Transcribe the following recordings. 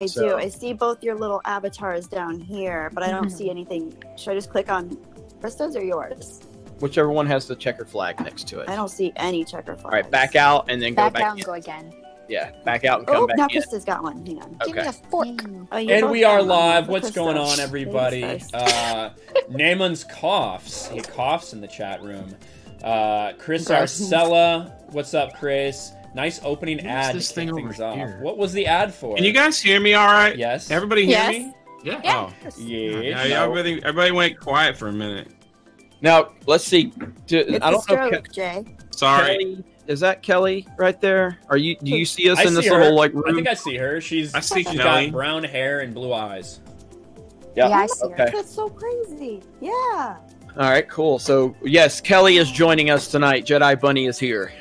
I So- do. I see both your little avatars down here, but I don't see anything. Should I just click on Krista's or yours? Whichever one has the checker flag next to it. I don't see any checker flags. All right, back out and then go Back back, out and in. go again. Yeah, back out and come Oh, back now in. Krista's got one. Hang on. Give me a fork. Oh, And we are one. live. Krista. What's going on, everybody? Uh, Naaman's coughs. He coughs in the chat room. Uh, Chris Gross. Arcella. What's up, Chris? Nice opening What's ad this thing kick over things off. here? What was the ad for? Can you guys hear me all right? Yes. Everybody hear Yes. me? Yeah. Yeah. Oh. Yeah. Yeah, yeah, everybody, everybody went quiet for a minute. Now let's see. Do, It's I a don't know. stroke, Ke- Jay. Sorry. Kelly, is that Kelly right there? Are you? Do you see us I in this see little like room? I think I see her. She's I see she's Kelly. got brown hair and blue eyes. Yeah. Yeah, I see her. Okay. That's so crazy. Yeah. All right. Cool. So yes, Kelly is joining us tonight. Jedi Bunny is here.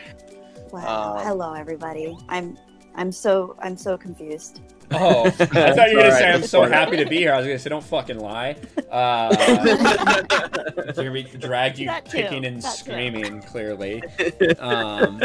Wow. Um, Hello, everybody. I'm. I'm so. I'm so confused. Oh, I thought you were gonna Alright, say I'm so happy to be here. I was gonna say don't fucking lie. Uh, they're gonna be dragged you That too, kicking and that too. screaming clearly. Um,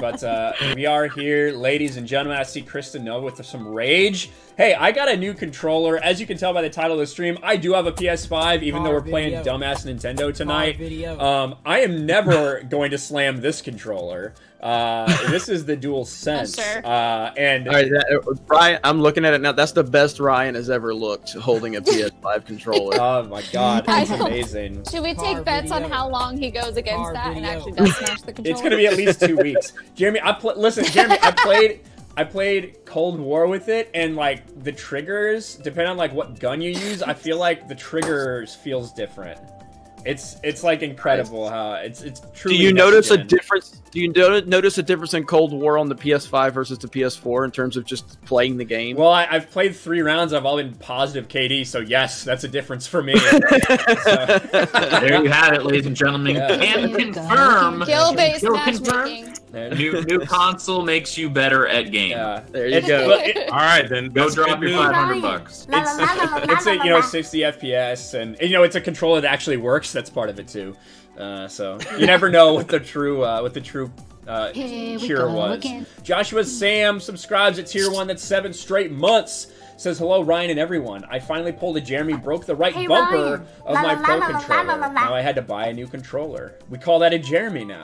but uh, we are here, ladies and gentlemen. I see Kristen Nova with some rage. Hey, I got a new controller. As you can tell by the title of the stream, I do have a PS5, even though we're Car playing video. dumbass Nintendo tonight. Um, I am never going to slam this controller. Uh, this is the Dual Sense, sure. uh, and All right, that, uh, Ryan. I'm looking at it now. That's the best Ryan has ever looked holding a PS5 controller. oh my god, it's amazing. Should we Car take bets on how long he goes against Car that and actually does smash the controller? It's gonna be at least two weeks. Jeremy, I pl- listen, Jeremy, I played I played Cold War with it and like the triggers, depending on like what gun you use, I feel like the triggers feels different. It's it's like incredible how it's it's true. Do you next notice a difference? Do you notice a difference in Cold War on the PS5 versus the PS4 in terms of just playing the game? Well, I, I've played three rounds. I've all been positive KD, so yes, that's a difference for me. So- There you have it, ladies and gentlemen. Yeah. Can confirm. Skill-based Can matchmaking. New new console makes you better at game. yeah. there you It- go. it- All right, then. Go drop your 500 bucks. it's, it's a you know 60 fps and, and, you know it's a controller that actually works that's part of it too uh, so you never know what the true uh, what the true uh, Here we cure was again. joshua sam subscribes at tier one that's seven straight months says hello ryan and everyone i finally pulled a jeremy broke the right Hey, bumper Ryan. of La, my la, pro la, la, la, controller la, la. now i had to buy a new controller we call that a jeremy now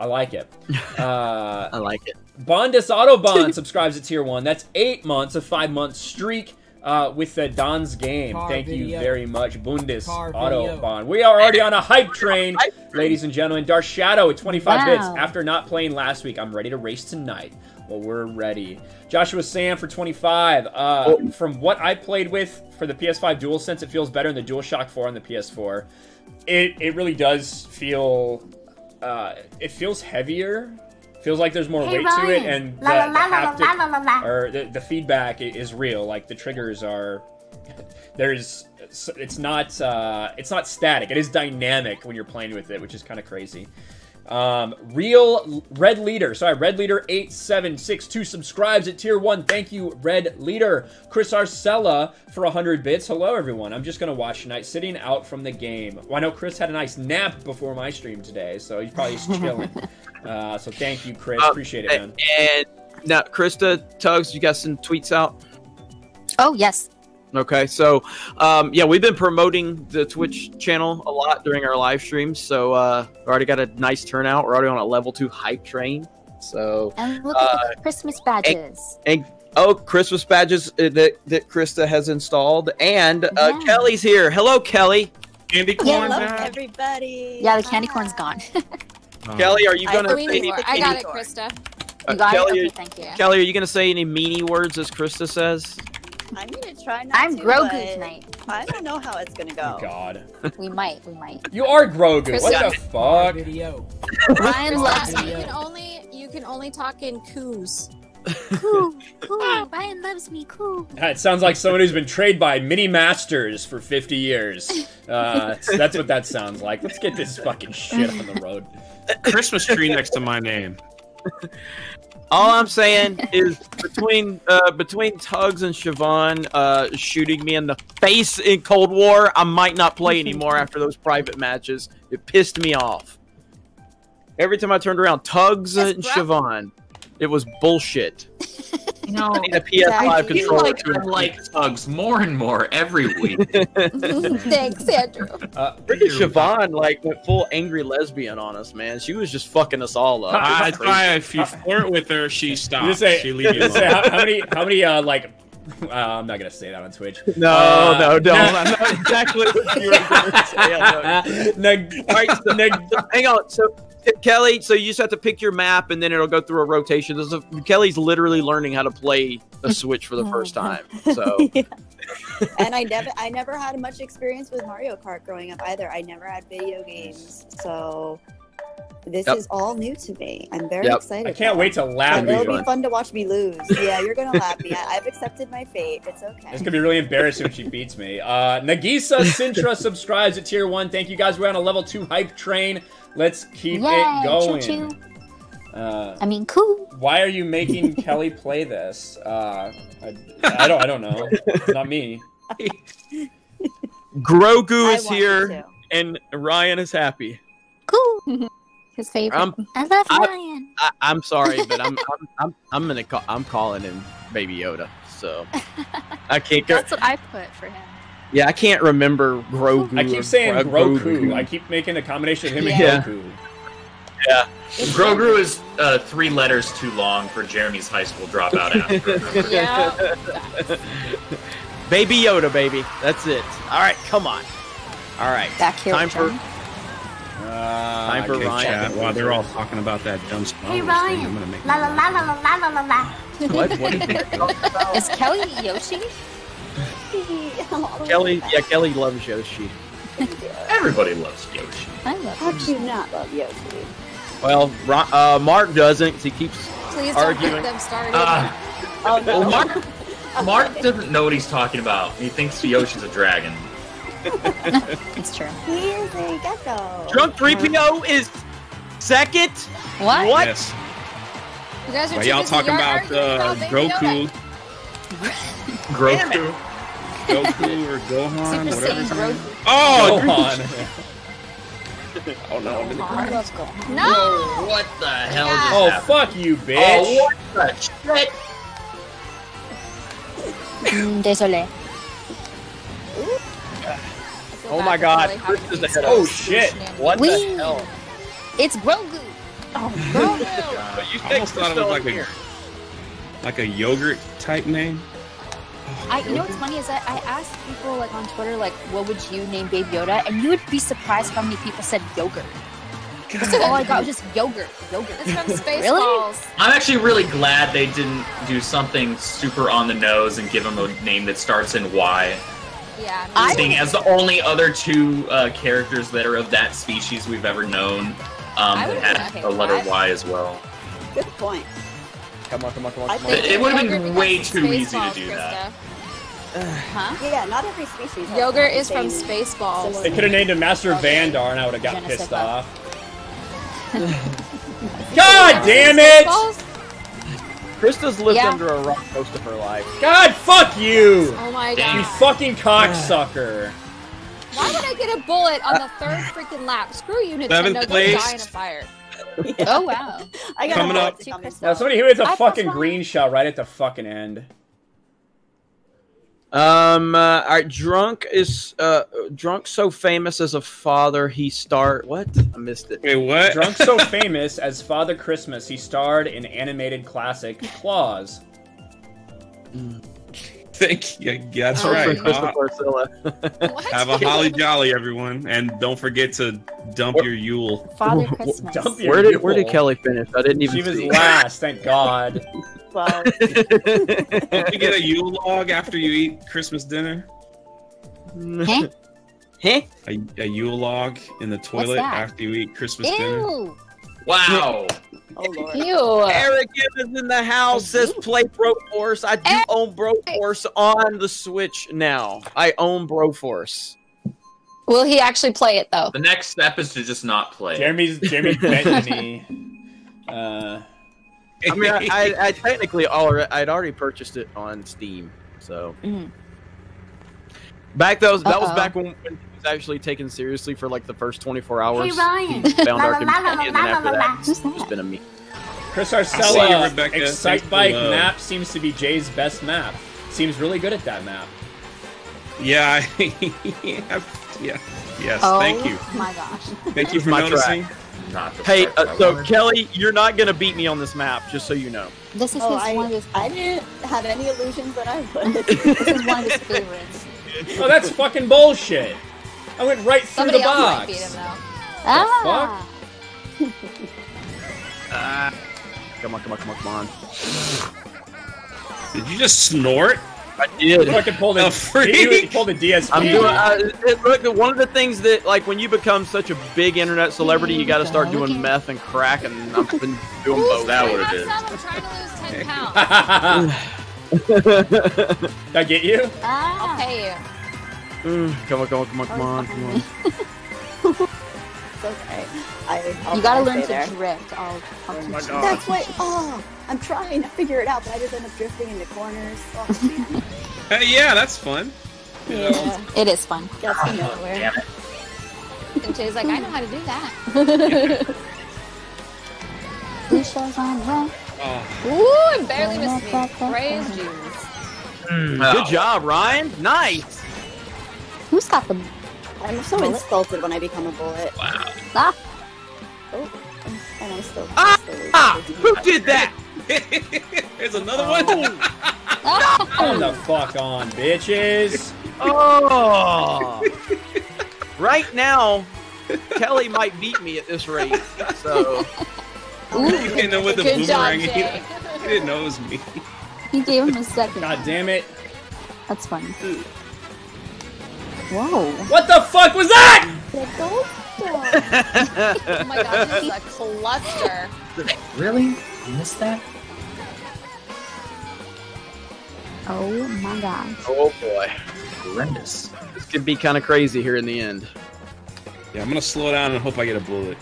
i like it uh, I like it. Bundes Autobahn subscribes to tier one. That's eight months, a five month streak uh, with the Don's game. Car Thank you very much, Bundes Car video. Autobahn. We are already on a hype train, ladies and gentlemen. Dark Shadow at 25 bits. After not playing last week, I'm ready to race tonight. Well, we're ready. Joshua Sam for 25. Uh, Oh. From what I played with for the PS5 DualSense, it feels better than the DualShock 4 on the PS4. It it really does feel. Uh, it feels heavier. Feels like there's more Hey, weight to it, and the, La, the la, la, la, haptic la, la, la. or the, the feedback is real. Like the triggers are. There's. It's not. Uh, it's not static. It is dynamic when you're playing with it, which is kind of crazy. Um, real Red Leader. Sorry, Red Leader 8762 subscribes at tier 1. Thank you, Red Leader. Chris Arcella for 100 bits. Hello, everyone. I'm just going to watch tonight, sitting out from the game. Well, I know Chris had a nice nap before my stream today, so he's probably just chilling. uh, so thank you, Chris. Um, Appreciate it, man. And now, Krista Tugs, you got some tweets out. Oh yes. Okay, so um, yeah, we've been promoting the Twitch channel a lot during our live streams. So uh, we already got a nice turnout. We're already on a level two hype train. So And look Uh, at the Christmas badges. and oh, Christmas badges uh, that that Krista has installed, and uh, Yeah. Kelly's here. Hello, Kelly. Candy Yeah, corn Hello, back? everybody. Yeah, the candy corn's gone. Kelly, are you gonna thought we say need any, I got it. Krista. uh, You got Kelly, it? Okay, thank you. Kelly, are you gonna say any meanie words as Krista says? I'm gonna try not to I'm to, Grogu tonight. I don't know how it's gonna go. Oh, God. We might, we might. You are Grogu. What the fuck? video. Ryan loves me. You You can can only you can only talk in coos. Coo, coo. Ryan loves me. Coo. It sounds like someone who's been trained by mini masters for 50 years. Uh, that's what that sounds like. Let's get this fucking shit on the road. Christmas tree next to my name. All I'm saying is between uh, between Tugs and Siobhan uh, shooting me in the face in Cold War, I might not play anymore after those private matches. It pissed me off. Every time I turned around, Tugs and. Siobhan, it was bullshit. You know, I need a PS5 I controller. like to I like Tugs more and more every week. Thanks, Andrew. Uh, Freaking Siobhan like went full angry lesbian on us, man. She was just fucking us all up. It was Uh, that's crazy. why if you flirt with her, she stops. you say, she leave you you say alone. how, how many how many uh like uh, I'm not gonna say that on Twitch. No, Uh, no, don't. no. I'm not exactly what you were going to say. I know. Neg- All right, so, neg- hang on. So Kelly, so you just have to pick your map, and then it'll go through a rotation. This is Kelly's literally learning how to play a Switch for the first time. So Yeah. and I never, I never had much experience with Mario Kart growing up either. I never had video games, so this Yep. is all new to me. I'm very Yep. excited. I can't wait to laugh it'll be fun. fun to watch me lose. Yeah, you're gonna laugh me. I, I've accepted my fate. It's okay. It's gonna be really embarrassing when she beats me. Uh, Nagisa Sintra subscribes at tier one. Thank you guys. We're on a level two hype train. Let's keep Yay, it going. choo-choo. Uh, I mean, cool. why are you making Kelly play this? Uh, I, I don't. I don't know. It's not me. Grogu is here, to. and Ryan is happy. Cool. His favorite. I'm I love I- Ryan. I, I'm sorry, but I'm I'm I'm, I'm gonna call I'm calling him Baby Yoda. So I can't go. That's what I put for him. Yeah, I can't remember Grogu. I keep saying Gro- Grogu. I keep making a combination of him Yeah. and Goku. Grogu is uh, three letters too long for Jeremy's high school dropout after. Yeah. Baby Yoda, baby. That's it. All right, come on. All right, Back here. time with for John. Uh, Time for Ryan. While they're all talking about that dumb Star Hey, Ryan. La la la la la la la la. What? what Is Kelly Yoshi? Kelly, yeah, Kelly loves Yoshi. Everybody loves Yoshi. I love. How do you not love Yoshi? Well, uh, Mark doesn't. He keeps Please arguing. Don't get them started. Uh, oh, no. well, Mark, Mark doesn't know what he's talking about. He thinks Yoshi's a dragon it's true. He is a gecko. Drunk 3PO is second. What? What? Yes. You guys are While too y'all talking about arguing uh, about Baby Goku, Yoda. Goku or Gohan, Super whatever. Saiyan his name is. Grogu. Oh, Gohan. oh no! I'm in the I love Gohan. No. What the hell Yeah. just Oh happened? fuck you, bitch! Oh, what the shit? Mm, Désolé. Oh my God! Chris is Oh shit! What Wee. the hell? It's Grogu. Oh, Grogu. but you I think almost thought it was still like a here. like a yogurt type name. I, you know what's funny is that I asked people like on Twitter like, what would you name Baby Yoda, and you would be surprised how many people said yogurt. That's all I got was just yogurt, yogurt. It's from Spaceballs. Really? I'm actually really glad they didn't do something super on the nose and give him a name that starts in Y. Yeah. I- too. Seeing as the only other two uh, characters that are of that species we've ever known um, I had been a letter that. Y as well. Good point. Come on, come on, come on, come on. It, it would have been way too easy to Spaceballs, do that. Huh? Yeah, not every species. has Yogurt is from same- Spaceballs. They could have named him Master Vandar and I would have got Jenna pissed up. off. God damn it! Spaceballs? Krista's lived Yeah. under a rock most of her life. God fuck you! Oh my god. You fucking cocksucker! Why would I get a bullet on the third freaking lap? Screw you, Nintendo. Seventh Go place. die in a fire. Oh wow. I got Coming a up. bullet to come and Now stuff. somebody who hits a I fucking green shell right at the fucking end. Um, uh, all right, drunk is uh, drunk so famous as a father. He start what? I missed it. Wait, what? Drunk so famous as Father Christmas, he starred in animated classic Claus. Thank you. Yeah, that's Oh, right. Uh, Christopher have a holly jolly, everyone, and don't forget to dump your Yule. Father Christmas. Dump your Where did where did Kelly finish? I didn't even She was see. last, thank God. Well, Don't you get a Yule log after you eat Christmas dinner? Huh? Huh? A, a Yule log in the toilet after you eat Christmas dinner? Wow. oh lord. Ew. Eric is in the house. Says play Broforce. I do own Broforce on the Switch now. I own Broforce. Will he actually play it though? The next step is to just not play. Jeremy's Jeremy Bentley. Uh, I mean, I, I, I technically already I'd already purchased it on Steam. So Mhm. back that was that was back when, when it was actually taken seriously for like the first 24 hours. Hey, Ryan. We Found our companion, and la after la la. that, Who's it's that? been a me. Chris see you, Rebecca. Excitebike the map seems to be Jay's best map. Seems really good at that map. Yeah, yeah, yes. Oh Thank you, my gosh. thank you for My noticing. Not the Hey, uh, so. Kelly, you're not gonna beat me on this map, just so you know. This is Oh, his, one of his. I didn't have any illusions that I would. This is one of his favorites. Oh, that's fucking bullshit. I went right through Somebody the else might box. beat him though. Ah. Ah. Come on, come on, come on, come on. Did you just snort? I did. Fucking pulled a, A freak. he pulled a DSP. I'm doing. Uh, it, look, one of the things that, like, when you become such a big internet celebrity, you got to start doing meth and crack, and I've been doing both. that Hey, what it have is. I'm trying to lose 10 pounds. Did I get you? Ah. I'll pay you. Mm, come on, come on, come on, come on, come on. It's okay. I, I'll You gotta learn to there. drift. I'll, I'll oh teach you. That's what. Oh, I'm trying to figure it out, but I just end up drifting into corners. Oh, Hey, yeah, that's fun. You yeah, It is fun. gets me oh, nowhere. Damn it. And Jay's like, I know how to do that. Blue on the Oh, Ooh, and barely missed me. Praise uh-huh. Jesus. Oh. Good job, Ryan. Nice. Who's got the? I'm so insulted when I become a bullet. Wow. Ah. Oh, and I still. Ah! still Ah, who did that? There's another one. Come the fuck on, bitches. Oh. right now, Kelly might beat me at this rate. So you didn't know with the Good job, boomerang. Jay. you didn't know it was me. He gave him a second. God damn it. That's funny. Whoa. What the fuck was that? Oh my god, this is a cluster. Really? You missed that? Oh my gosh. Oh boy. Horrendous. This could be kind of crazy here in the end. Yeah, I'm gonna slow down and hope I get a bullet.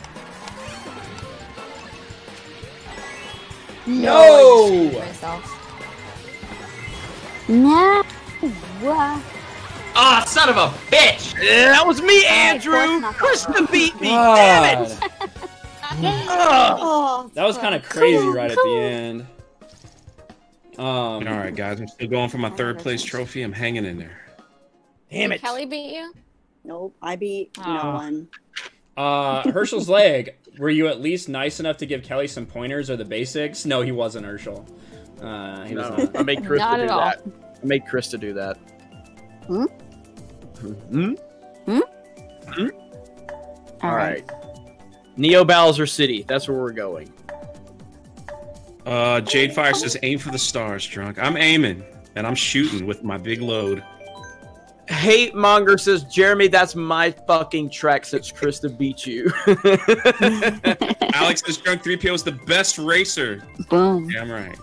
No! Myself. No. What? Ah, son of a bitch! Yeah, that was me, Andrew. Krista beat me. Damn it. Oh, That was kind of crazy right at the end. Um, All right, guys, I'm still going for my third place trophy. I'm hanging in there. Damn Did it. Kelly beat you? nope. I beat no one. uh, Herschel's leg. Were you at least nice enough to give Kelly some pointers or the basics? No, he wasn't, Herschel. Uh, he was No, not. I made Krista Not do at all. that. I made Krista do that. Hmm? Hmm? All All right. Neo Bowser City. That's where we're going. Uh, Jade Fire says, "Aim for the stars, drunk." I'm aiming and I'm shooting with my big load. Hate Monger says, Jeremy, that's my fucking track since Krista beat you. Alex says, "Drunk 3PO is the best racer." Boom. Yeah, I'm right.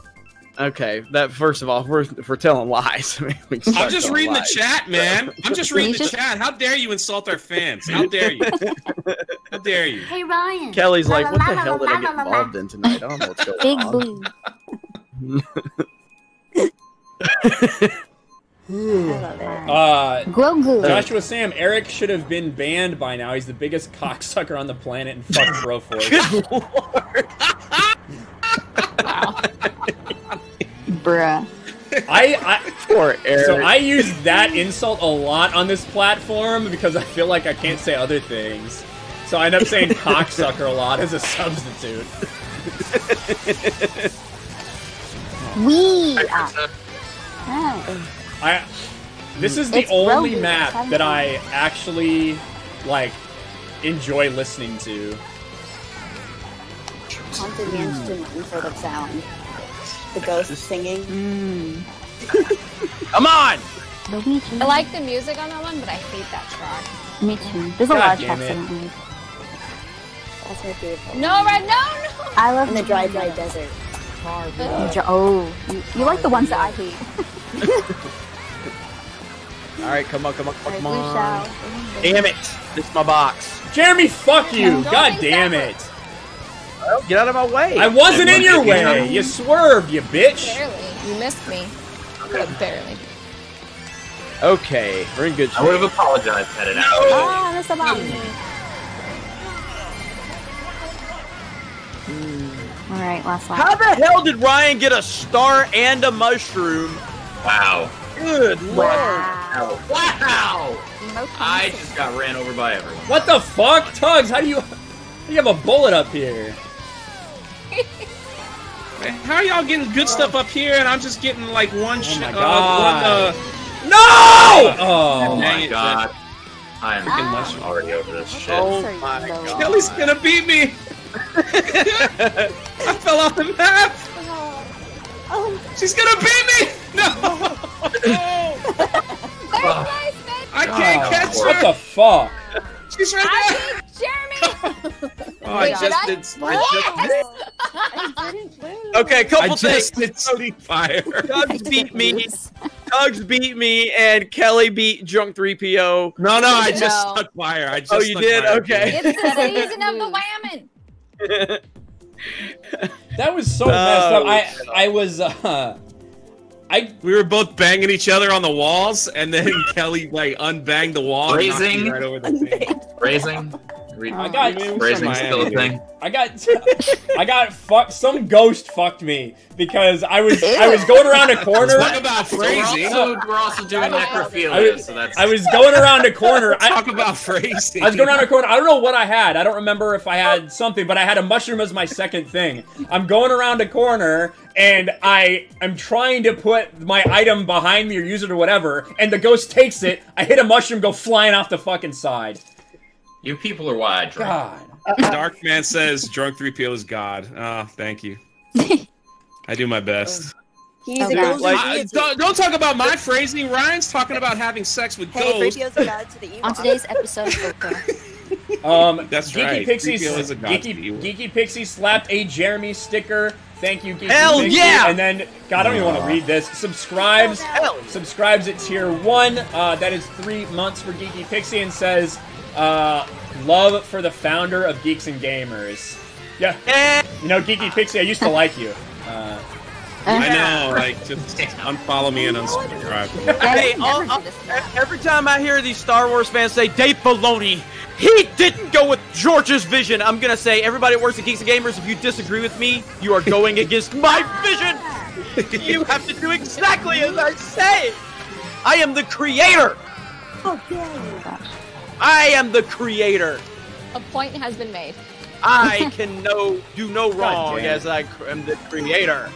Okay, that first of all, we're, we're telling lies. I mean, we I'm start just telling reading the chat, man. I'm just reading You the chat. How dare you insult our fans? How dare you? How dare you? Hey Ryan. Kelly's like, what the hell did I get involved in tonight? I don't know what's going Big on. blue. I. Uh, Grogu. Joshua Sam, Eric should have been banned by now. He's the biggest cocksucker on the planet and fuck Broforce. Good lord. Bruh. I, I Poor Eric. so I use that insult a lot on this platform because I feel like I can't say other things. So I end up saying cocksucker a lot as a substitute. We. I this is the It's only Grogu. map that I actually like enjoy listening to. Haunted Mansion for the sound. The ghost singing. Mm. Come on. I like the music on that one, but I hate that track. Me too. There's a God lot of damn tracks it. I. That's my favorite. No, Red, no, no! I love In the dry, dry desert. Oh, you, you like the ones that I hate. All right, come on, come on, come on, Alright, come blue on. shell. Damn it. This is my box. Jeremy, fuck you! God damn that it! Well, get out of my way. I wasn't in your Yeah. way. You swerved, you bitch. Barely. You missed me. But barely. Okay, we're in good shape. I would have apologized had it out. Ah, that's about me. Alright, last lap. How the hell did Ryan get a star and a mushroom? Wow. Good lord. Wow. Wow! I just got ran over by everyone. What the fuck, Tugs? How do you? How do you have a bullet up here? Man, how are y'all getting good stuff up here and I'm just getting like one Oh shot? my uh, one, uh, No! Oh Oh, Dang my it, god. I am Ah. already over this shit. Oh my god. Kelly's gonna beat me. I fell off the map. Oh. She's gonna beat me. No. no I can't Oh, catch what the fuck? She's right there. Jeremy! Oh, I Wait, just did I? did. I I didn't lose. Okay, just, I couple things. just did Sleep Fire. Tugs beat me. Tugs beat me, and Kelly beat Drunk 3PO. No, no, I just No. stuck fire. I just Oh, you did? fire. Okay. It's the season of the whammon! That was so Oh, messed up. I. I was uh I We were both banging each other on the walls, and then Kelly like unbanged the wall Raising. right over the thing. Raising? Re- I got Raising still a thing? I got I got fucked some ghost fucked me because I was I was going around a corner Talk about So we're, phrasing. also, we're also doing necrophilia, I was- so that's I was going around a corner. I, Talk about phrasing. I was going around a corner. I don't know what I had. I don't remember if I had something, but I had a mushroom as my second thing. I'm going around a corner and I am trying to put my item behind me or use it or whatever, and the ghost takes it. I hit a mushroom, go flying off the fucking side. You people are why I drink. God. Dark Man says drunk 3PO is God. Oh, thank you. I do my best. He's Oh, a God. ghost. Like, I- don't, don't talk about my phrasing. Ryan's talking about having sex with Hey, ghosts. 3PO's a god to the evil. On today's episode of Oka. Um, That's Geeky right. Pixie, is a god Geeky, the evil. Geeky Pixie slapped a Jeremy sticker. Thank you, Geeky Hell Pixie. yeah! And then, God, I don't even want to read this. Subscribes, Hell. subscribes at tier one. Uh, that is three months for Geeky Pixie, and says, uh, "Love for the founder of Geeks and Gamers." Yeah, you know, Geeky Pixie, I used to like you. Uh, I know, like, just unfollow me and unsubscribe. Hey, all- all- every time I hear these Star Wars fans say Dave Filoni, he didn't go with George's vision. I'm gonna say everybody that works at Geeks and Gamers. If you disagree with me, you are going against my vision. you have to do exactly as I say. I am the creator. I am the creator. A point has been made. I can no do no wrong damn it. as I am the creator.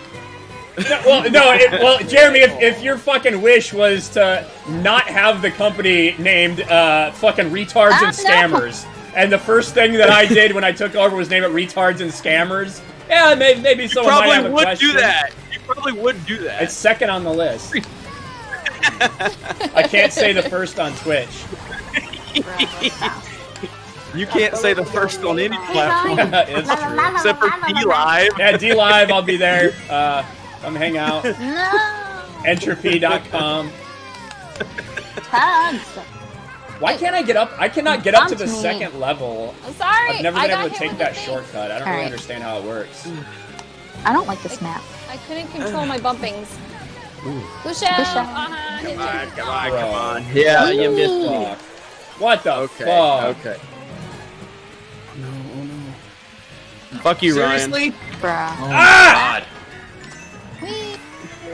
no, well, no, it, well, Jeremy, if, if your fucking wish was to not have the company named uh, fucking retards and Ah, no. scammers, and the first thing that I did when I took over was name it retards and scammers, yeah, maybe, maybe someone might have Probably a would question. do that. You probably would do that. It's second on the list. I can't say the first on Twitch. You can't say the first on any platform it's true. except for D Live. Yeah, D Live, I'll be there. Uh, come hang out. No! Entropy.com. Tugs! Why can't I get up? I cannot get up to the me. second level. I'm sorry. I've never been got able to take that the shortcut. I don't really Alright. understand how it works. I don't like this map. I couldn't control my bumpings. Lucia! Lucia. Uh-huh, Come on, come on, come on. Yeah, you missed Fuck. What the Okay, fuck? okay. Fuck you, Seriously? Bruh. Oh Ah! my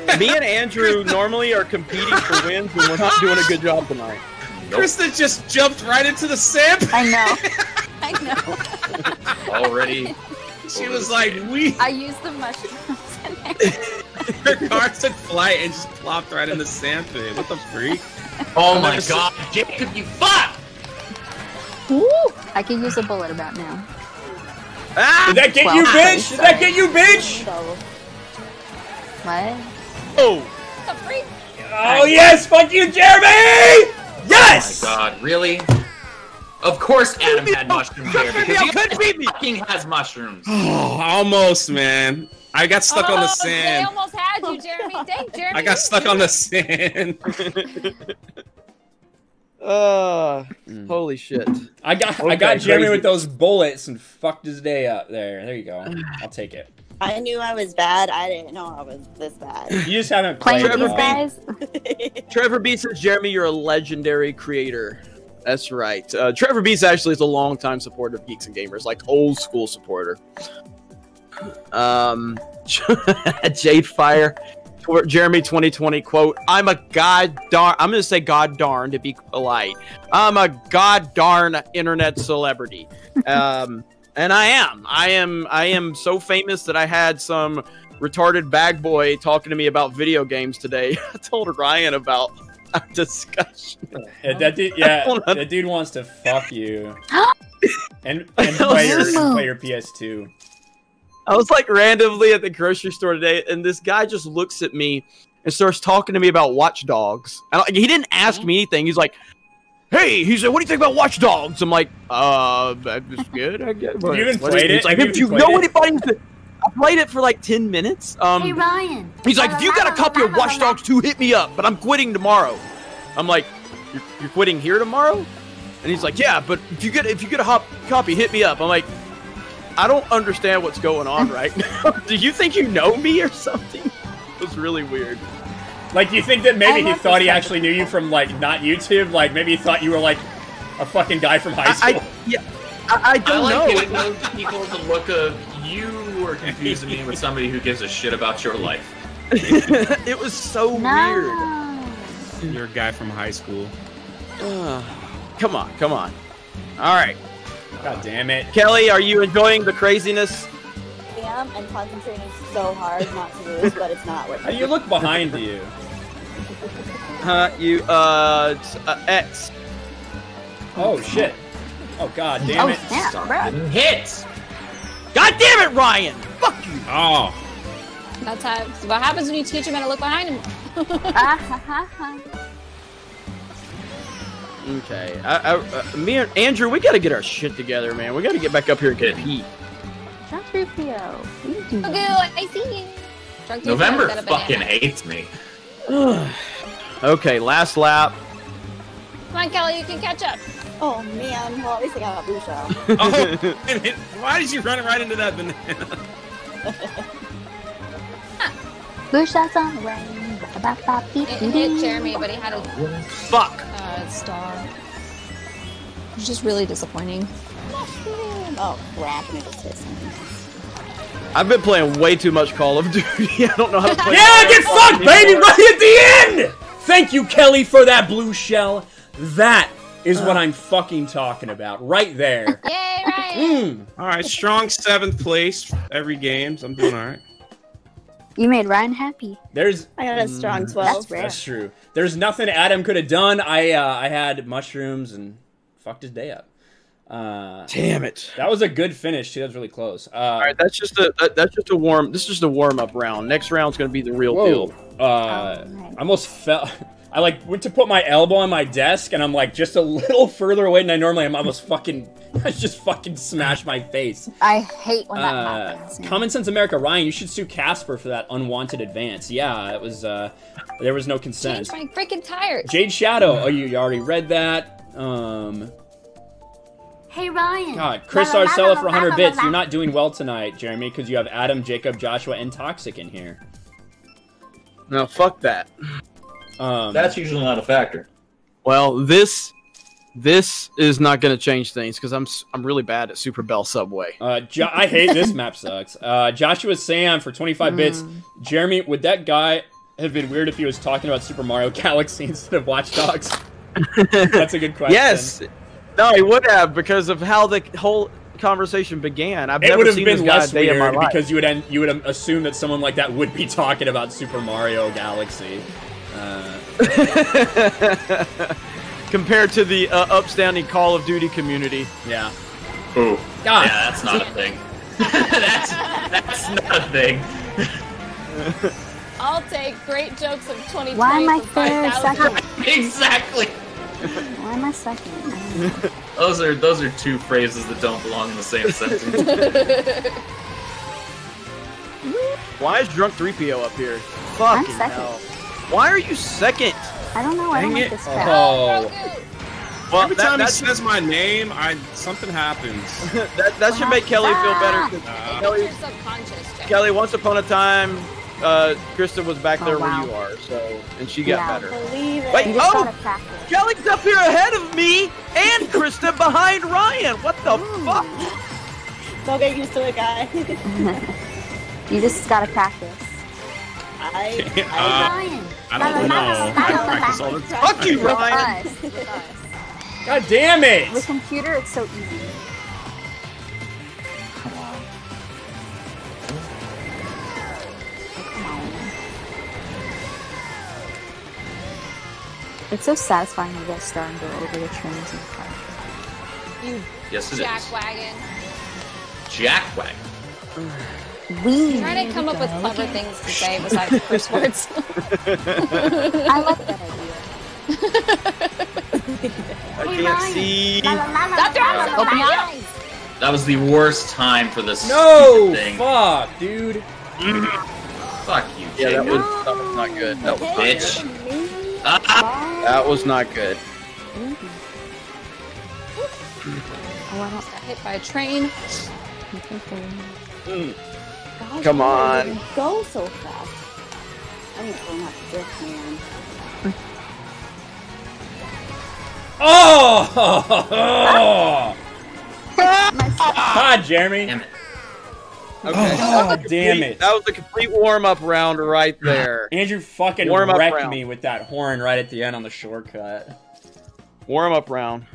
Ryan. Me and Andrew normally are competing for wins when we're not doing a good job tonight. Nope. Krista just jumped right into the sand. I know. I know. Already. She was like, we. I used the mushrooms. Her car took flight and just plopped right in the sand pit. What the freak? Oh my never god, Jacob, you fuck! Woo! I can use a bullet about now. Ah! Did that get Well, you, bitch? Did that get you, bitch? What? Oh! the freak. Oh yes, fuck you, Jeremy! Yes! Oh my god, really? Of course Adam had mushrooms there because he Could beat me! fucking has mushrooms. Oh, almost, man. I got stuck on the sand. I almost had you, Jeremy. Dang, Jeremy. I got stuck on the sand. Uh, holy shit. I got I got Jeremy crazy. with those bullets and fucked his day up there. There you go. I'll take it. I knew I was bad. I didn't know I was this bad. You just haven't Playing played. these it guys? Trevor B says, Jeremy, you're a legendary creator. That's right. Uh, Trevor Beats actually is a longtime supporter of Geeks and Gamers, like old school supporter. Um, Jade Fire, Jeremy 2020 quote: "I'm a god darn. I'm gonna say god darn to be polite. I'm a god darn internet celebrity. Um, and I am. I am. I am so famous that I had some retarded bag boy talking to me about video games today. I told Ryan about our discussion. Yeah, that dude, yeah, that dude wants to fuck you. and and play your, and play your PS2. I was like randomly at the grocery store today, and this guy just looks at me and starts talking to me about Watch Dogs. And like, he didn't ask me anything. He's like, "Hey," he said, "What do you think about Watch Dogs?" I'm like, "Uh, it's good. I guess." you even What played is- it? He's like, Have "If you you know played it?" anybody," I played it for like ten minutes. Um, Hey Ryan. He's like, if you got a copy of Watch Dogs 2, hit me up, but I'm quitting tomorrow. I'm like, you're, you're quitting here tomorrow? And he's like, yeah, but if you get if you get a hop, copy, hit me up. I'm like, I don't understand what's going on right now. Do you think you know me or something? It was really weird. Like, you think that I maybe he thought he actually knew you from like not YouTube? Like maybe he thought you were like a fucking guy from high school. I yeah, I, I I don't like know. giving those people the look of you are confusing me with somebody who gives a shit about your life. it was so weird. You're a guy from high school. Ugh. come on, come on. All right, God damn it! Kelly, are you enjoying the craziness? I am and concentrating so hard not to lose, but it's not How working. do you look behind you? Huh? You uh, it's, uh X. Oh shit! Oh god damn Oh it! snap, Stop bro. getting hit! God damn it, Ryan! Fuck you! Oh, That's how, what happens when you teach him how to look behind him. Okay, I, I, uh, me and Andrew, we gotta get our shit together, man. We gotta get back up here and compete. Drunk 3PO. Okay, I see you. Drunk November Got a banana. fucking hates me. okay, last lap. Come on, Kelly, you can catch up. Oh man, well at least I got a blue shell. oh! Why did you run right into that banana? Blue shots on the way. Ba, ba, ba, beep, It doo, hit doo. Jeremy, but he had a Fuck. uh, star. It's just really disappointing. Oh crap, and it just hit something. I've been playing way too much Call of Duty. I don't know how to play. Yeah, get fucked, baby! Right at the end. Thank you, Kelly, for that blue shell. That is what I'm fucking talking about, right there. Yay, Ryan! Mm. All right, strong seventh place every game. So I'm doing all right. You made Ryan happy. There's I got a strong Mm, 12. That's rare. That's true. There's nothing Adam could have done. I uh, I had mushrooms and fucked his day up. Uh, Damn it. that was a good finish too. That was really close. Uh, All right, that's just a that, that's just a warm. This is just a warm up round. Next round's gonna be the real whoa. deal. Uh, Alright. I almost fell. I like went to put my elbow on my desk, and I'm like just a little further away than I normally am. I almost fucking, I just fucking smashed my face. I hate when that Uh, happens. yeah. Common Sense America, Ryan, you should sue Casper for that unwanted advance. Yeah, it was. uh There was no consent. Change my freaking tires. Jade Shadow. Oh, you, you already read that. Um, Hey Ryan. God, Chris La, la, la, Arcella for 100 bits. You're not doing well tonight, Jeremy, because you have Adam, Jacob, Joshua, and Toxic in here. No, fuck that. Um, That's usually not a factor. Well, this this is not gonna change things because I'm I'm really bad at Super Bell Subway. Uh, jo- I hate this map sucks. Uh, Joshua Sam for 25 bits. Hmm. Jeremy, would that guy have been weird if he was talking about Super Mario Galaxy instead of Watch Dogs? That's a good question. Yes. No, he would have because of how the whole conversation began. I've It never would have seen been this guy a less day in my weird because you would end, you would assume that someone like that would be talking about Super Mario Galaxy. Uh, compared to the uh, upstanding Call of Duty community. yeah. Ooh. God. Yeah, that's not a thing. that's that's not a thing. I'll take great jokes of 2020 Why am I for fair 5,000. second? exactly. Why am I second? I don't know. Those are those are two phrases that don't belong in the same sentence. Why is Drunk 3PO up here? Fucking second. hell. Why are you second? I don't know. I don't Dang like this crap. Oh. Well, Every that, time that, he says my name, I something happens. that, that should make Kelly feel better. Uh, Kelly, Your subconscious, Jeff. Kelly, once upon a time, uh, Krista was back Oh, there wow. where you are, so and she got Yeah. better. Believe. Wait, oh! Kelly's up here ahead of me and Krista behind Ryan. What the fuck? Don't get used to it, guys. You just gotta practice. I, Uh, I, I don't know. I practice all the time. Fuck you, With Ryan. us. With us. God damn it! With computer, it's so easy. Come on. Come on. It's so satisfying to get star and go over the trains and car. You Yes, it is. jackwagon. Jackwagon. We Trying to come up with clever things to say besides curse words. I like that idea. I can't see. Stop throwing Open your eyes. That was the worst time for this No! thing. Fuck, dude. Fuck you, Yeah, that Jacob. was, that was not good. That was not Bitch. good. Ah, That was not good. Oh, I don't. Got hit by a train. Gosh, Come on. Go so fast. I need to learn how to drift, man. Oh! God, Jeremy. damn it. Okay. Oh, damn it. That was a complete warm up round right ah, there. Andrew fucking Warm up wrecked round. me with that horn right at the end on the shortcut. Warm up round.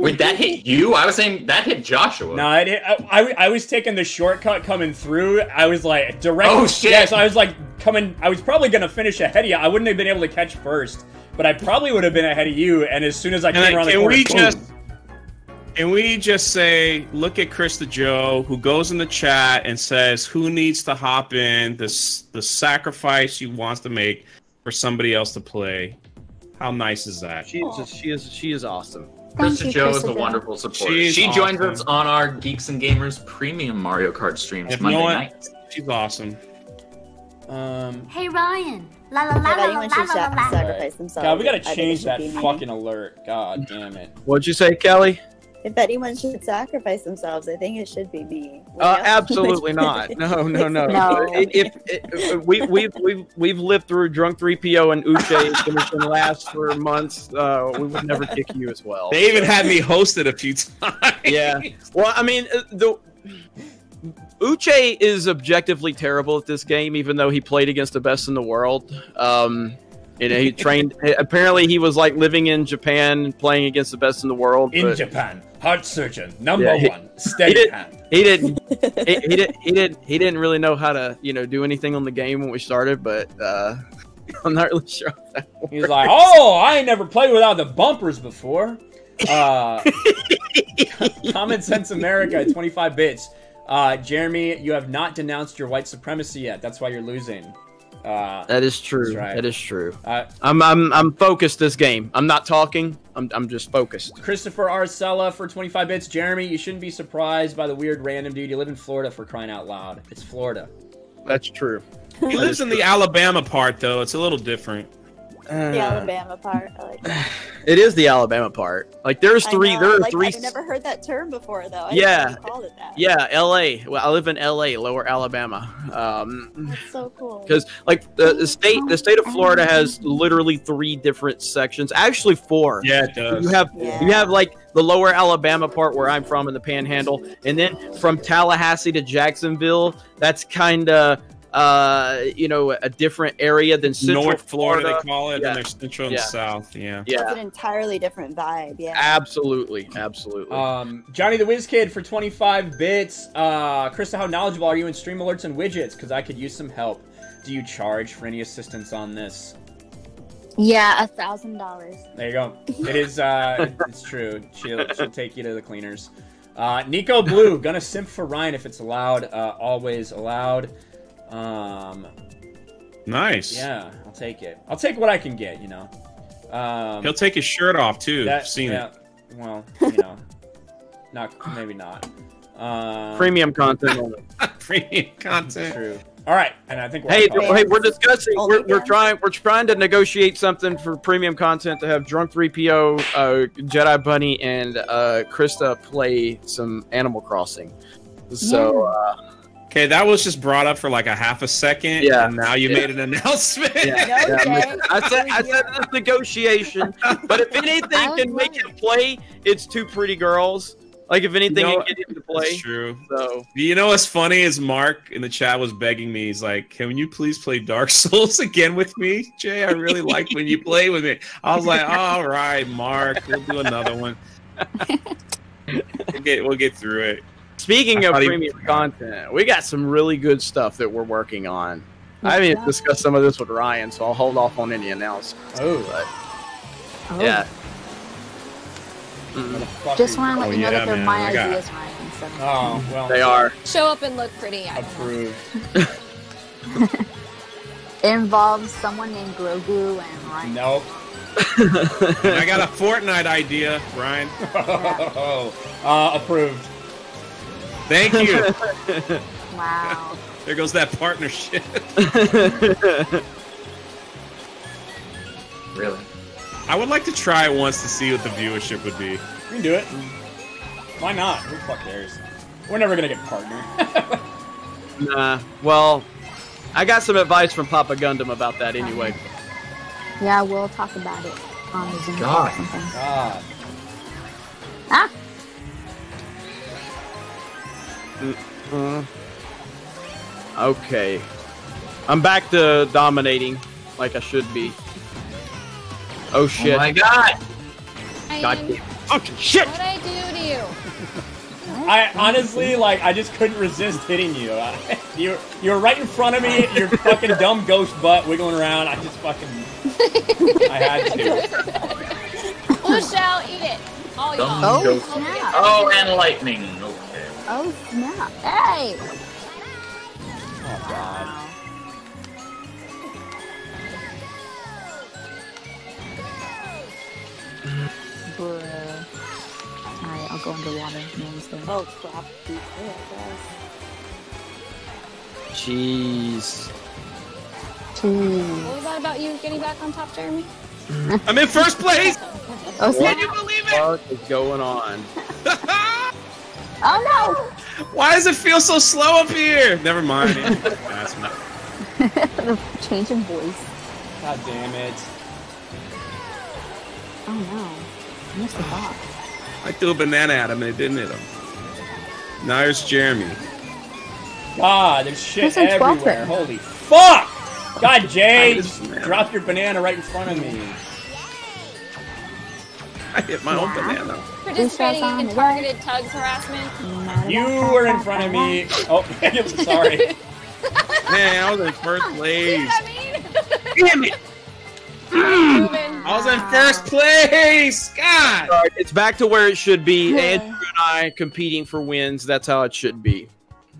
Wait, that hit you? I was saying that hit Joshua. No, I, did- I, I, I was taking the shortcut coming through. I was like direct. Oh, shit. Yeah, so I was like coming. I was probably gonna finish ahead of you. I wouldn't have been able to catch first, but I probably would have been ahead of you. And as soon as I And came then around the can corner, we boom. just can we just say look at Krista Joe who goes in the chat and says who needs to hop in this the sacrifice she wants to make for somebody else to play. How nice is that? She is just, she is she is awesome. Thank Krista you, Joe is a wonderful supporter. She's she joins awesome. us on our Geeks and Gamers premium Mario Kart streams If Monday no one- night. She's awesome. Um, Hey Ryan. La la la If la anyone la should la la la. sacrifice themselves. God, we gotta I think it change that fucking alert. God damn it. What'd you say, Kelly? If anyone should sacrifice themselves, I think it should be me. Uh, absolutely not. No, no, no. No. If, if, if we we've we've we've lived through drunk three PO and Uche finishing last for months, uh, we would never kick you as well. They even had me hosted a few times. Yeah. Well, I mean, uh, the Uche is objectively terrible at this game, even though he played against the best in the world. Um, you know, he trained. apparently, he was like living in Japan, playing against the best in the world. In but Japan, heart surgeon number Yeah, he- one, steady did- hand. he didn't. he, he didn't. He didn't. He didn't really know how to, you know, do anything on the game when we started. But uh, I'm not really sure. If that He's like, oh, I ain't never played without the bumpers before. Uh, Common Sense America, 25 bits. Uh, Jeremy, you have not denounced your white supremacy yet. That's why you're losing. Uh, That is true. That's right. That is true. uh, I'm I'm I'm focused this game. I'm not talking. I'm I'm just focused. Christopher Arcella for 25 bits. Jeremy, you shouldn't be surprised by the weird random dude. You live in Florida for crying out loud. It's Florida. That's true. He lives in the Alabama part though. It's a little different. Uh, the Alabama part. I like that. It is the Alabama part. Like there's three. know, there are like, three. I've never heard that term before, though. I Yeah. didn't know you it that. Yeah, L.A. Well, I live in L.A., Lower Alabama. Um, That's so cool. because like the, the state, the state of Florida has literally three different sections. Actually, four. Yeah, it does. You have Yeah. you have like the Lower Alabama part where I'm from in the Panhandle, and then from Tallahassee to Jacksonville, that's kind of uh you know a different area than Central North Florida, Florida. they call it, Yeah. and there's Central and Yeah. South. Yeah. It's an entirely different vibe. Yeah. absolutely, absolutely. Um, Johnny the Whiz Kid for 25 bits. Uh, Krista, how knowledgeable are you in stream alerts and widgets? Because I could use some help. Do you charge for any assistance on this? Yeah, a thousand dollars. There you go. It is. Uh, it's true. She'll she'll take you to the cleaners. Uh, Nico Blue gonna simp for Ryan if it's allowed. Uh, always allowed. Um, Nice. yeah, I'll take it. I'll take what I can get. You know. Um, He'll take his shirt off too. that- I've seen yeah, it. Well, you know, not maybe not. Um, Premium content only. Premium content. True. All right, and I think we're Hey, on top. Fans. hey, we're discussing. Only We're, we're trying. We're trying to negotiate something for premium content to have Drunk Three PO, uh, Jedi Bunny, and uh, Krista play some Animal Crossing. So uh, Okay, that was just brought up for like a half a second. Yeah. And now you Yeah. made an announcement. yeah, No, yeah, I said I said it's negotiation. But if anything can would make love him play, it's two pretty girls. Like if anything, You know, it get him to play. That's true. So You know what's funny is Mark in the chat was begging me. He's like, "Can you please play Dark Souls again with me, Jay? I really like when you play with me." I was like, "All right, Mark, we'll do another one. we'll get we'll get through it." Speaking I of thought he- premium content, we got some really good stuff that we're working on. I haven't even discussed some of this with Ryan, so I'll hold off on any announcements. Oh, But Oh. yeah, motherfucker. Just want to let Oh, you know yeah, that they're man, my I got- ideas, Ryan. So. Oh well. they are. Show up and look pretty. I don't approved. It involves someone named Grogu and Ryan. Nope. I got a Fortnite idea, Brian. uh, approved. Thank you. Wow. there goes that partnership. Really? I would like to try it once to see what the viewership would be. We can do it. Why not? Who the fuck cares? We're never gonna get partner. Nah. Well, I got some advice from Papa Gundam about that anyway. Yeah, we'll talk about it on the Zoom God. or something. God. Ah, Uh, okay. I'm back to dominating like I should be. Oh shit. Oh my god! I God damn. Fucking shit! What'd I do to you? I honestly like I just couldn't resist hitting you. I, you you were right in front of me, your fucking dumb ghost butt wiggling around. I just fucking I had to. Who shall eat it? All Dumb y'all. Oh, ghost. Oh, and lightning. Okay. oh snap! Hey. Oh god. Bruh. Alright, I'll go underwater. No one's there. Oh crap! Yeah, I Jeez. Jeez. What was that about you getting back on top, Jeremy? I'm in first place. Oh snap! Can you believe it? What is going on? Oh no! Why does it feel so slow up here? Never mind. That's not- the change in voice. God damn it. Oh no! I missed the box. I threw a banana at him and it didn't hit him. Now here's Jeremy. God, there's shit Who's in 12th everywhere. then? Holy fuck! God, Jay, I just- just your banana right in front of me. I hit my own banana. Participating on in the targeted tugs harassment. You were in front of me. Oh, sorry. Man, I was in first place. I mean, Damn it! moving. I was in first place. God. Alright, it's back to where it should be. Andrew and I competing for wins. That's how it should be.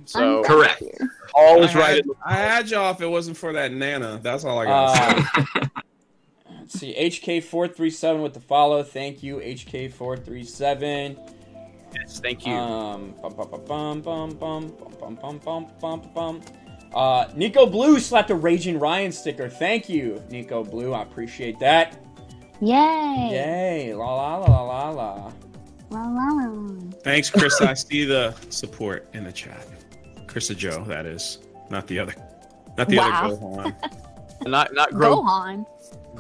So Correct. here. all is I right. had, in I had you off. if it wasn't for that Nana. That's all I got. to say. Uh, let's see. HK437 with the follow. Thank you, HK437. Yes, thank you. Um, bum, bum, bum, bum, bum, bum, bum, bum, bum, bum, bum, bum. Uh, Nico Blue slapped a Raging Ryan sticker. Thank you, Nico Blue. I appreciate that. Yay! Yay. La la la la la la. La, la, la. Thanks, Chris. I see the support in the chat. Chris and Joe, that is. Not the other. Not the Wow. other Gohan. not not Gro- Gohan.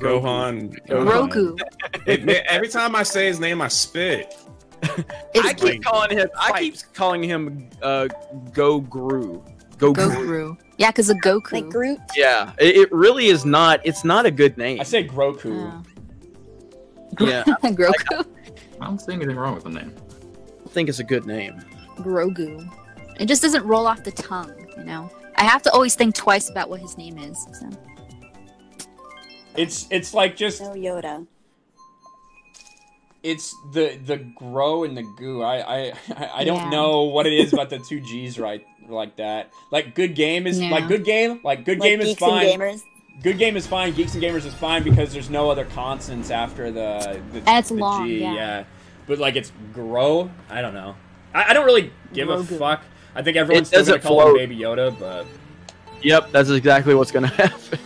Gohan. Grogu. It- it- every time I say his name, I spit. I It's keep calling him. I keep calling him uh, Go Gru. Go Gru. Yeah, because of Goku. Like Groot. Yeah, it, it really is not. It's not a good name. I say Groku. Oh. Yeah, Grogu. I don't see anything wrong with the name. I think it's a good name. Grogu. It just doesn't roll off the tongue, you know? I have to always think twice about what his name is. So. It's it's like just No Yoda. it's the the grow and the goo. I I I don't Yeah. know what it is about the two G's right like that. Like good game is Yeah. like good game. Like good Like game is fine. and gamers. Good game is fine. Geeks and gamers is fine because there's no other consonants after the the, And it's the long, G. yeah. But like it's grow. I don't know. I, I don't really give a Grogu. fuck. I think everyone's It still gonna doesn't call him. Baby Yoda, but Yep, that's exactly what's gonna happen.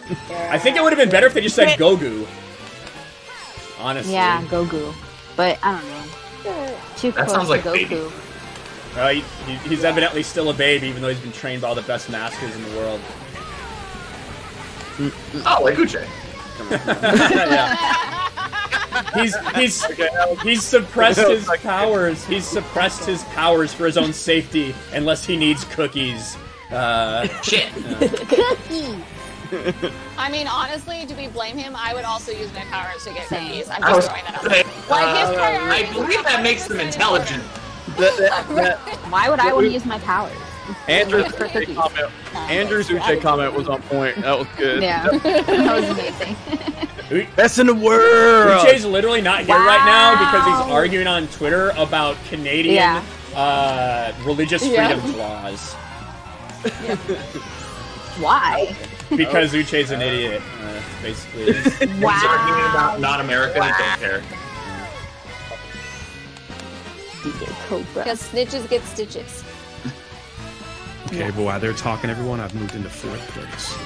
I think it would have been better if they just said Gogu. Honestly. Yeah, Goku. But I don't know. Too That close sounds like to Goku. baby. Uh, he, he- he's evidently still a baby, even though he's been trained by all the best masters in the world. Oh, like Uche. yeah. He's he's he's suppressed his powers. He's suppressed his powers for his own safety, unless he needs cookies. Uh, Shit. Cookie. I mean, honestly, do we blame him? I would also use my powers to get Same. cookies. I'm just was throwing that out. say, Like his uh, priority. I believe that makes them intelligent. That, that, that, Why would I want to use my powers? Andrew's For Uche comment, Andrew's Uche comment was on point. That was good. Yeah, that was amazing. Best in the world. Uche's literally not here right now because he's arguing on Twitter about Canadian Yeah. uh, religious Yeah. freedom laws. Why? Because Uche's an idiot, uh, basically. He's arguing about not America and don't care. Cobra. Because snitches get stitches. Okay, but while they're talking, everyone, I've moved into fourth place.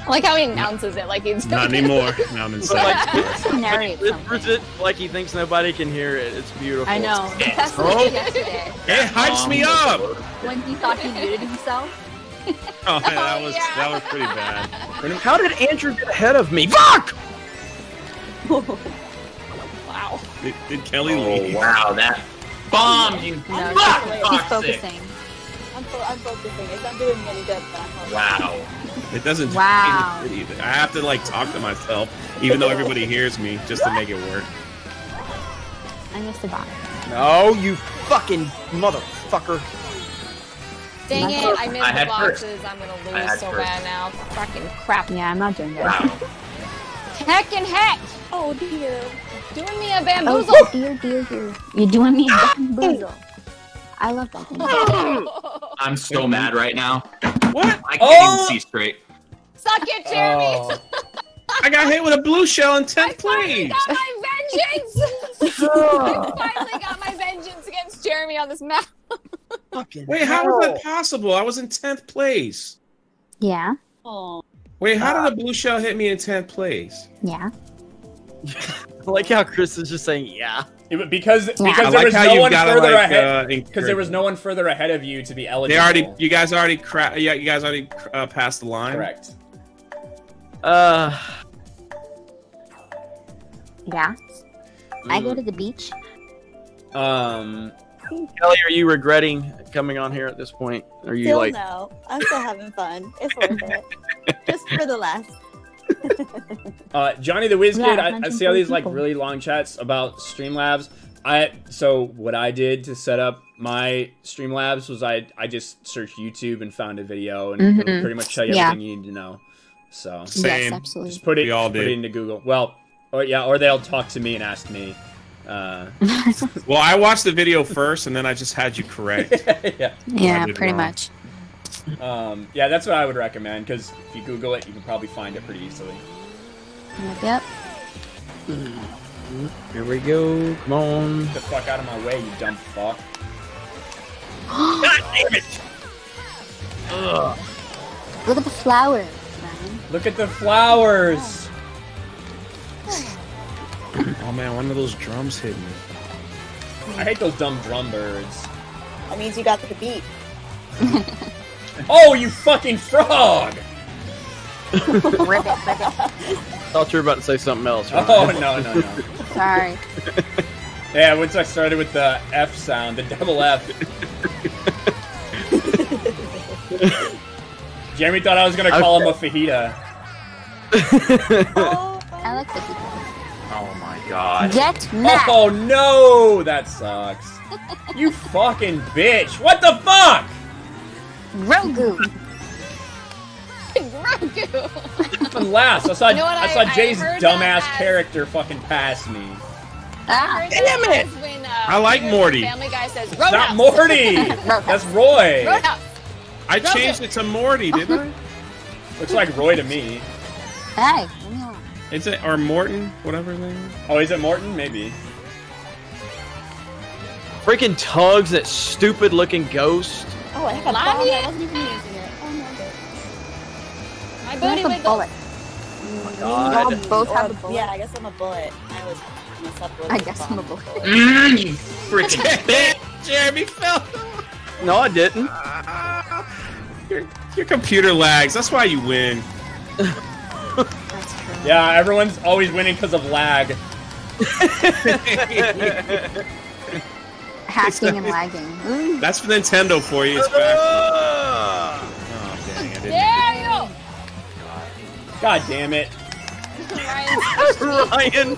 I like how he announces it like he's Not anymore. Now I'm in second. Like, Narrate whispers something. it like he thinks nobody can hear it. It's beautiful. I know. He Oh. it yesterday It hypes me up. when he thought he muted himself. Oh, yeah, that oh, was that was pretty bad. How did Andrew get ahead of me? Fuck! wow. Did, did Kelly Oh, leave? wow, that bomb, you No, fuck, he's focusing. I'm, fo- I'm focusing. It's not doing me any good, but I'm focusing. Wow. It doesn't. Wow. Either. I have to like talk to myself, even though everybody hears me, just to make it work. I missed a bot. No, you fucking motherfucker. Dang it, I missed I the had first. boxes. I'm gonna lose so first. bad now. Fucking crap. Yeah, I'm not doing good. Wow. Heck and heck! Oh dear. Doing me a bamboozle. Oh, bamboozle! dear, dear, dear. You're doing me a bamboozle. I love that thing. I'm so mad right now. What? I can't Oh! even see straight. Suck it, Jeremy! Oh, I got hit with a blue shell in 10th place. I tenth finally place. got my vengeance! I finally got my vengeance against Jeremy on this map. Fucking Wait, how was that possible? I was in tenth place. Yeah, Oh. Wait, how did a blue shell hit me in tenth place? yeah. I like how Chris is just saying, yeah. It- because because I there like was no one got further like ahead. uh, Because there was no one further ahead of you to be eligible. They already, you guys already cra- Yeah, you guys already uh, passed the line. correct. Uh, Yeah. I go to the beach. Um, Kelly, are you regretting coming on here at this point? Are you Still like, no. I'm still having fun. It's worth it. Just for the laughs. uh, Johnny the Whiz Yeah, Kid. I, I see all 140 these like really long chats about Streamlabs. I so what I did to set up my Streamlabs was I I just searched YouTube and found a video and it'll Mhm. pretty much tell you Yeah. everything you need to know. So Yes, Same. absolutely. just put it We all put it into Google. Well, or yeah, or they'll talk to me and ask me. Uh, Well, I watched the video first, and then I just had you correct. yeah. yeah, did pretty wrong. much. Um, yeah, that's what I would recommend because if you Google it, you can probably find it pretty easily. Yep, yep. here we go, come on. Get the fuck out of my way, you dumb fuck. God damn it! Look at the flowers, man. Look at the flowers. oh man, one of those drums hit me. I hate those dumb drum birds. That means you got the beat. Oh, you fucking frog! Ribbit, ribbit. thought you were about to say something else. right? Oh no no no. Sorry. Yeah, once I started with the F sound, the double F. Jeremy thought I was gonna call him a fajita. Oh, I like the people. Oh my god. Get oh, mad. Oh no, that sucks. You fucking bitch! What the fuck? Grogu. Grogu! Happened last. I saw You know I, I- saw Jay's heard dumbass as- character fucking pass me. Ah, Damn it! When, uh, I like Morty. Family Guy says It's not Roadhouse. Morty. That's Roy. Roadhouse. I changed it to Morty, didn't I? Looks like Roy to me. hey, leave me alone. Is it or Morton, whatever his name is? Oh, is it Morton? Maybe. Freaking tugs, that stupid looking ghost. Oh, I have a Love bomb. I wasn't even using it. Oh my My god. booty Where's the wiggle. bullet? God. You all both have a bullet. Yeah, I guess I'm a bullet. I was messed up with I guess. I'm a bullet. Mm, you freaking bitch. Jeremy fell. No, I didn't. Your, your computer lags. That's why you win. That's true. Yeah, everyone's always winning because of lag. Hacking and lagging. Ooh. That's for Nintendo for you. It's back. Oh, dang, I didn't. There God damn it. Ryan,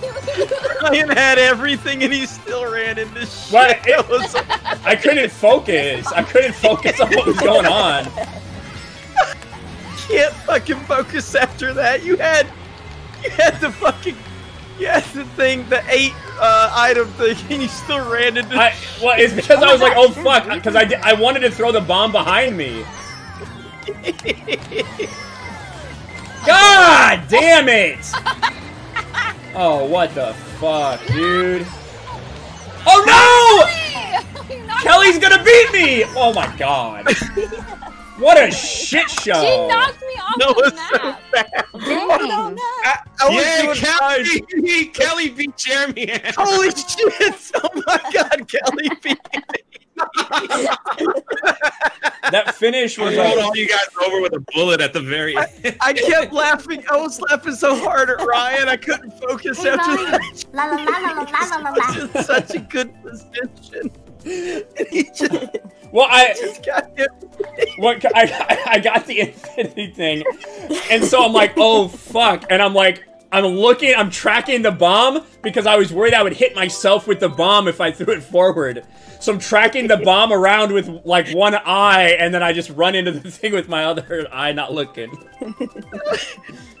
Ryan had everything and he still ran into shit. What? That was I couldn't focus. I couldn't focus on what was going on. can't fucking focus after that. You had, you had the fucking, you had the thing, the eight uh, item thing, and you still ran into. I well, it's because I was like, oh fuck, because I, di- I wanted to throw the bomb behind me. God damn it! Oh, what the fuck, dude? Oh no! Kelly's gonna beat me! Oh my god. What a shit show! She knocked me off that the was so map. bad. Dang. I, I Yeah, doing fine. Kelly, Kelly beat Jeremy. Allen. Holy shit! Oh my god, Kelly beat That finish was rolled all you guys over with a bullet at the very end. I kept laughing. I was laughing so hard at Ryan, I couldn't focus Hey, after Ryan. that. La la la la la la la la. such a good position. And he just, well. I what I, I got the infinity thing, and so I'm like, oh fuck, and I'm like, I'm looking, I'm tracking the bomb because I was worried I would hit myself with the bomb if I threw it forward. So I'm tracking the bomb around with like one eye, and then I just run into the thing with my other eye not looking.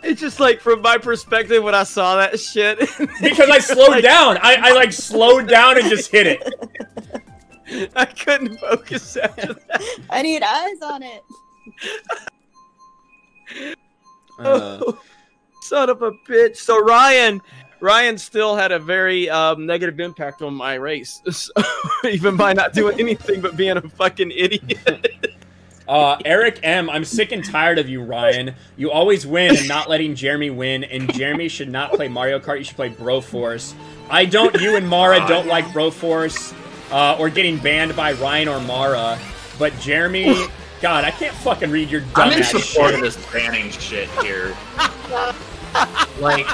It's just like from my perspective when I saw that shit. Because I slowed down. I, I like slowed down and just hit it. I couldn't focus after that. I need eyes on it. Uh, Oh, son of a bitch. So Ryan, Ryan still had a very um, negative impact on my race, so, even by not doing anything but being a fucking idiot. Uh, Eric M, I'm sick and tired of you, Ryan. You always win and not letting Jeremy win, and Jeremy should not play Mario Kart. You should play Broforce. I don't. You and Mara don't like Broforce, uh, or getting banned by Ryan or Mara. But Jeremy, God, I can't fucking read your I'm in dumbass support of this banning shit here. like,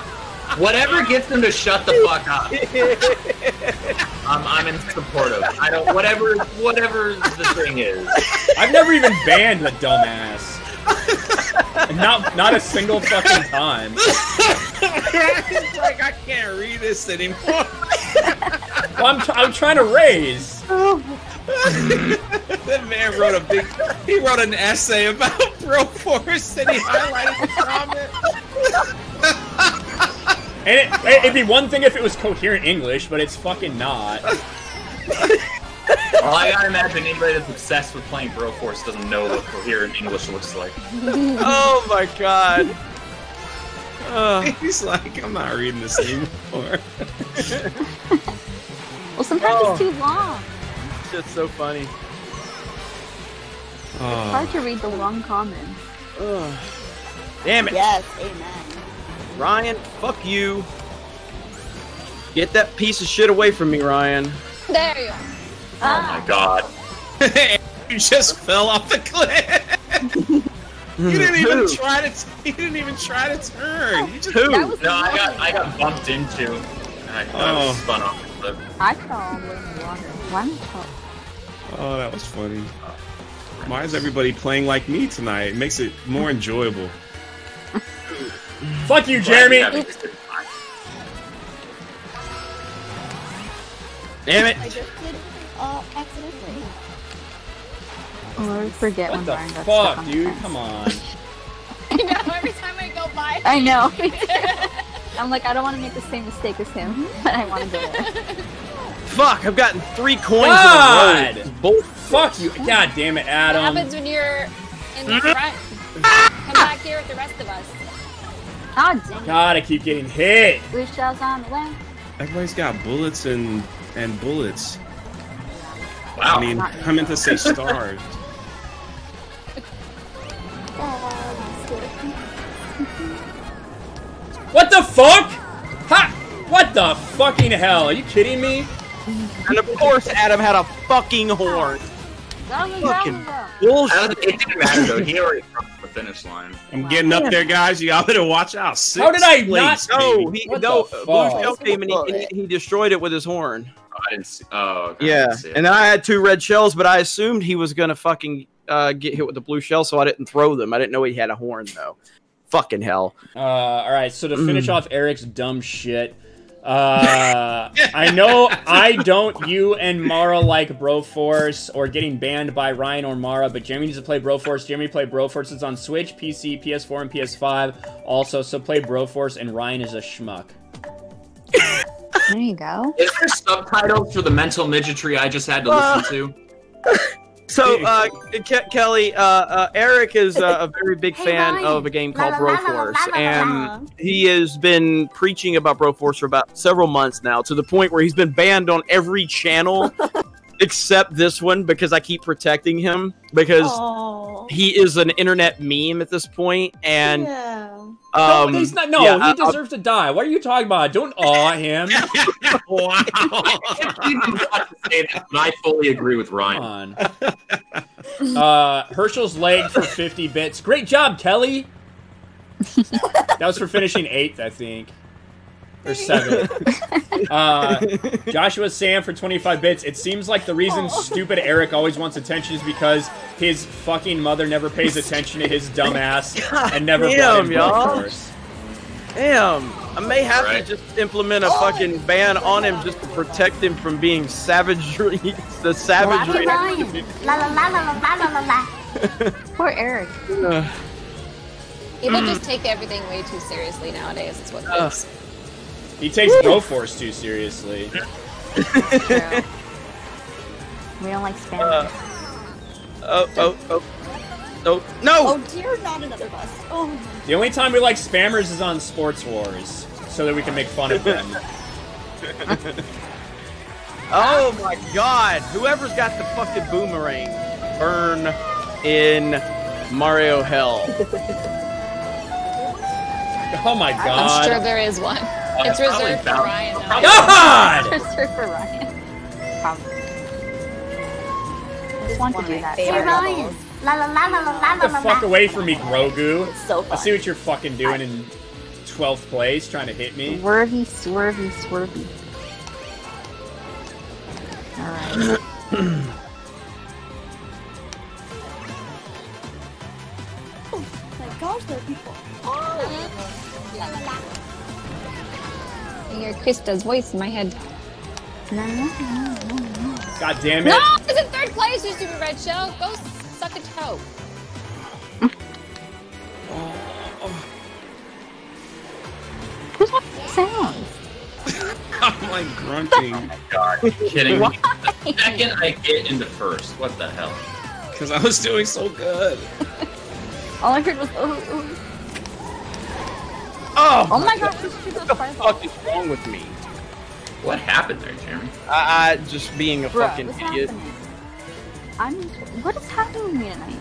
whatever gets them to shut the fuck up. I'm, I'm in support of. it. I don't. Whatever. Whatever the thing is. I've never even banned the dumbass. not not a single fucking time. it's like I can't read this anymore. Well, I'm, t- I'm trying to raise. that man wrote a big. He wrote an essay about Broforce and he highlighted the comment. And it, it'd be one thing if it was coherent English, but it's fucking not. Well, I gotta imagine anybody that's obsessed with playing Broforce doesn't know what coherent English looks like. oh my god. Ugh. He's like, I'm not reading this anymore. Well, sometimes Oh. it's too long. shit's so funny. It's Oh. hard to read the long comments. Ugh. Damn it. Yes, amen. Ryan, fuck you. Get that piece of shit away from me, Ryan. There you go. Oh ah. my god. you just fell off the cliff. You didn't even Who? try to. You didn't even try to turn. You just. Who? No, I got. I got bumped into. And I, I Oh. was spun off the. I fell all the way in the water. Why not? Oh, that was funny. Why is everybody playing like me tonight? It makes it more enjoyable. Fuck you, Jeremy. you're having a good time. Damn it. I just did uh, accidentally. Oh, I forget What when the Brian got stuck fuck, on the dude? Come on. I know, every time I go by. I know. I'm like, I don't want to make the same mistake as him, mm-hmm. but I want to do it. Fuck, I've gotten three coins God! in a row. Bull- Fuck you. God damn it, Adam. What happens when you're in the mm-hmm. front? Come back here with the rest of us. Oh, dang it. God, I keep getting hit. Blue shells on the way. Everybody's got bullets and and bullets. Wow. I mean, I meant to say stars. What the fuck? Ha! What the fucking hell? Are you kidding me? And of course, Adam had a fucking horn. Fucking bullshit. it didn't matter though. He already crossed the finish line. I'm getting up there, guys. Y'all better watch out. Sixth How did I place, not- No, baby. he What no. Blue shell came and he, he destroyed it with his horn. Oh, I didn't see. Oh, okay, I Yeah, didn't see it. and then I had two red shells, but I assumed he was gonna fucking uh, get hit with the blue shell, so I didn't throw them. I didn't know he had a horn though. Fucking hell. Uh, all right, so to finish Mm. off Eric's dumb shit, uh, I know I don't. You and Mara like Broforce or getting banned by Ryan or Mara, but Jeremy needs to play Broforce. Jeremy play Broforce. It's on Switch, PC, PS4, and PS5. Also, so play Broforce, and Ryan is a schmuck. There you go. Is there subtitles for the mental midgetry I just had to Uh, listen to? So, uh, Ke- Kelly, uh, uh, Eric is uh, a very big fan of a game called Broforce, and he has been preaching about Broforce for about several months now, to the point where he's been banned on every channel except this one because I keep protecting him because Oh. he is an internet meme at this point, and yeah. Um, no, he's not. No, yeah, he I- I- deserves to die. What are you talking about? Don't awe him. wow. He didn't want to say that, but I fully agree with Come Ryan. on. Uh, Herschel's leg for 50 bits. Great job, Kelly. that was for finishing eighth, I think. Or seven. Uh, Joshua Sam for 25 bits. It seems like the reason stupid Eric always wants attention is because his fucking mother never pays attention to his dumb ass and never brought damn, him y'all. Broforce. Damn, I may have Right. to just implement a fucking ban on him just to protect him from being savagery, the savagery. La la la la la la la la. Poor Eric. People just take everything way too seriously nowadays. Is what Uh, is. He takes Broforce too seriously. True. We don't like spam. Uh, oh, oh, oh, oh, no! Oh dear, not another bus. Oh. The only time we like spammers is on Sports Wars, so that we can make fun of them. Oh my god! Whoever's got the fucking boomerang, burn in Mario Hell. Oh my god. I'm sure there is one. Uh, it's probably reserved for Ryan. though. God! Just for Ryan. Probably. I just want to do that. Hey, Ryan. levels. La la la la la la Get the fuck away from me, Grogu. It's so I fun. see what you're fucking doing in 12th place, trying to hit me. Swervy, swervy, swervy. Alright. hear Krista's voice in my head. God damn it. No, it's in third place, you stupid red shell. Go suck a toe. Who's making sounds? I'm like grunting Oh my God, you kidding me? The second I get into first, what the hell? because I was doing so good. All I heard was oh, oh, oh. Oh. Oh, my gosh, this shit is what the fuck is wrong with me? What happened there, Jeremy? I, I just being a Bruh, fucking what's idiot. happening? I'm. What is happening to me tonight?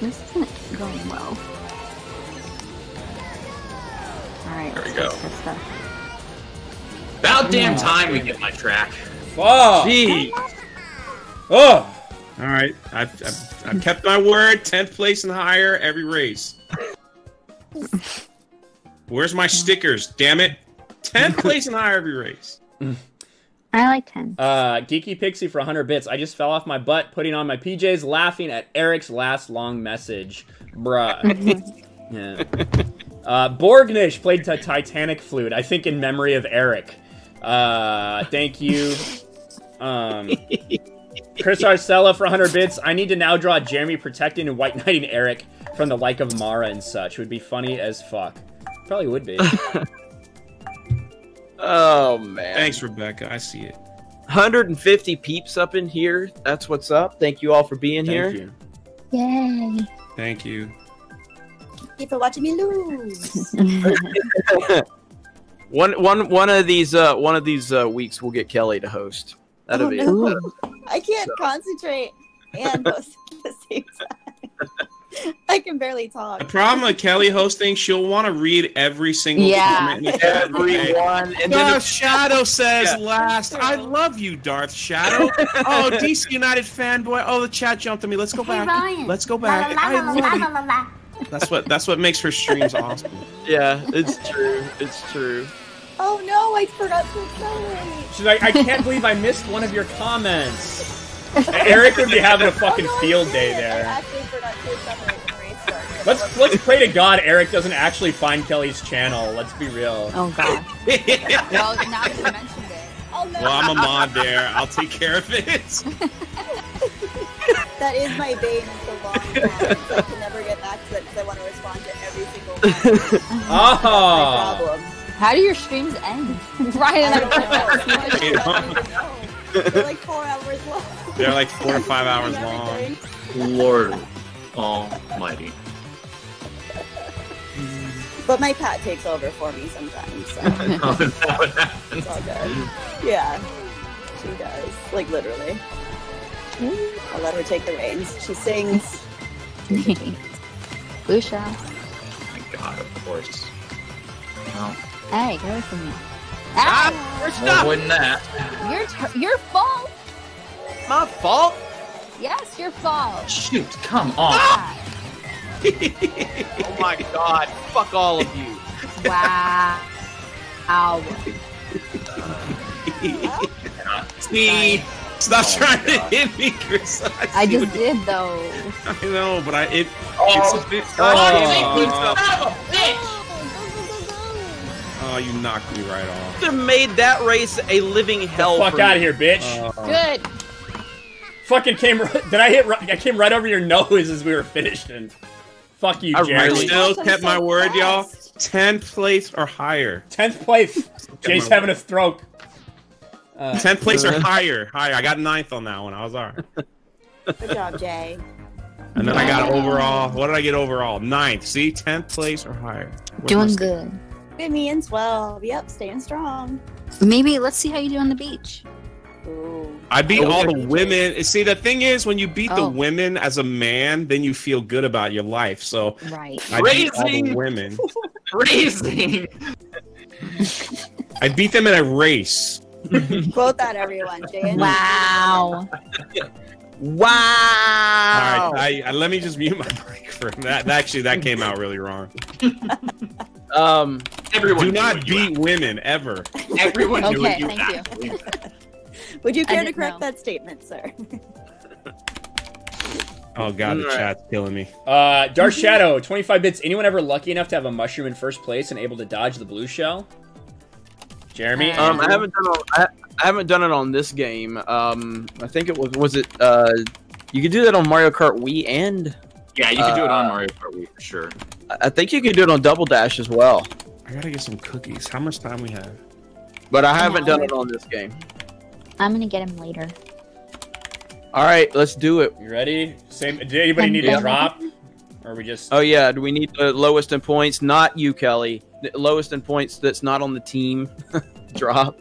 This isn't going well. Alright, There we go. this stuff. About damn time we get my track. Fuck. Gee, Oh. All right, I've, I've, I've kept my word. Tenth place and higher every race. Where's my stickers? Damn it! Tenth place and higher every race. I like 10. Uh, Geeky Pixie for 100 bits. I just fell off my butt putting on my PJs laughing at Eric's last long message. Bruh. yeah. Uh, Borgnish played the Titanic flute, I think in memory of Eric. Uh, thank you. Um, Chris Arcella for 100 bits. I need to now draw Jeremy protecting and white knighting Eric from the like of Mara and such. Would be funny as fuck. Probably would be. oh man. Thanks, Rebecca. I see it. 150 peeps up in here. That's what's up. Thank you all for being here. Thank here. you. Yay! Thank you. Thank you for watching me lose. One one one of these uh one of these uh weeks we'll get Kelly to host. That'll Oh, be no. I can't concentrate and post at the same time. I can barely talk. The problem with Kelly hosting, she'll want to read every single Yeah. comment in the chat. Everyone, and then Darth Shadow says Yeah. last. I love you, Darth Shadow. Oh, DC United fanboy. Oh, the chat jumped on me. Let's go back. Let's go back. I love you. That's what. That's what makes her streams awesome. yeah, it's true. It's true. Oh no, I forgot to accelerate. She's like, I can't believe I missed one of your comments. Eric would be having a fucking Oh, no, field day there. actually forgot to accelerate when the race started. Let's let's pray to God Eric doesn't actually find Kelly's channel. Let's be real. Oh god. well, now that you mentioned it. Oh no, Well, I'm a mod there. I'll take care of it. that is my bane is the long comments. I can never get back to it because I want to respond to every single one. Ah. My Oh. problem. How do your streams end? Ryan I and don't know. I don't know. They're like four hours long. They're like four or five hours long. Lord Almighty. But my cat takes over for me sometimes. So that what happened? it's all good. Yeah, she does. Like literally. I'll let her take the reins. She sings. Blue shell. Oh my god, of course. Well, Hey, get away from me. Ah, Ah, we're more stuck. than that. your tur- your fault. My fault. Yes, your fault. Shoot, come on. Ah. Oh my god. Fuck all of you. Wow. Ow. See, stop Oh trying to hit me, Chris. I see just what- did though. I know, but I it. Oh, it's, it's, Oh. oh, son of a bitch! oh, you knocked me right off. Could have made that race a living hell. Fuck for out me. of here, bitch. Oh. Good. Fucking came. ri- Did I hit? ri- I came right over your nose as we were finishing. Fuck you, I I Jeremy. still kept so my word, y'all. Tenth place or higher. Tenth place. Jay's my having a stroke. Uh, Tenth place or higher. Higher. I got ninth on that one. I was alright. Good job, Jay. And then I got overall. What did I get overall? Ninth. See, tenth place or higher. Where's my Doing good. Good, me and 12. Yep, staying strong. Maybe let's see how you do on the beach. Ooh. I beat Oh, all the yeah. women. See, the thing is, when you beat the Oh. women as a man, then you feel good about your life. So Right. I beat all the women. Raising! I beat them in a race. Quote that, everyone. Jay and Wow. Wow. All right, I, I, let me just mute my mic for that. Actually, that came out really wrong. Um. Everyone Do not beat women ever. asked. Everyone knew what Okay, you thank you. Actually Would you care to correct know. that statement, sir? Oh god, the Alright. chat's killing me. uh, Dark Shadow, 25 bits. Anyone ever lucky enough to have a mushroom in first place and able to dodge the blue shell? Jeremy? Uh, Um. I haven't done. It, I, I haven't done it on this game. Um. I think it was. Was it? Uh. You could do that on Mario Kart Wii and Yeah, you can do it on Uh, Mario Kart Wii for sure. I I think you could do it on Double Dash as well. I gotta get some cookies. How much time we have? But I haven't done it on this game. I'm gonna get him later. All right, let's do it. You ready? Same. Did anybody need Yeah. to drop? Or are we just. Oh yeah, do we need the lowest in points? Not you, Kelly. The lowest in points that's not on the team. Drop.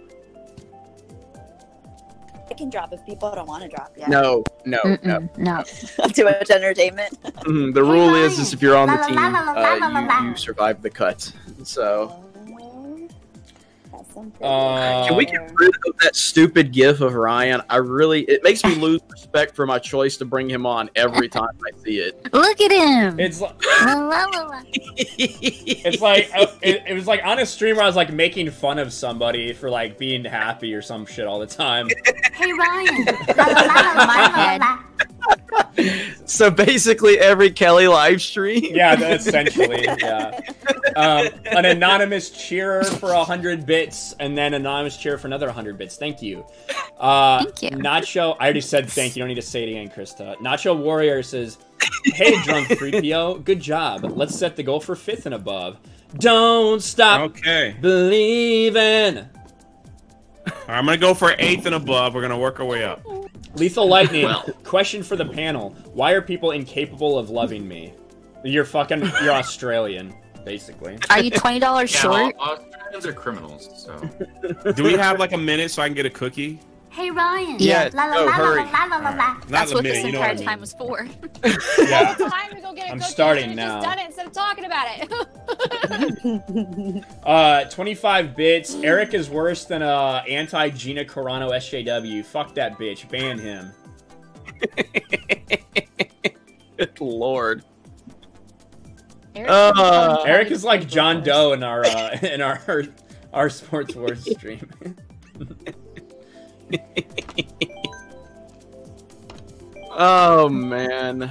I can drop if people don't want to drop Yeah. No, no, no. Mm-mm, no. Too much entertainment. Mhm, The rule is, is if you're on the team, uh, you, you survive the cut. So That's something. Uh, can we get rid of that stupid gif of Ryan? I really, it makes me lose respect for my choice to bring him on every time I see it. Look at him. It's like. It's like uh, it, it was like on a stream where I was like making fun of somebody for like being happy or some shit all the time. Hey Ryan. So basically, every Kelly live stream. Yeah, essentially, yeah. Um, an anonymous cheerer for a hundred bits, and then anonymous cheer for another hundred bits. Thank you. Uh, Thank you. Nacho, I already said thank you. Don't need to say it again, Krista. Nacho Warrior says, "Hey, drunk 3PO, good job. Let's set the goal for fifth and above. Don't stop Okay, believing." I'm gonna go for eighth and above. We're gonna work our way up. Lethal Lightning. Well. Question for the panel: Why are people incapable of loving me? You're fucking. You're Australian, basically. Are you twenty dollars Yeah, short? all Australians are criminals, so. Do we have like a minute so I can get a cookie? Hey Ryan. Yeah, La la no, la hurry. la la la la la. Not That's what this you know what I entire mean. time was for. Yeah. Time to go get a I'm cookie. starting Should've now. Just done it instead of talking about it. Uh, 25 bits. Eric is worse than uh anti Gina Carano SJW. Fuck that bitch. Ban him. Good lord. Eric, Uh, Eric is like John Doe in our uh, in our our sports wars stream. Oh man.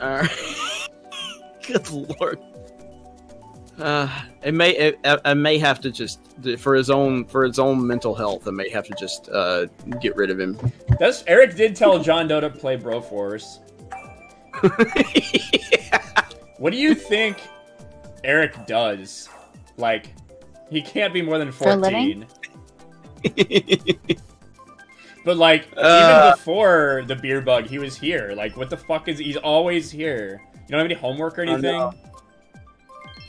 Alright. Good lord. Uh, it may it, I I may have to just for his own for his own mental health. I may have to just uh, get rid of him. That's Eric did tell John Doe to play Broforce. What do you think Eric does? Like, he can't be more than For 14. But like Uh. even before the beer bug, he was here. Like, what the fuck is he's always here? You don't have any homework or anything? know.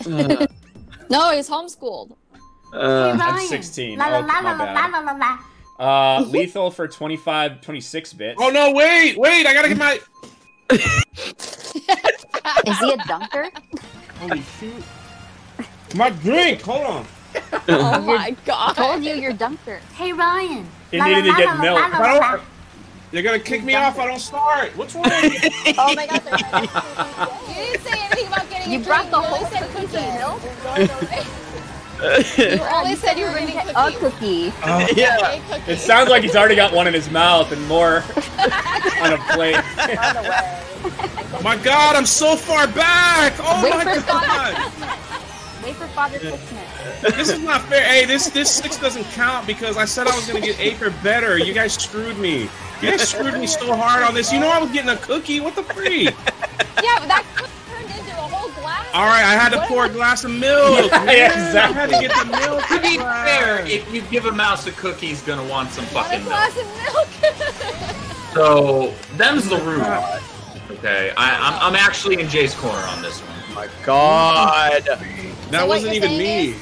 Uh, no, he's homeschooled. Hey uh, Ryan. 16. La la Oh, la my la la bad. la la la. Uh, lethal for 25, 26 bits. Oh no! Wait, wait! I gotta get my. is he a dunker? Holy shoot! My drink. Hold on. Oh my god. I god. told you you're dunker. Hey Ryan. He La needed la to get la la milk. la la la. They're gonna kick me off. I don't start. What's wrong? with you? Oh my god. You didn't say anything about getting You a brought drink. the you only whole said cookie cookies. milk? You only said you were bringing A cookies. cookie. yeah. A cookie. It sounds like he's already got one in his mouth and more on a plate. oh My God! I'm so far back. Oh Wait my God! Wait for Father Christmas. This is not fair. Hey, this this six doesn't count because I said I was gonna get eight or better. You guys screwed me. You guys screwed me so hard on this. You know I was getting a cookie. What the freak? Yeah, but that cookie turned into a whole glass. All right, I had to What pour a glass of milk. Yeah, man. exactly. I had to get the milk. To be fair, if you give a mouse a cookie, he's gonna want some One fucking milk. glass of milk. So them's the rules. Okay, I, I'm, I'm actually in Jay's corner on this one. My God. That So wasn't even me. is-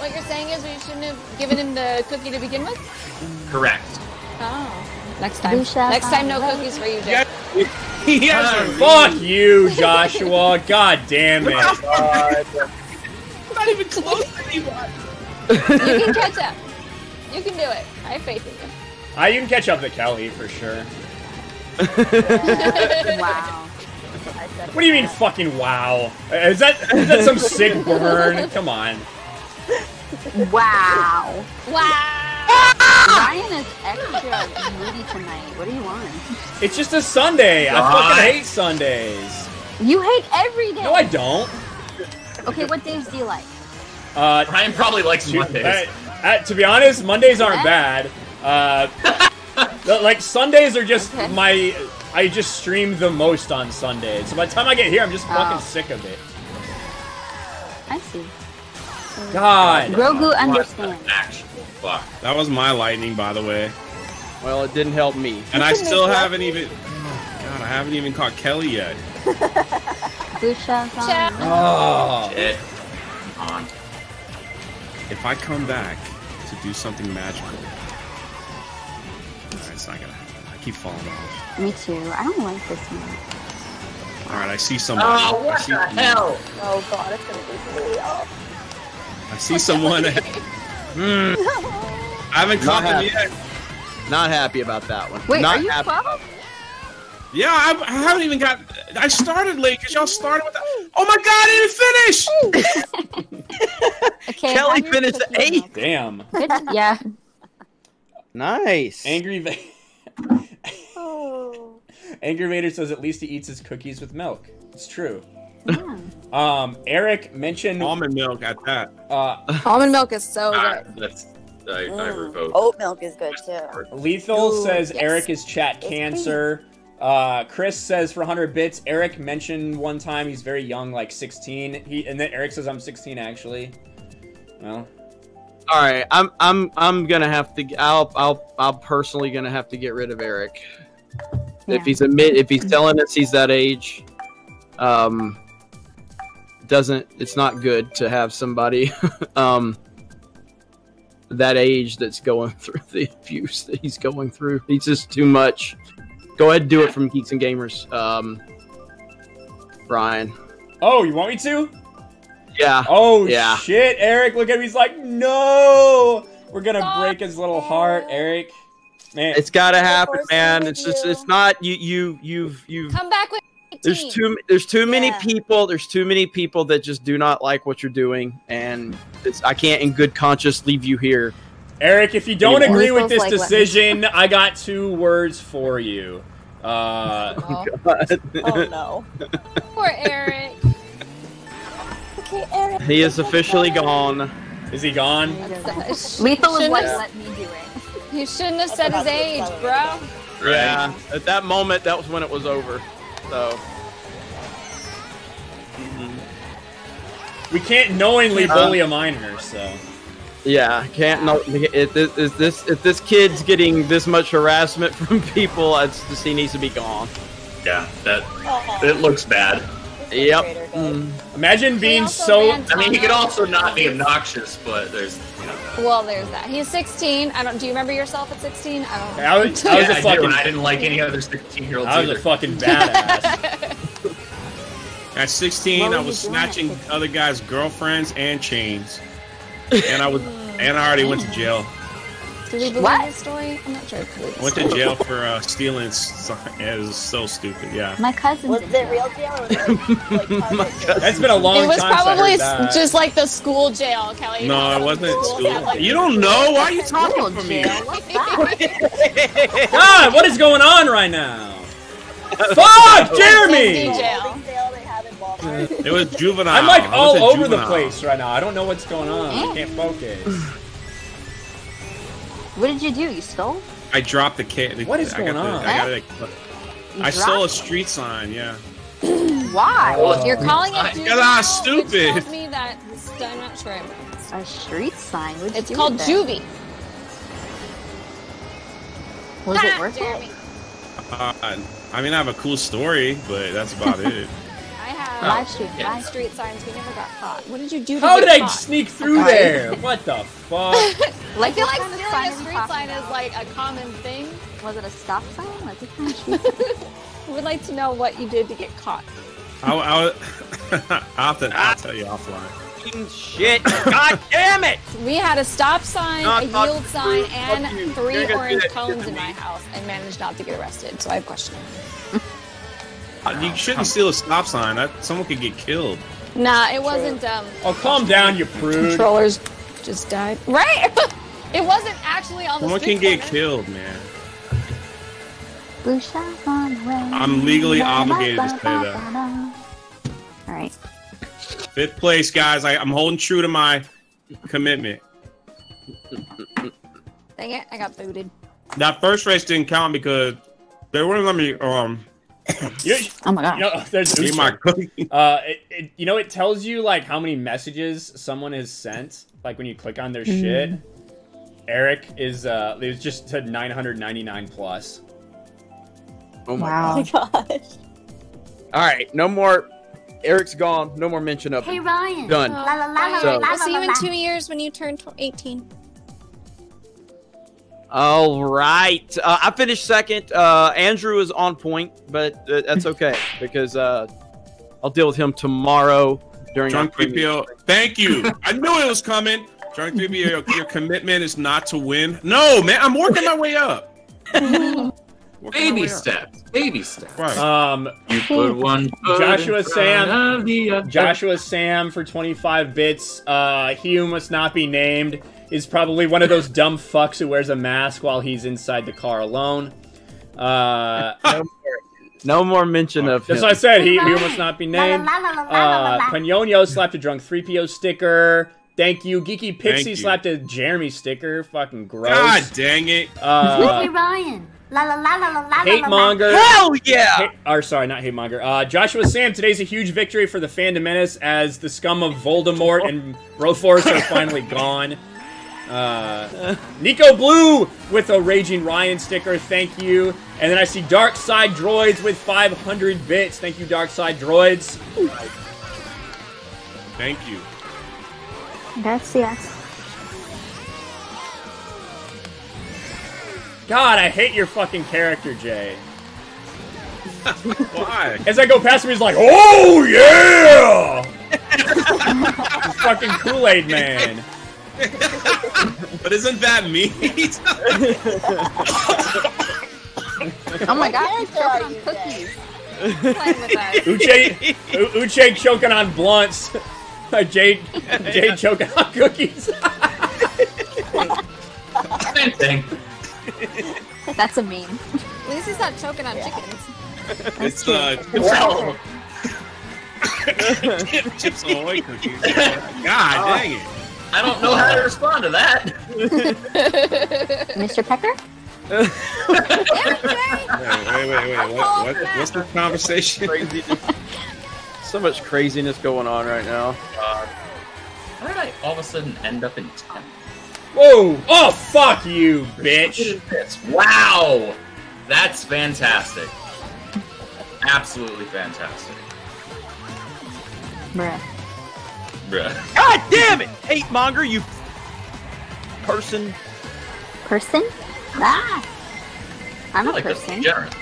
what you're saying is we shouldn't have given him the cookie to begin with? Correct. Oh. Next time. Next time, no cookies for you, Jay. Yeah. yes, Fuck you, Joshua. God damn it. not even close to anybody. You can catch up. You can do it. I have faith in you. I you can catch up to Kelly for sure. Wow. What do you mean fucking wow? Is that is that some sick burn? Come on. Wow. Wow. Ryan is extra moody tonight. What do you want? It's just a Sunday. I fucking hate Sundays. You hate every day. No, I don't. Okay, what days do you like? Uh, Ryan probably likes to, Mondays. uh, uh, to be honest, Mondays aren't bad. Uh, like Sundays are just Okay. my. I just stream the most on Sundays. So by the time I get here, I'm just fucking Oh. sick of it. I see. God. Grogu What understands. actual fuck? That was my lightning, by the way. Well, it didn't help me. And I still haven't even. oh, God, I haven't even caught Kelly yet. Oh. Shit. On. If I come back to do something magical, Alright, it's not gonna happen. I keep falling off. Me too. I don't like this one. All right, I see somebody. Oh, I what see, the hell? Oh god, it's gonna be really up. I see someone. I Hmm. haven't caught them yet. Not happy about that one. Wait, Not are you happy. 12? Yeah, I, I haven't even got. I started late because y'all started with. The, oh my god, I didn't finish! Okay, Kelly finished cookie eighth. Damn. Good. Yeah. Nice. Angry Va-. Angry Vader says at least he eats his cookies with milk. It's true. yeah. Um, Eric mentioned Almond milk at that. uh, Almond milk is so Ah, good. that's I, I Mm. revoke. Oat milk is good too. Lethal Ooh, says yes. Eric is chat cancer. Uh, Chris says for 100 bits. Eric mentioned one time he's very young, like 16. He and then Eric says I'm 16 actually. Well, All right, I'm I'm I'm gonna have to. I'll I'll I'm personally gonna have to get rid of Eric. Yeah. If he's admit if he's telling us he's that age, um, doesn't it's not good to have somebody. um, that age that's going through the abuse that he's going through. He's just too much. Go ahead and do it from Geeks and Gamers. Um, Brian. Oh, you want me to? Yeah. Oh Yeah. shit, Eric! Look at him. He's like, no. We're gonna break his little heart, Eric. Man, It's got to happen, man. It's just you. it's not you you you've you've Come back with there's too there's too many Yeah. people there's too many people that just do not like what you're doing and it's I can't in good conscience leave you here. Eric, if you don't Anymore. agree with this like let me- decision, I got two words for you. Uh, Oh, Oh no. poor Eric. Okay, Eric. he is officially gone. is he gone? Lethal is Shouldn't what let me do it. You shouldn't have said his age, bro. Yeah. At that moment that was when it was over. So Mhm. We can't knowingly Uh, bully a minor, so. yeah, can't no if this is this if this kid's getting this much harassment from people, it's just he needs to be gone. Yeah, that it looks bad. Yep. Greater. Mm. Imagine He being so. I mean, he could also not be obnoxious, but there's, you know. Well, there's that. He's 16. I don't. Do you remember yourself at 16? I don't. I was, I was Yeah, a I do, fucking. and I didn't like any other 16 year olds I was either. a fucking badass. At 16, I was you doing at snatching other guys' girlfriends and chains, and I was, and I already went to jail. Do we believe What? this story? I'm not sure. if we I went to jail for uh, stealing. si- It was so stupid. Yeah. My cousin. Was it jail. real jail or was It, like, like, That's been a long time. It was time. since I probably heard that. just like the school jail, Kelly. No, how it wasn't schools school. have, like, You don't know. Why are you talking Little for me? What's? God, what is going on right now? Fuck, Jeremy! Disney jail. Holding jail they have in Walmart. It was juvenile. I'm like all was a over the place right now. I don't know what's going on. I can't focus. What did you do? You stole? I dropped the cat. What is I got going the- on? I, got it. You I stole a dropped street sign. Yeah. it. Why? Well, You're calling it Because juvenile, I'm which stupid. tells me that I'm not sure. it means. A street sign. What'd It's called juvie. Was Ah, it worth Jeremy. it? Uh, I mean, I have a cool story, but that's about it. I have oh. Live stream. yeah. Live street signs. We never got caught. What did you do? To How get did I caught? sneak through Sorry. there? What the fuck? I feel like stealing a we street talking sign is like a common thing. Was it a stop sign? Like what kind of street? We'd like to know what you did to get caught. I'll, I'll, I'll, have to, I'll ah. tell you offline. Shit! God damn it! We had a stop sign, Not a fuck yield sign, and three You're gonna do orange cones in my house, and managed not to get arrested. So I have questions. Uh, You shouldn't steal a stop sign. That someone could get killed. Nah, it wasn't. Um, Oh, calm down, you prude. controllers just died. Right? it wasn't actually on the Someone street can get corner. killed, man. Blue shot on the way. I'm legally obligated to say that. All right. Fifth place, guys. I, I'm holding true to my commitment. Dang it! I got booted. That first race didn't count because they wouldn't let me um You, Oh my god. you know, there's eat my cookie. Uh, it, it, you know, it tells you like how many messages someone has sent. Like when you click on their shit. Eric is uh, it was just to 999 plus. Oh my Wow. god! Gosh. All right, no more. Eric's gone. No more mention of him. Hey, Ryan. Done. La la la la So- la We'll see you in two years when you turn tw- 18. All right. Uh, I finished second. Uh, Andrew is on point, but uh, that's okay because uh, I'll deal with him tomorrow during Drunk our premium. 3PO. Thank you. I knew it was coming. Drunk 3PO, your, your commitment is not to win. No, man, I'm working my way up. Baby steps. Baby steps. Right. Um, You put one Joshua Sam. of the other. Joshua Sam for 25 bits. Uh, he who must not be named is probably one of those dumb fucks who wears a mask while he's inside the car alone. Uh, No more mention of that's him. what I said. He, he must not be La la named. Uh, la. Slapped a drunk 3PO sticker. Thank you. Geeky Pixie you. slapped a Jeremy sticker. Fucking gross. God dang it. Uh, Hey Ryan. La la la la la la hate la la. monger. Hell yeah! Hey, or sorry, not hate monger. Uh, Joshua Sam, today's a huge victory for the Fandom Menace as the scum of Voldemort and Broforce are finally gone. Uh, Nico Blue with a Raging Ryan sticker, thank you. And then I see Dark Side Droids with 500 bits. Thank you, Dark Side Droids. Thank you. That's Gracias. God, I hate your fucking character, Jay. Why? As I go past him, he's like, "Oh yeah!" fucking Kool Aid Man. But isn't that me? Oh my god, he's Character choking on cookies. Playing with us. Uche, Uche choking on blunts. Jade, Jay, Jay choking on cookies. Same thing. That's a meme. At least he's not choking on chickens. it's uh, Well, Chips Ahoy cookies. God dang it! I don't know how to respond to that. Mr. Pecker? Wait, wait, wait, wait. What, what, what's the conversation? So much craziness going on right now. How did I all of a sudden end up in 10th? Whoa! Oh fuck you, bitch! Wow! That's fantastic. Absolutely fantastic. Bruh. Bruh. God damn it! Hate monger, you person. Person? Ah! I'm a like person. generous.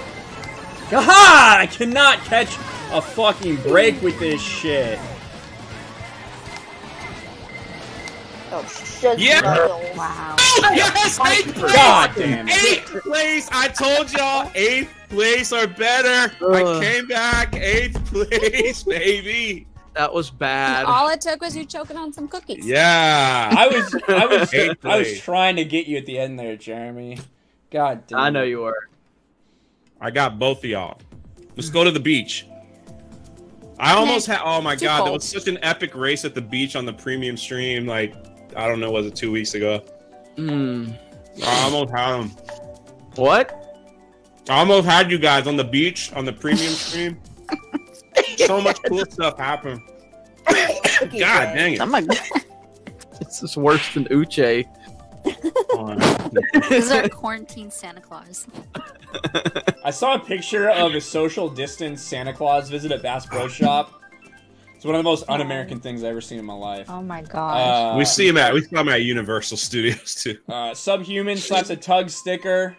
Aha! I cannot catch a fucking break with this shit. Oh, shit. Yeah. Wow. Yes, eighth place. God damn it. Eighth place. I told y'all, eighth place or better. I came back, eighth place, baby. That was bad. All it took was you choking on some cookies. Yeah. I was I was I was trying to get you at the end there, Jeremy. God damn. I know you were. I got both of y'all. Let's go to the beach. I almost had. Oh my Too god, there cold. was such an epic race at the beach on the premium stream. Like, I don't know, was it two weeks ago? Hmm. I almost had them. What? I almost had you guys on the beach on the premium stream. so much cool stuff happened. God dang it! My god. This is worse than Uche. This is our quarantine Santa Claus. I saw a picture of a social distance Santa Claus visit at Bass Pro Shop. It's one of the most un-American things I've ever seen in my life. Oh my gosh. Uh, we see him at we saw him at Universal Studios too. uh, Subhuman slaps a tug sticker.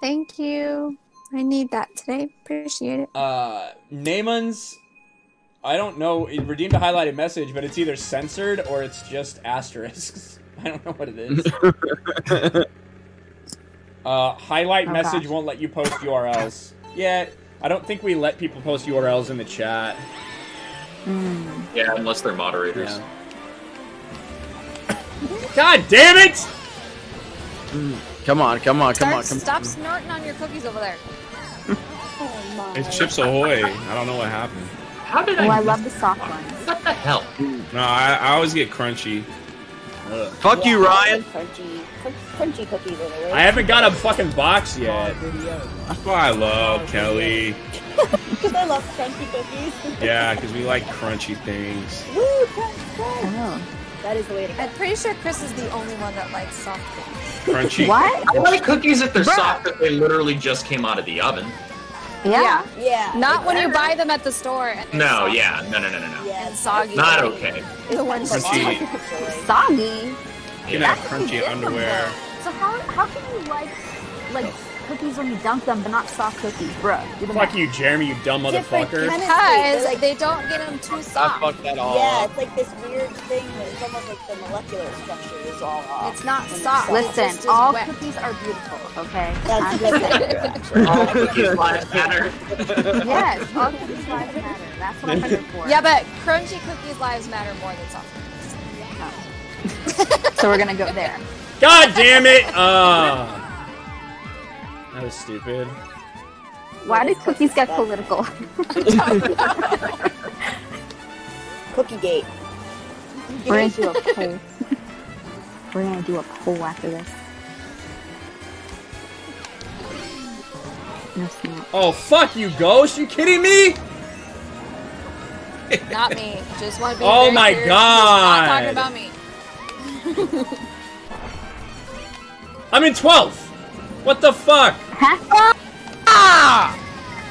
Thank you. I need that today. Appreciate it. Uh, Naaman's. I don't know. It redeemed a highlighted message, but it's either censored or it's just asterisks. I don't know what it is. uh, highlight Oh, message gosh. won't let you post URLs. Yeah, I don't think we let people post URLs in the chat. Mm. Yeah, unless they're moderators. Yeah. God damn it! Come on, come on, come Start, on, come stop on. snorting on your cookies over there. Oh my. It's Chips Ahoy. I don't know what happened. How did Oh, I? I love the soft ones. What the hell? No, I, I always get crunchy. Ugh. Fuck you, Ryan. Crunchy, crunchy cookies are the worst. I haven't got a fucking box yet. That's why I love Kelly. Because I love crunchy cookies. Yeah, because we like crunchy things. Woo, crunch, crunch. Oh. That is the way to go. I'm pretty sure Chris is the only one that likes soft cookies. Crunchy. What? I like cookies if they're Bruh. soft, if they literally just came out of the oven. Yeah. Yeah. Not when you buy them at the store. And No, soft yeah, no, no, no, no, no. Yeah. And soggy. Not okay. The ones that Crunchy. are Soggy. You can Yeah. have crunchy underwear. So how how can you like like cookies when you dunk them, but not soft cookies, bruh? Do the Fuck math. you, Jeremy, you dumb Different motherfucker. Because They're like- they don't get them too soft. I soft. fucked that all Yeah, up. it's like this weird thing that it's almost like the molecular structure is all off. It's not soft. soft. It's just Listen, as all wet. cookies are beautiful, okay? That's I'm that's just- All cookies lives matter. yes, all cookies lives matter. That's what I'm here for. Yeah, but crunchy cookies' lives matter more than soft cookies. So we're gonna go there. God damn it! Uh, that was stupid. Why did cookies get political? Cookie gate. We're gonna do a poll. We're gonna do a poll after this. No. Oh, fuck you, Ghost! You kidding me? Not me. Just want to be Oh very my clear. God. Not talking about me. I'm in 12th! What the fuck? Huh? Ah!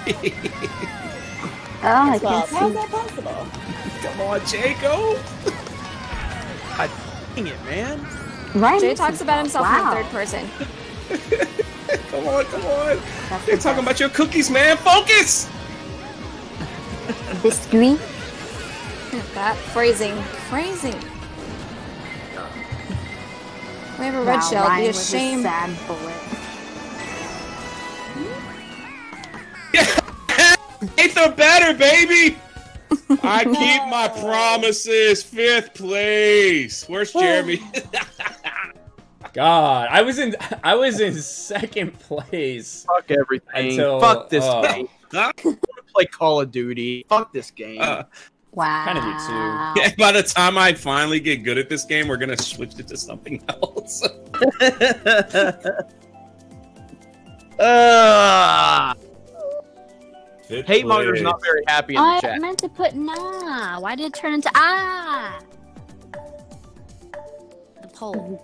Oh, I Well, can't how's that possible? Come on, Jacob. Dang it, man. Ryan Jay talks about himself wow. in the third person. come on, come on. That's They're talking best. about your cookies, man. Focus. biscuit. That phrasing. Phrasing. We have a red Wow, shell. It'd Ryan be a was shame. sad bullet. Eighth or better, baby. I keep my promises. Fifth place. Where's Jeremy? God, I was in I was in second place. Fuck everything. Until, Fuck this uh, game. I wanna play Call of Duty. Fuck this game. Uh, Wow. Kinda do too. by the time I finally get good at this game, we're gonna switch it to something else. uh, Fifth hate monger's place. not very happy in the chat. I meant to put nah. Why did it turn into ah? The poll.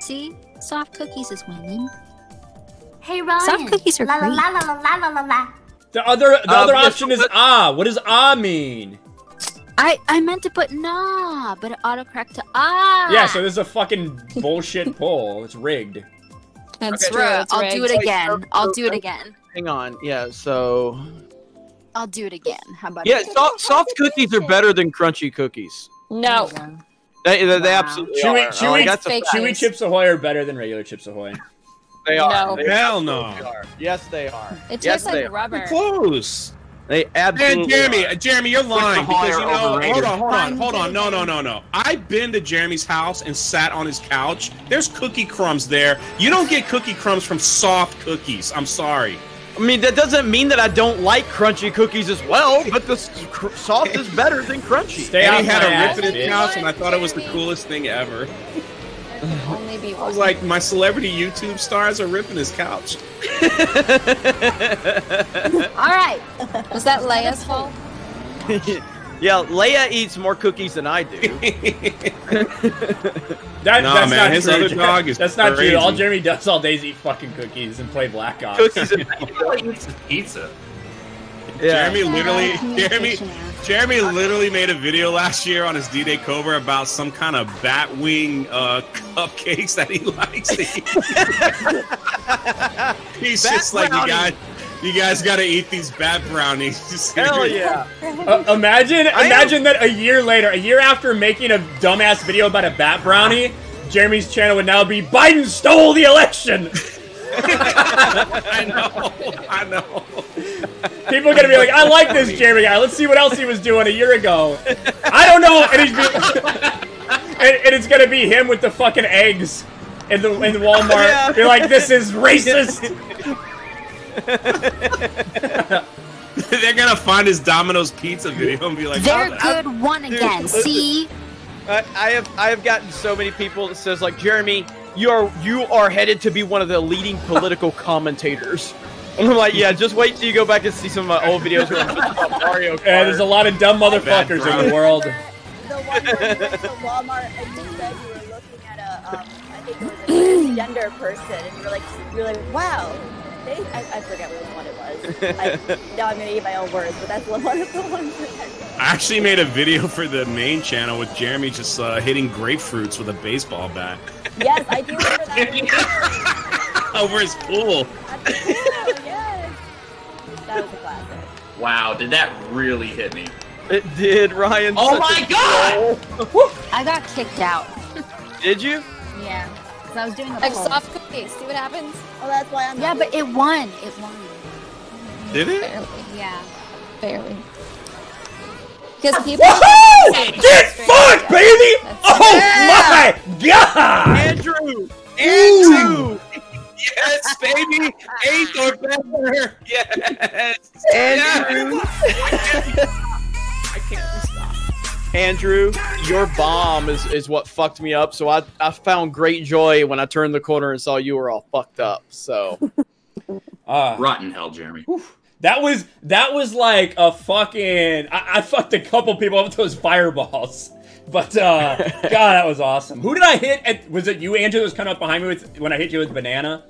See, soft cookies is winning. Hey Ryan. Soft cookies are la, great. La la la la la la la. The other the Uh, other option is ah. What does ah mean? I I meant to put nah, but it autocorrect to ah. Yeah, so this is a fucking bullshit poll. It's rigged. That's Okay. true. Bruh, It's I'll do it again. I'll do it again. Hang on. Yeah. So I'll do it again. How about yeah, soft, soft cookies are better than crunchy cookies. No. They, they, they Wow. absolutely Chewy- are. chewy- Like, that's a fake fact. Chewy Chips Ahoy are better than regular Chips Ahoy. They are. No. They Hell no. are. Yes, they are. It yes, tastes they like are. rubber. Close. They absolutely. Man, Jeremy, are. Jeremy, you're lying because you know. overrated. Hold on, hold on, hold on. No, no, no, no. I've been to Jeremy's house and sat on his couch. There's cookie crumbs there. You don't get cookie crumbs from soft cookies. I'm sorry. I mean, that doesn't mean that I don't like crunchy cookies as well, but the s- cr- soft is better than crunchy. Stay and he had a ass, rip in his couch, and I thought it was the coolest thing ever. Only be I was like, my celebrity YouTube stars are ripping his couch. All right. Was that Leia's fault? yeah, Leia eats more cookies than I do. That, Nah, that's man, not his true. other dog is That's not crazy. true. All Jeremy does all day is eat fucking cookies and play Black Ops. cookies and I feel like it's pizza. yeah. Jeremy literally, Jeremy, Communication error. Jeremy literally made a video last year on his D-Day Cobra about some kind of bat wing uh, cupcakes that he likes to eat. He's Bat just like, you guys, you guys got to eat these bat brownies. Just- Hell yeah. Uh, imagine, imagine that a year later, a year after making a dumbass video about a bat brownie, Jeremy's channel would now be Biden stole the election. I know, I know. People are gonna be like, I like this Jeremy guy. Let's see what else he was doing a year ago. I don't know, and, he's be- and, and it's gonna be him with the fucking eggs in the in Walmart. Yeah. You're like, this is racist. They're gonna find his Domino's pizza video and be like, They're "Oh, good one again. See? I, I have I have gotten so many people that says like Jeremy, you are you are headed to be one of the leading political commentators. And I'm like, yeah, just wait till you go back and see some of my old videos where I'm just about Mario Kart. And there's a lot of dumb motherfuckers in the world. The one where you went to Walmart and you said you were looking at a, um, I think it was a transgender person, and you were like, you were like, wow. They, I, I forget which one it was. I, now I'm gonna eat my own words, but that's one of the ones. I actually made a video for the main channel with Jeremy just uh, hitting grapefruits with a baseball bat yes, I do remember that. over his pool. That's cool, yes. That was a classic. Wow, did that really hit me? It did, Ryan. Oh such my a God! I got kicked out. Did you? Yeah. Because I was doing the Like poll. soft cookies. See what happens? Oh, that's why I'm. Yeah, but it won. It won. Did it? Barely. Yeah. Barely. Because people. Woohoo! Get fucked, baby! Oh my god! Andrew! Andrew! Yes, baby! Eighth or better! Yes! Andrew! I can't stop. Andrew, your bomb is, is what fucked me up. So I, I found great joy when I turned the corner and saw you were all fucked up. So Uh, Rotten hell, Jeremy. that was that was like a fucking. I, I fucked a couple people up with those fireballs. But uh, God, that was awesome. Who did I hit? At, was it you, Andrew? That was coming up behind me with when I hit you with banana.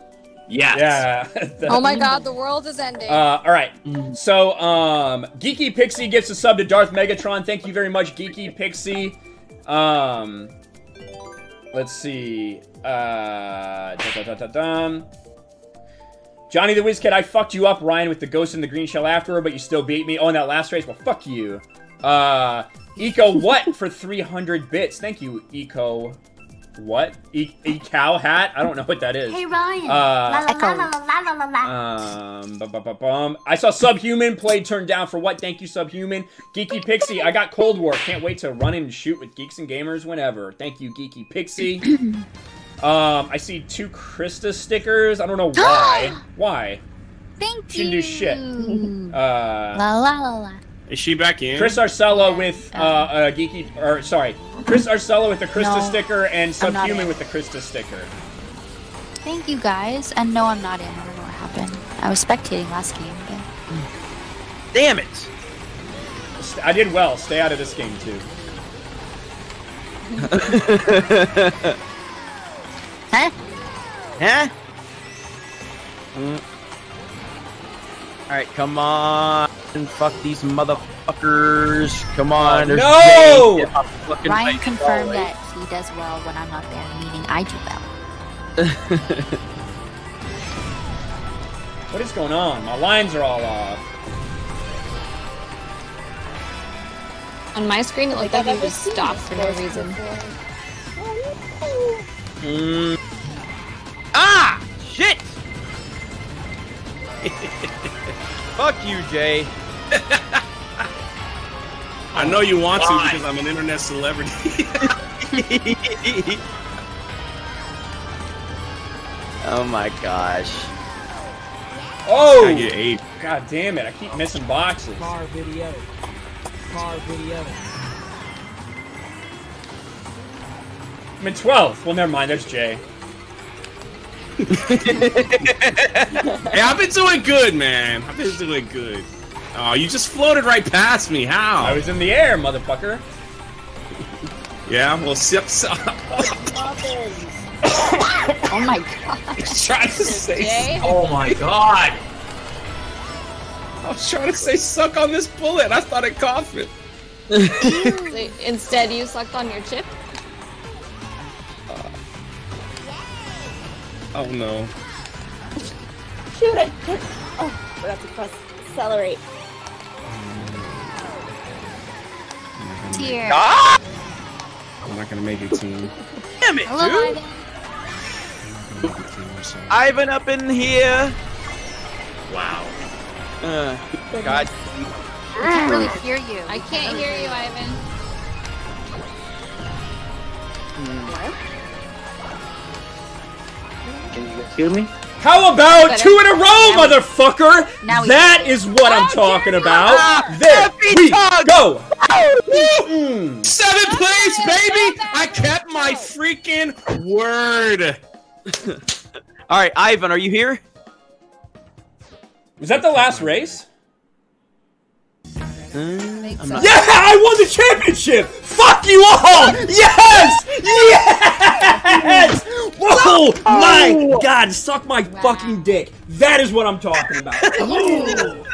Yes. Yeah. Oh my god, the world is ending. Uh, all right. So, um, Geeky Pixie gets a sub to Darth Megatron. Thank you very much, Geeky Pixie. Um, Let's see. Uh, da, da, da, da. Johnny the Whiz Kid, I fucked you up, Ryan, with the ghost in the green shell afterward, but you still beat me. Oh, in that last race? Well, fuck you. Uh, Eco what for 300 bits? Thank you, Eco. What? E, e cow hat? I don't know what that is. Hey Ryan. Um. I saw Subhuman play turned down for what? Thank you, Subhuman. Geeky Pixie, I got Cold War. Can't wait to run in and shoot with Geeks and Gamers whenever. Thank you, Geeky Pixie. um, I see two Krista stickers. I don't know why. why? Thank she you. She can do shit. Uh, la la la la. Is she back in? Chris Arcella with uh, uh, Geeky, or sorry, Chris Arcella with the Krista No, sticker and Subhuman with the Krista sticker. Thank you guys. And no, I'm not in. I don't know what happened. I was spectating last game. But... Damn it! I did well. Stay out of this game too. Huh? Huh? Mm. Alright, come on. Fuck these motherfuckers. Come on. there's no! Jay in my fucking Ryan face confirmed always. that he does well when I'm not there, meaning I do well. What is going on? My lines are all off. On my screen, it looked like you just stopped for no reason. Mm. Ah! Shit! Fuck you, Jay. I know you want to because I'm an internet celebrity. oh my gosh. Oh! I get eight. God damn it! I keep missing boxes. Car video. Car video. I'm in 12th. Well, never mind. There's Jay. Hey, I've been doing good, man. I've been doing good. Oh, you just floated right past me. How? I was in the air, motherfucker. Yeah, well, sip, sip. Oh my god. I was trying to say. Oh my god. I was trying to say suck on this bullet. I started coughing. So instead, you sucked on your chip. Uh, oh no. Shoot it! Oh, forgot to press accelerate. Tear. Ah! I'm not gonna make it, team. Damn it, Hello, dude! Ivan. Ivan up in here. Wow. Uh, God. I can't really hear you. I can't hear you, Ivan. What? Can you guys hear me? How about Better. two in a row, Now we- motherfucker? now we- That is what I'm talking dare about. Ah, there we tug. go. Mm. Seventh place, it, baby! I kept my freaking word. All right, Ivan, are you here? Was that the last race? Uh, I'm not. Yeah, I won the championship! Fuck you all! Yes! Yes! Whoa! My God, suck my fucking dick. That is what I'm talking about.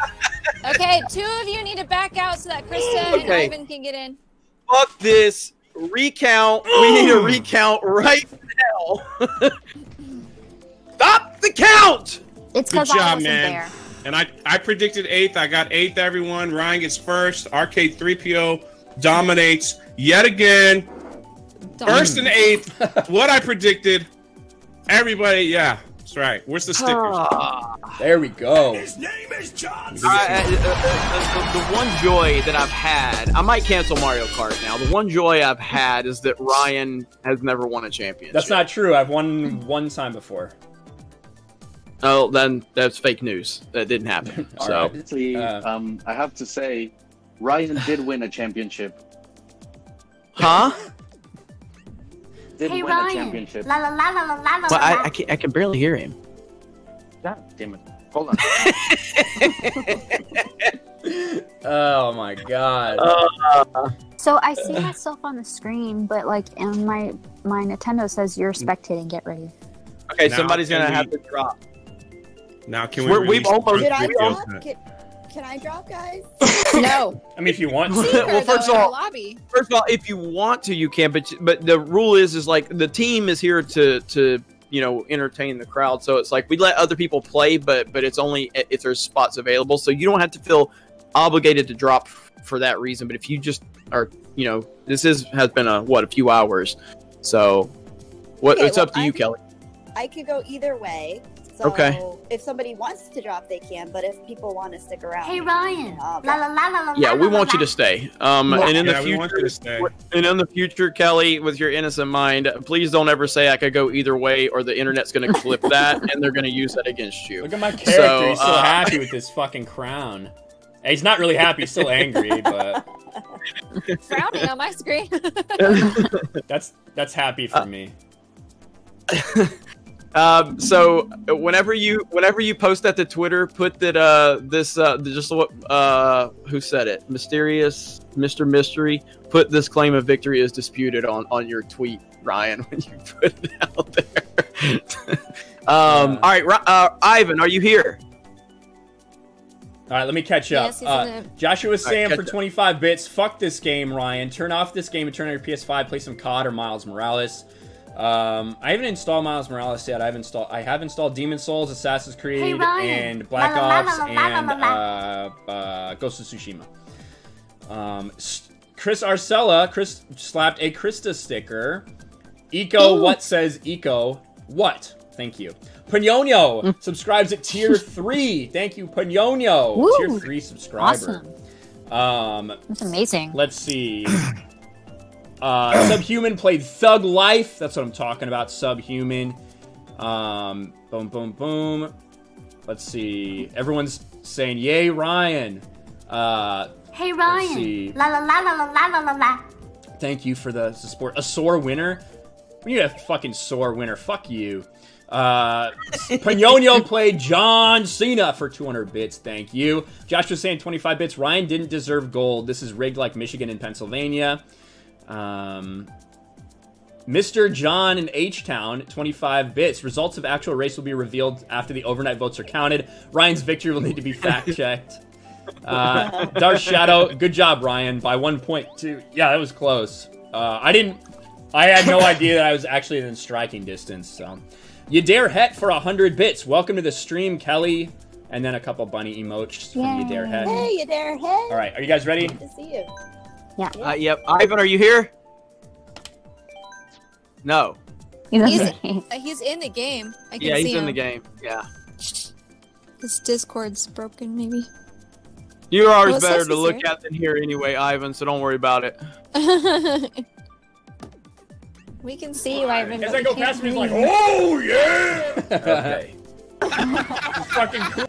Okay, two of you need to back out so that Krista Okay. and Ivan can get in. Fuck this. Recount. We need a recount right now. Stop the count. It's Good because I wasn't man. there. And I, I predicted eighth. I got eighth, everyone. Ryan gets first. Arcade 3PO dominates yet again. First and eighth. what I predicted. Everybody, yeah. That's right. Where's the stickers? Ah. There we go. I- uh, uh, uh, the, the one joy that I've had, I might cancel Mario Kart now. The one joy I've had is that Ryan has never won a championship. That's not true. I've won one time before. Oh, then that's fake news. That didn't happen. So, right. Uh, um, I have to say, Ryan did win a championship. huh? Did Hey win a Ryan. championship. La la la la la la la. Well, I. I, can, I can barely hear him. God damn it. Hold on. Oh my God. So I see myself on the screen, but like, and my my Nintendo says you're spectating. Get ready. Okay, Now somebody's gonna we- have to drop. Now, can we We're- we've release almost- the Did I drop? Can, Can I drop, guys? No. I mean, if you want Well, to. well, first of all, lobby. first of all, if you want to, you can. But but the rule is is like the team is here to to you know entertain the crowd. So it's like we let other people play, but but it's only if there's spots available. So you don't have to feel obligated to drop for that reason. But if you just are you know this is has been a what a few hours. So what Okay, it's well, up to you, I'm- Kelly. I could go either way. So Okay. if somebody wants to drop, they can. But if people want to stick around, Hey Ryan. La la la la la. Yeah, we want you to stay. Um, Yeah, and in the we future, and in the future, Kelly, with your innocent mind, please don't ever say I could go either way, or the internet's going to clip that and they're going to use that against you. Look at my character. So, he's so uh, happy with his fucking crown. He's not really happy. He's still angry, but Frowning on my screen. that's that's happy for me. Um, so whenever you whenever you post that to Twitter, put that uh this uh just what uh who said it mysterious Mr. Mystery put this claim of victory is disputed on on your tweet Ryan when you put it out there. um, all right, uh, Ivan, are you here? All right, let me catch up. Yes, he's uh. Joshua All right, Sam catch for 25 25 bits. Fuck this game, Ryan. Turn off this game and turn on your PS5. Play some COD or Miles Morales. Um, I haven't installed Miles Morales yet. I've installed. I have installed Demon's Souls, Assassin's Creed, Hey, and Black La, la, la, Ops, la, la, la, and uh, uh, Ghost of Tsushima. Um, Chris Arcella, Chris slapped a Krista sticker. Eco, what says Eco? What? Thank you. Panono subscribes at tier three. Thank you. Woo. Tier three subscriber. Awesome. Um, That's amazing. let's see. Uh, Subhuman played Thug Life. That's what I'm talking about, Subhuman. Um, boom, boom, boom. Let's see. Everyone's saying, yay, Ryan. Uh, hey, Ryan. La, la, la, la, la, la, la, la. Thank you for the, support. A sore winner? We need a fucking sore winner. Fuck you. Uh, Pignonio played John Cena for 200 bits. Thank you. Josh was saying 25 bits. Ryan didn't deserve gold. This is rigged like Michigan and Pennsylvania. Um, Mr. John in H Town, 25 bits. Results of actual race will be revealed after the overnight votes are counted. Ryan's victory will need to be fact checked. Uh, Dark Shadow, good job, Ryan, by one point two. Yeah, that was close. Uh, I didn't. I had no idea that I was actually in striking distance. So, you dare het for hundred bits. Welcome to the stream, Kelly. And then a couple bunny emojis from you dare het. Hey, you there, hey? All right, are you guys ready? Good to see you. Uh, yep. Ivan, are you here? No. He's He's, uh, he's in the game. I can Yeah, see he's in him. the game. Yeah. His Discord's broken, maybe. You're always Well, better to look here. at than hear anyway, Ivan. So don't worry about it. we can see you, Ivan. As I go past me, he's like, you. "Oh yeah!" okay. fucking cool.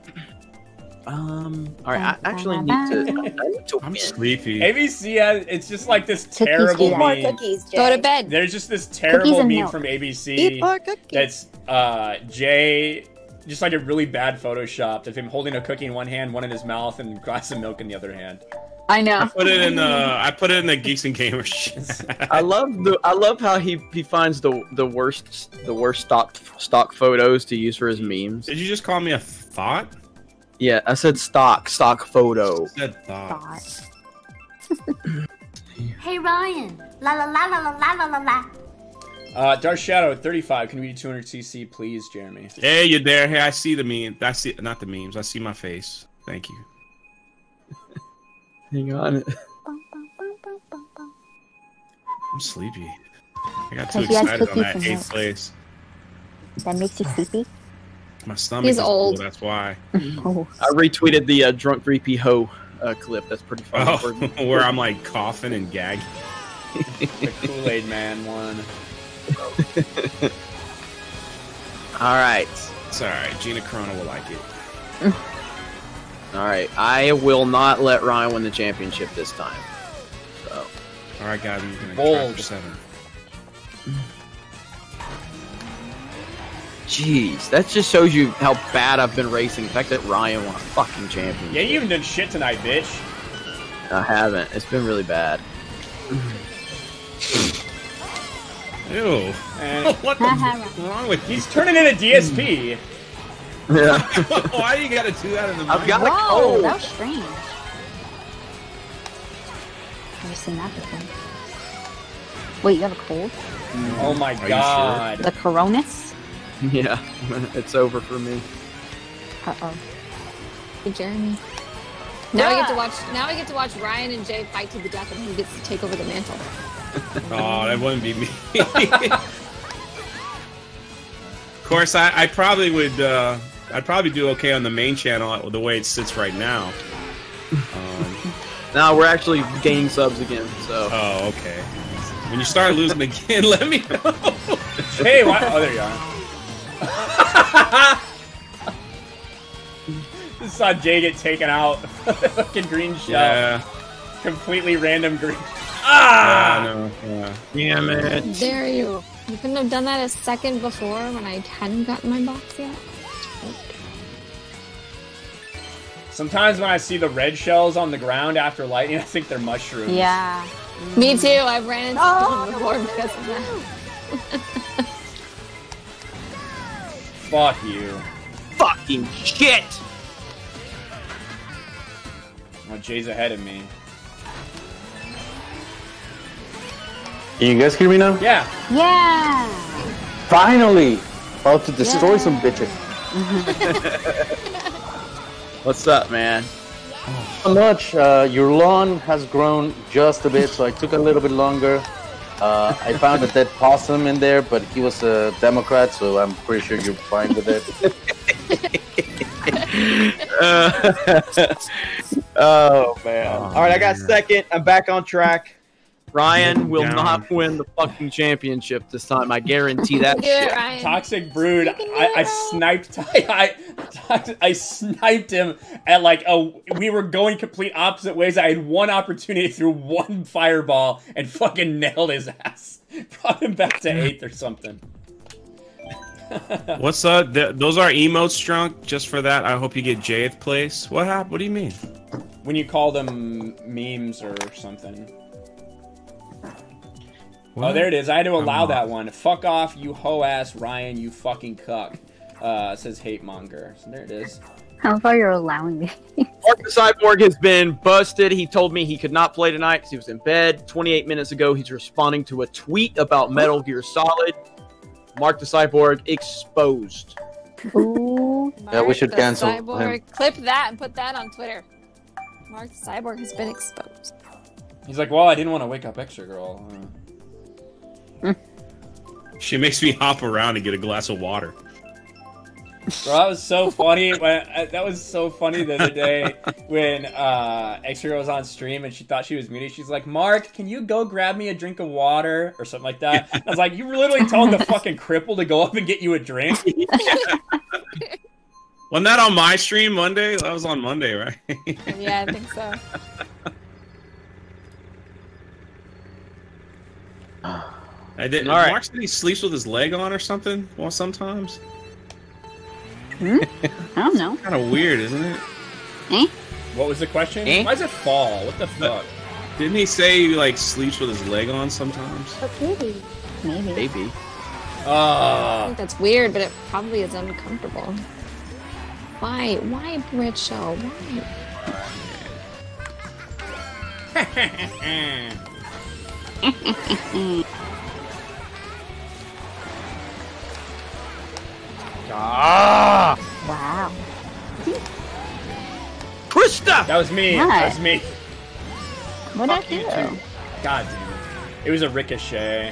Um. All right. I actually need to. I need to I'm sleepy. ABC has it's just like this Cookies terrible do More meme. cookies, Jay. Go to bed. There's just this terrible meme milk. from Eat ABC more cookies. that's uh Jay just like a really bad Photoshop of him holding a cookie in one hand, one in his mouth, and glass of milk in the other hand. I know. I Put it in. the I put it in the geeks and gamers. I love the. I love how he he finds the the worst the worst stock stock photos to use for his memes. Did you just call me a thought? Yeah, I said stock stock photo. Said thought. Thought. Hey Ryan. La la la la la la la la la. Uh, Dark Shadow 35. Can we do 200 CC, please, Jeremy? Hey, you there? Hey, I see the meme. I see not the memes. I see my face. Thank you. Hang on. I'm sleepy. I got too Because he has excited on that and eighth place. That makes you sleepy. My stomach He's is old. full, That's why. Oh, I retweeted the uh, drunk 3PO uh, clip. That's pretty funny. Oh, where I'm like coughing and gagging. The Kool Aid Man one. All right. It's all right. Gina Carano will like it. All right. I will not let Ryan win the championship this time. So. All right, guys. I'm gonna try Bold. for seven. Jeez, that just shows you how bad I've been racing. The fact that Ryan won a fucking championship. Yeah, you even did shit tonight, bitch. I haven't. It's been really bad. Ew. And what the uh-huh. fuck is wrong with you? he's turning in a DSP. Yeah. Why do you gotta do that in the I've got a cold. that was strange. Never seen that before. Wait, you have a cold? Oh my Are you god. The coronas? Yeah, it's over for me. Uh oh. Hey, Jeremy. Now we get to watch. Now we get to watch Ryan and Jay fight to the death, and who gets to take over the mantle. Oh, that wouldn't be me. of course, I, I probably would. Uh, I'd probably do okay on the main channel the way it sits right now. Um, Now we're actually gaining subs again, so. oh, okay. When you start losing again, let me know. Hey, why? Oh, there you are. Just saw Jay get taken out. Fucking green shell. Yeah. Completely random green. Ah! I know. Yeah. Damn it. Dare you? You couldn't have done that a second before when I hadn't gotten my box yet. Sometimes when I see the red shells on the ground after lightning, I think they're mushrooms. Yeah. Me too. I've ran into Oh, them before because of that. Fuck you. Fucking shit! Oh, Jay's ahead of me. Can you guys hear me now? Yeah. Yeah. Finally! About to destroy some bitches. What's up, man? Not much. Uh, your lawn has grown just a bit, so I took a little bit longer. Uh, I found a dead possum in there, but he was a Democrat, so I'm pretty sure you're fine with it. Uh, oh man! All right, I got second. I'm back on track. Ryan will Down. not win the fucking championship this time. I guarantee that Do it, shit. Ryan. Toxic Brood. You can do I, I sniped. I, I, I sniped him at like a. We were going complete opposite ways. I had one opportunity through one fireball and fucking nailed his ass. Brought him back to eighth or something. What's up? Th- those are emotes, drunk. Just for that, I hope you get Jayth place. What happened? What do you mean? When you call them memes or something. Oh, there it is. I had to allow that one. Fuck off, you hoe ass Ryan, you fucking cuck. Uh, says hate monger. So there it is. How far you're allowing me? Mark the Cyborg has been busted. He told me he could not play tonight because he was in bed. 28 minutes ago, he's responding to a tweet about Metal Gear Solid. Mark the Cyborg exposed. Ooh. Yeah, we Mark should the cancel Cyborg. him. Clip that and put that on Twitter. Mark the Cyborg has been exposed. He's like, well, I didn't want to wake up extra girl. Uh, She makes me hop around and get a glass of water. Bro, that was so funny. When uh, that was so funny the other day when uh, Extra Girl was on stream and she thought she was muted. She's like, "Mark, can you go grab me a drink of water or something like that?" I was like, "You literally telling the fucking cripple to go up and get you a drink." Wasn't that on my stream Monday? That was on Monday, right? Yeah, I think so. I didn't. All right. Mark said he sleeps with his leg on or something. Well, sometimes. I don't know. Kind of weird, isn't it? Eh? What was the question? Eh? Why does it fall? What the fuck? Didn't he say he like sleeps with his leg on sometimes? Maybe. Maybe. I Uh, think that's weird, but it probably is uncomfortable. Why? Why bread shell? Why? Ah. Wow. Krista! that was me. What? That was me. What did I do? too. God damn it! It was a ricochet.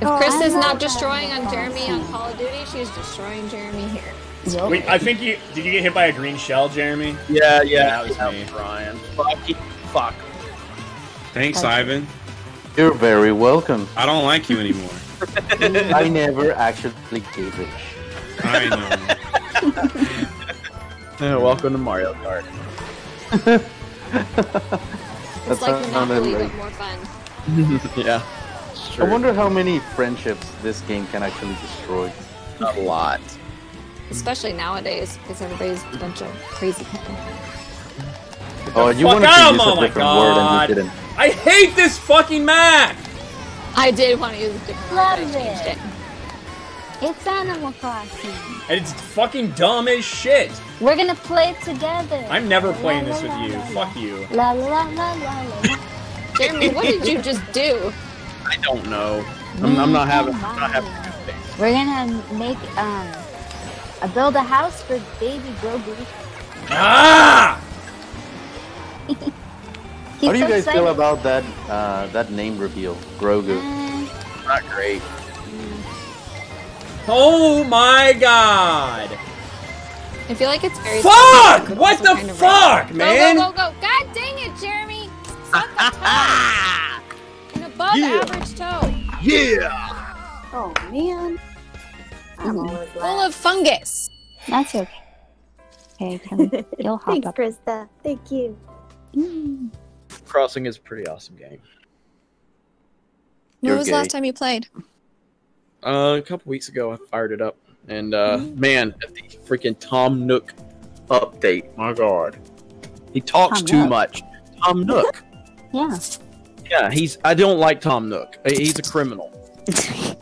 If Oh, Chris I is not destroying on Jeremy on. Call of Duty, she's destroying Jeremy here. Yup. Wait, I think you did. You get hit by a green shell, Jeremy? Yeah, yeah, Yeah, that was that me. was Ryan. Fuck. Fuck. Thanks, Okay. Ivan. You're very welcome. I don't like you anymore. I never actually gave a shit. I know. Yeah, welcome to Mario Kart. It's That like sounded Monopoly, like- but more fun. yeah. It's I wonder how many friendships this game can actually destroy. a lot. Especially nowadays, because everybody's a bunch of crazy people. Oh, you fuck wanted to use Oh a my different word and you didn't. I hate this fucking map. I did want to use a different word, but I Love changed it. it. It's Animal Crossing. And it's fucking dumb as shit. We're gonna play it together. I'm never playing la, this with la, you. la, Fuck you. La la la la la la. Jeremy, what did you just do? I don't know. I'm, I'm not having. I'm not having. We're gonna make um, a build a house for baby Grogu. Ah! He's How do you so guys feel about that uh, that name reveal, Grogu? Mm. Not great. Mm. Oh my god. I feel like it's very. Fuck! but What the fuck, right. man? Go, go, go, go! God dang it, Jeremy! Suck a toe. An above Yeah. average toe. Yeah. Oh man. I'm mm. Full of fungus. That's okay. Okay, Kelly, you'll hop Thanks, up. Krista. Thank you. Crossing is a pretty awesome game. When You're was the last time you played? Uh, a couple weeks ago, I fired it up, and uh, man, the freaking Tom Nook update. My God, he talks Tom too Nook? much. Tom Nook. Yeah. Yeah, he's. I don't like Tom Nook. He's a criminal.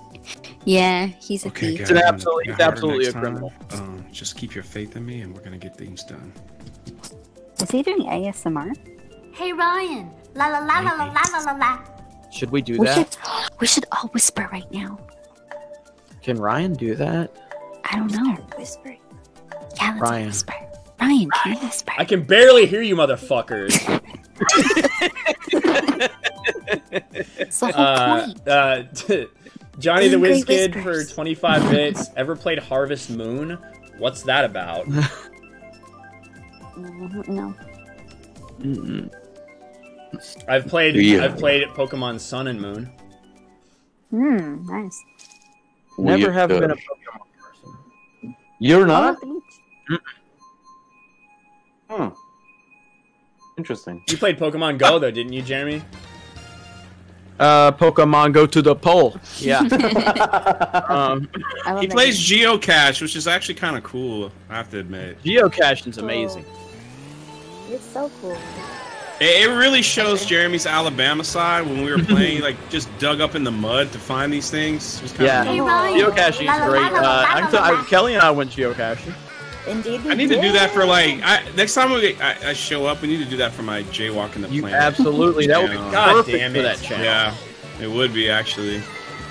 Yeah, he's a Okay, thief. guys. He's an absolute- he's absolutely next a criminal. Um, just keep your faith in me, and we're gonna get things done. Is he doing ASMR? Hey Ryan. La la la la la la la la la. Should we do We that? should. We should all whisper right now. Can Ryan do that? I don't know. Whisper. Yeah, let's Ryan. whisper. Ryan, can you whisper? I can barely hear you, motherfuckers. It's the whole Uh, point. uh, Johnny the Angry Whiz Kid for 25 bits. Ever played Harvest Moon? What's that about? Mhm, No. Mm-mm. I've played. Yeah. I've played Pokemon Sun and Moon. Hmm. Nice. Never Weird. have been a Pokemon person. You're not? love. Hmm. Interesting. You played Pokemon Go though, didn't you, Jeremy? Uh, Pokemon go to the pole. Yeah. um, He plays game. geocache, which is actually kind of cool. I have to admit. geocaching's amazing. It's so cool. It, it really shows Jeremy's Alabama side when we were playing. like just dug up in the mud to find these things. It was kinda Yeah. Hey cool. Geocaching is la la great. la la Uh, I la can tell, I. Kelly and I went geocaching. Indeed, I need to do that for like I, next time we, I, I show up. We need to do that for my jaywalking the You planet. absolutely. That would be Yeah. God perfect damn for it. that channel. Yeah, it would be actually.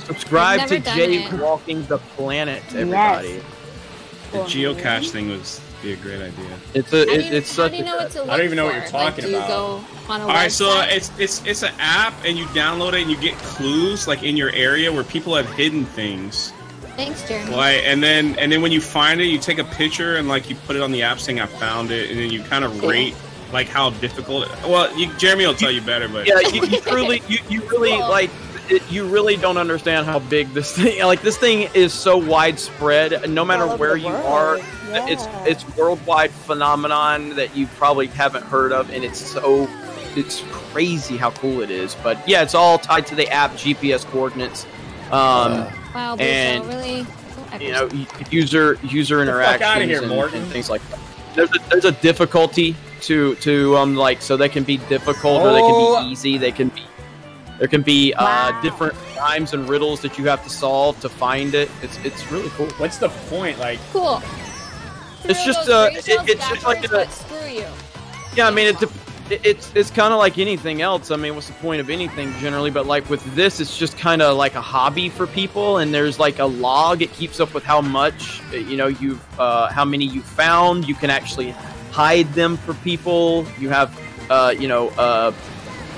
Subscribe to never done Jay it. Walking the Planet, everybody. The geocache thing would be a great idea. It's a. Do It, you, it's such do a know what to look I don't even know what you're talking like, about. You go on a All right, so it's it's it's an app, and you download it, and you get clues like in your area where people have hidden things. Thanks, Jeremy. Like, and then and then when you find it, you take a picture and like you put it on the app saying I found it, and then you kind of rate like how difficult. It, well, you, Jeremy will tell you better, but Yeah, you, you truly, you, you really like. It, you really don't understand how big this thing. Like this thing is so widespread. No matter where you are, Yeah. it's it's worldwide phenomenon that you probably haven't heard of, and it's so it's crazy how cool it is. But yeah, it's all tied to the app GPS coordinates. Um, wow, and- really? you know, user user the fuck outta interactions here, and, Morton. and things like that. There's a, there's a difficulty to to um like so they can be difficult or they Oh. can be easy. They can be there can be uh, different rhymes and riddles that you have to solve to find it. It's it's really cool. What's the point? Like, Cool. It's just, those uh, it- it's just like a- screw you. Yeah, I mean it. it- It's it's kind of like anything else. I mean, what's the point of anything generally? But like with this, it's just kind of like a hobby for people. And there's like a log. It keeps up with how much uh, you know you've uh, how many you found. You can actually hide them for people. You have uh, you know uh,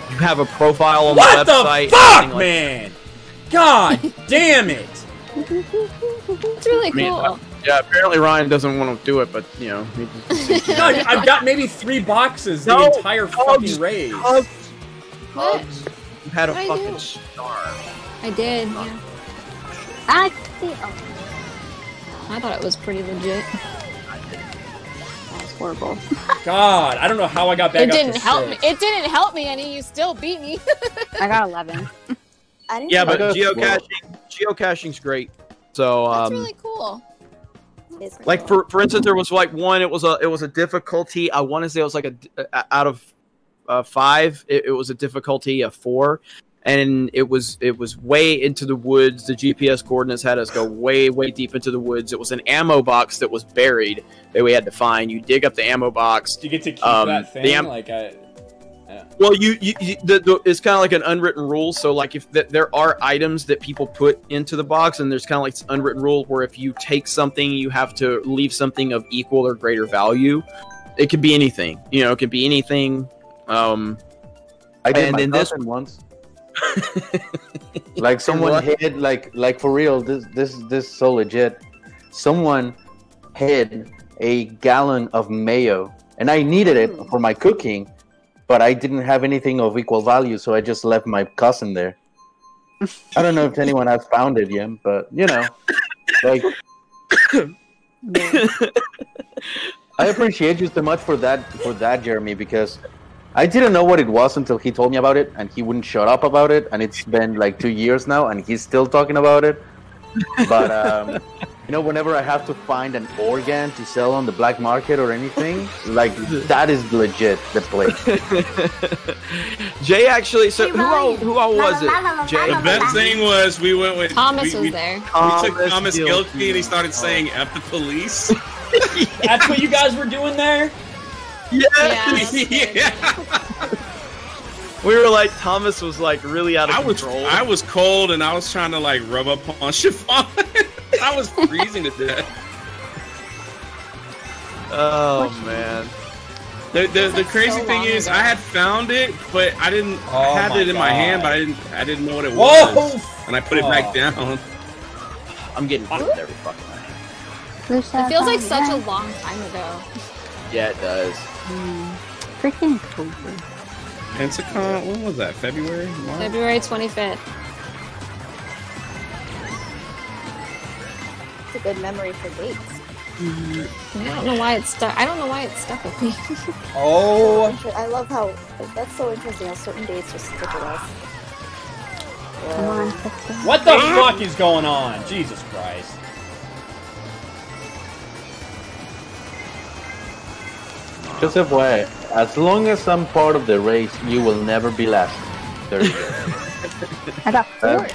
you have a profile on what the website. What the fuck, like- man? God damn it! It's really I mean, cool. uh, yeah, apparently Ryan doesn't want to do it, but you know, he just, No, I've got maybe three boxes the No, entire Hugs, fucking raid. Hugs, what? you had a What'd I fucking do? star. I did. Yeah. I see. Oh, I thought it was pretty legit. That was horrible. God, I don't know how I got back It didn't to help me. It didn't help me any. You still beat me. I got 11. I didn't Yeah, but got geocaching geocaching's great. So That's um, really cool. it's like for for instance, there was like one. It was a it was a difficulty. I want to say it was like a, a- out of uh, five. It, it was a difficulty of four, and it was it was way into the woods. The GPS coordinates had us go way way deep into the woods. It was an ammo box that was buried that we had to find. You dig up the ammo box. Do you get to keep Um, that the thing? am- like, I, Well, you, you, you the, the, it's kind of like an unwritten rule. So, like, if th- there are items that people put into the box, and there's kind of like this unwritten rule where if you take something, you have to leave something of equal or greater value. It could be anything, you know. It could be anything. Um, I did and my then this cousin once. like someone hid, like like for real. This this this is so legit. Someone hid a gallon of mayo, and I needed it hmm. for my cooking, but I didn't have anything of equal value, so I just left my cousin there. I don't know if anyone has found it yet, but you know, like. I appreciate you so much for that for that, Jeremy, because I didn't know what it was until he told me about it, and he wouldn't shut up about it. And it's been like two years now, and he's still talking about it. But um, you know, whenever I have to find an organ to sell on the black market or anything, like that is legit the place. Jay actually. So who all, who all was it? Jay. The best thing was we went with Thomas we, was we, there. We took Thomas Thomas Gilkey. Gilkey and he started saying "F the police." That's what you guys were doing there? Yeah. yeah. We were like Thomas was like really out of I was control. I was cold and I was trying to like rub up on Chiffon. I was freezing to death. oh man. The the, the crazy so thing is ago. I had found it, but I didn't. I Oh had it in my hand, but I didn't. I didn't know what it Whoa! was, and I put it back Oh. down. I'm getting hit with every fucking night. It feels like such a long time ago. Yeah, it does. Freaking cool. Pensacon. When was that? February. March? February 25th. It's a good memory for dates. I don't know why it's stuck. I don't know why it's stuck with me. Oh. Inter- I love how that's so interesting how certain dates just stick with us. Come on, What the fuck is going on? Jesus Christ. Just FYI, as long as I'm part of the race, you will never be last. There you go. I got Uh,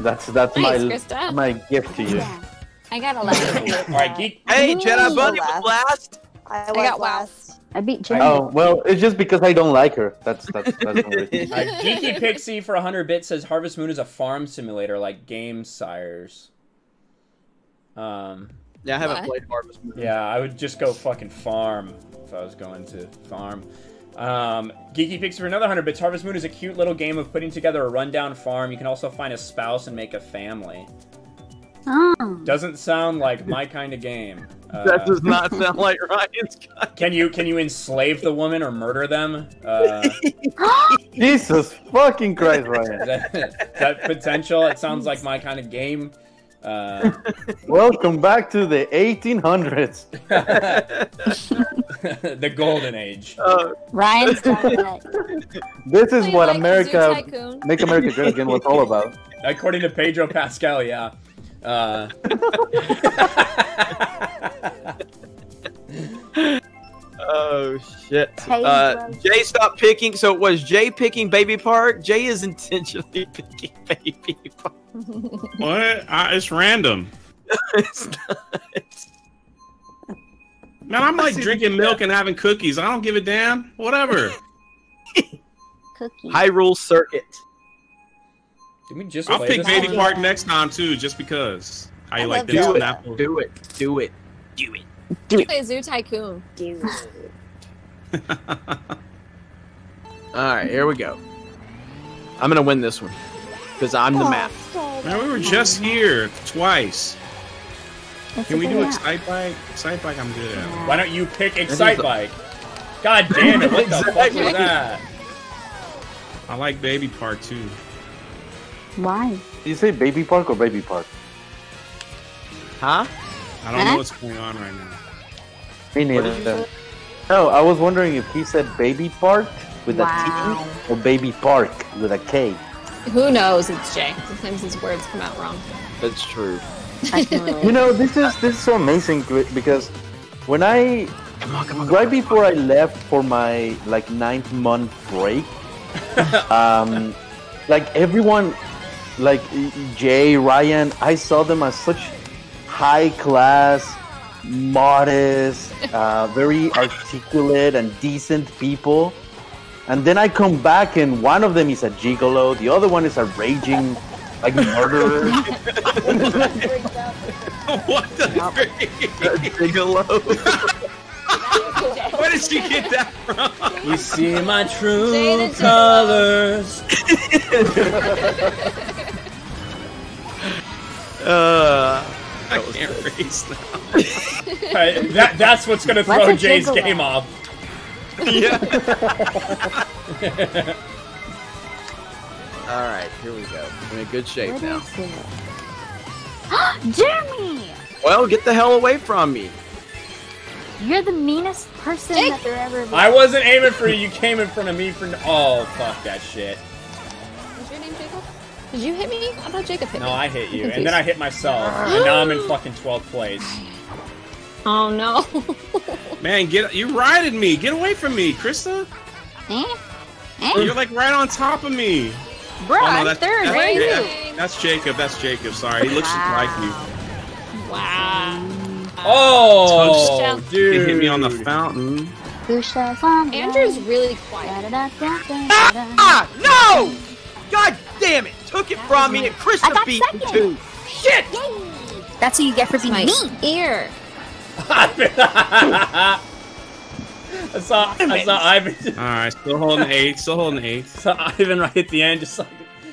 that's that's Nice, my Krista. my gift to you. I got 11. All right, geek. Hey, Ooh, Jedi Bunny last. was last. I, was got wow. last. I beat Jimmy. Oh well, it's just because I don't like her. That's that's that's the reason. Geeky Pixie for 100 bits says Harvest Moon is a farm simulator like Game Sires. Um, Yeah, I haven't What? played Harvest Moon. yeah, I would just go fucking farm if I was going to farm. Um, Geeky Pixie for another 100 bits. Harvest Moon is a cute little game of putting together a rundown farm. You can also find a spouse and make a family. Oh. Doesn't sound like my kind of game. Uh, That does not sound like Ryan's. Can you can you enslave the woman or murder them? Uh, Jesus fucking Christ, Ryan. that, that potential. It sounds like my kind of game. Uh, Welcome back to the 1800s. the golden age. Uh, Ryan's. This is what like America, Make America Great Again was all about. According to Pedro Pascal, yeah. Uh, oh shit. Uh. Jay stopped picking. So it was Jay picking Baby Park? Jay is intentionally picking Baby Park. What? I, it's random. It's not. Man, I'm like drinking milk and having cookies. I don't give a damn. Whatever. Cookie. Hyrule Circuit. did we just I'll pick? Baby? Park next time too, just because. How you I like love this that. on Do it. Do it. Do it. Do it. Play Zoo Tycoon. Dude. All right, here we go. I'm gonna win this one because I'm the map. Man, we were just here twice. That's Can we do app. Excitebike? Excite Bike, I'm good at. Why don't you pick Excitebike? God damn it! What the fuck was that? I like Baby Park too. Why? Did you say Baby Park or Baby Park? Huh? I don't know what's going on right now. Me neither. No, I was wondering if he said Baby Park with Wow. a T or Baby Park with a K. Who knows? It's Jay. Sometimes his words come out wrong. That's true. You know, this is this is so amazing because when I Come on, come on. right before I left for my like ninth month break, um, like everyone, like Jay, Ryan, I saw them as such high class, modest, uh, very articulate and decent people. And then I come back and one of them is a gigolo, the other one is a raging like murderer. what the Gigolo. Where did she get that from? You see my true colors. Uh, I can't race now. Right, that, that's what's gonna What's throw a Jay's gigolo? game off. yeah. All right, here we go. I'm in good shape now. Jeremy, Well, get the hell away from me. you're the meanest person Jake. that there ever was. I wasn't aiming for you. You came in front of me for. Oh fuck that shit. Did you hit me? I thought Jacob hit No, me. I hit you, and then I hit myself, and now I'm in fucking 12th place. Oh no. Man, get you riding me. Get away from me, Krista. Eh? Eh? You're like right on top of me. Bro, Oh, no, I'm that's, third. that's, Where are you? yeah, that's Jacob. That's Jacob. Sorry, he looks just like you. wow. Oh, Touchdown. dude! He hit me on the fountain. Who shall find Andrew's really quiet. Da-da-da-da-da-da. Ah, no! God damn it! Took it from me, and I Krista got beat me too. Shit! That's what you get for being My mean. ear. I saw, I saw Ivan, All right, still holding eight. Still holding eight. saw Ivan right at the end, just like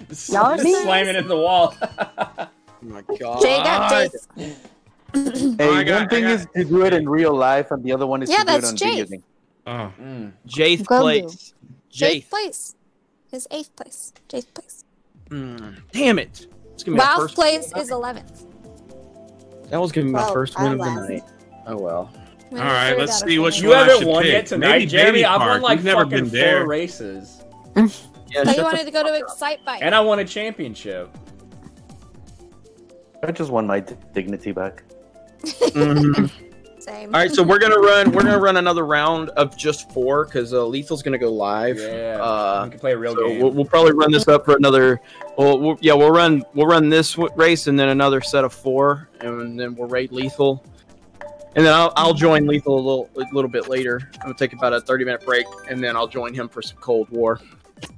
just Y'all are slamming into the wall. Oh my god. Jay got Jake. Hey, I got- one thing is to do it in real life, and the other one is Yeah, to do it that's on video Jace. game. Oh, Mm. Jaith place. Eighth place. His eighth place. Eighth place. Mm, damn it! It's gonna be my first. place is eleventh. That was gonna be my Well, first win of the night. Oh well. all right. Let's see what You one I haven't should won pick. yet tonight, Maybe Jeremy. Baby I've won like We've never fucking been there. four races, Yeah, I shut thought you wanted to go to Excitebike. and I won a championship. I just won my d- dignity back. Mhm. Same. All right, so we're gonna run. We're gonna run another round of just four because uh, Lethal's gonna go live. Yeah, Uh, we can play a real so game. we'll, we'll probably run this up for another. Well, we'll, yeah, we'll run. We'll run this race and then another set of four, and then we'll raid Lethal, and then I'll, I'll join Lethal a little a little bit later. I'm gonna take about a 30 minute break, and then I'll join him for some Cold War.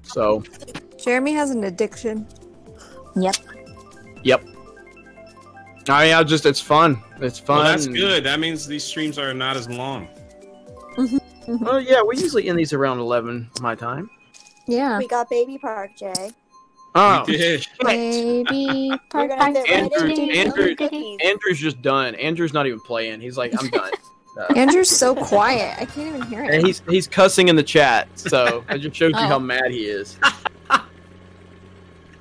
So, Jeremy has an addiction. Yep. Yep. I mean, I just it's fun. It's fun. Well, that's good. That means these streams are not as long. Oh yeah, we usually end these around 11 my time. Yeah. We got Baby Park, Jay. Oh, We did. Baby We're Park gonna Andrew, Andrew. Andrew's just done. Andrew's not even playing. He's like, I'm done. Uh, Andrew's so quiet. I can't even hear and him. he's he's cussing in the chat, so I just shows you Oh. how mad he is.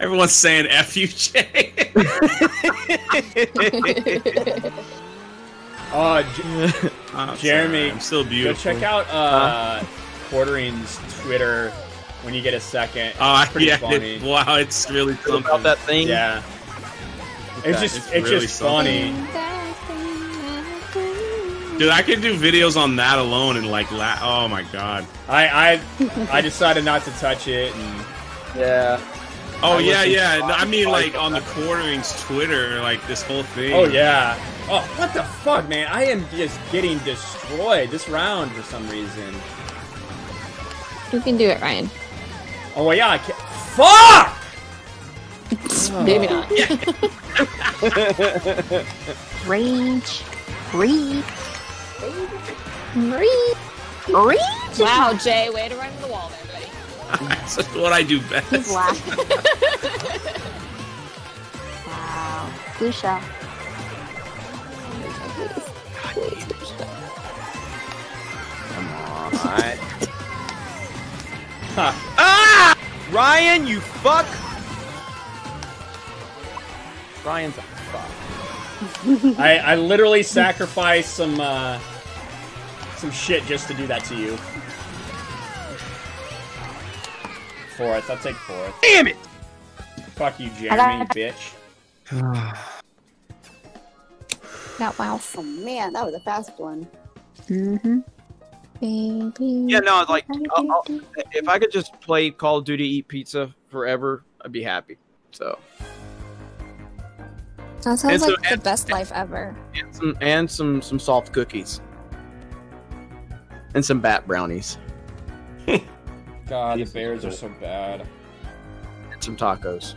Everyone's saying "f you, Jay." Oh, J- I'm Jeremy, sorry, I'm still go beautiful. check out uh, Quartering's Twitter when you get a second. Oh, It's pretty yeah. funny. it- wow, it's really something. about that thing. Yeah, it's just It's it's, really just something. funny. Dude, I could do videos on that alone and like, la- oh my god. I I I decided not to touch it, and Yeah. Oh I yeah, yeah. No, I mean, like on the quarterings Twitter, like this whole thing. oh yeah. Oh, what the fuck, man! I am just getting destroyed this round for some reason. You can do it, Ryan. Oh well, yeah, I can Fuck! Maybe not. Rage. Read. Read. Read. Wow, Jay, way to run into the wall there, buddy. That's what I do best. He's laughing. wow. Gusha. Come on. ah! Ryan, you fuck! Ryan's a fuck. I I literally sacrificed some uh some shit just to do that to you. Fourth, I'll take fourth. Damn it! Fuck you, Jeremy, bitch. Not wow. Oh man, that was a fast one. Mm-hmm. Baby. Yeah, no, like I'll, I'll, if I could just play Call of Duty, eat pizza forever, I'd be happy. So That sounds And so- like the best life ever. and some and some some soft cookies and some bat brownies God, the Bears are so bad. and some tacos.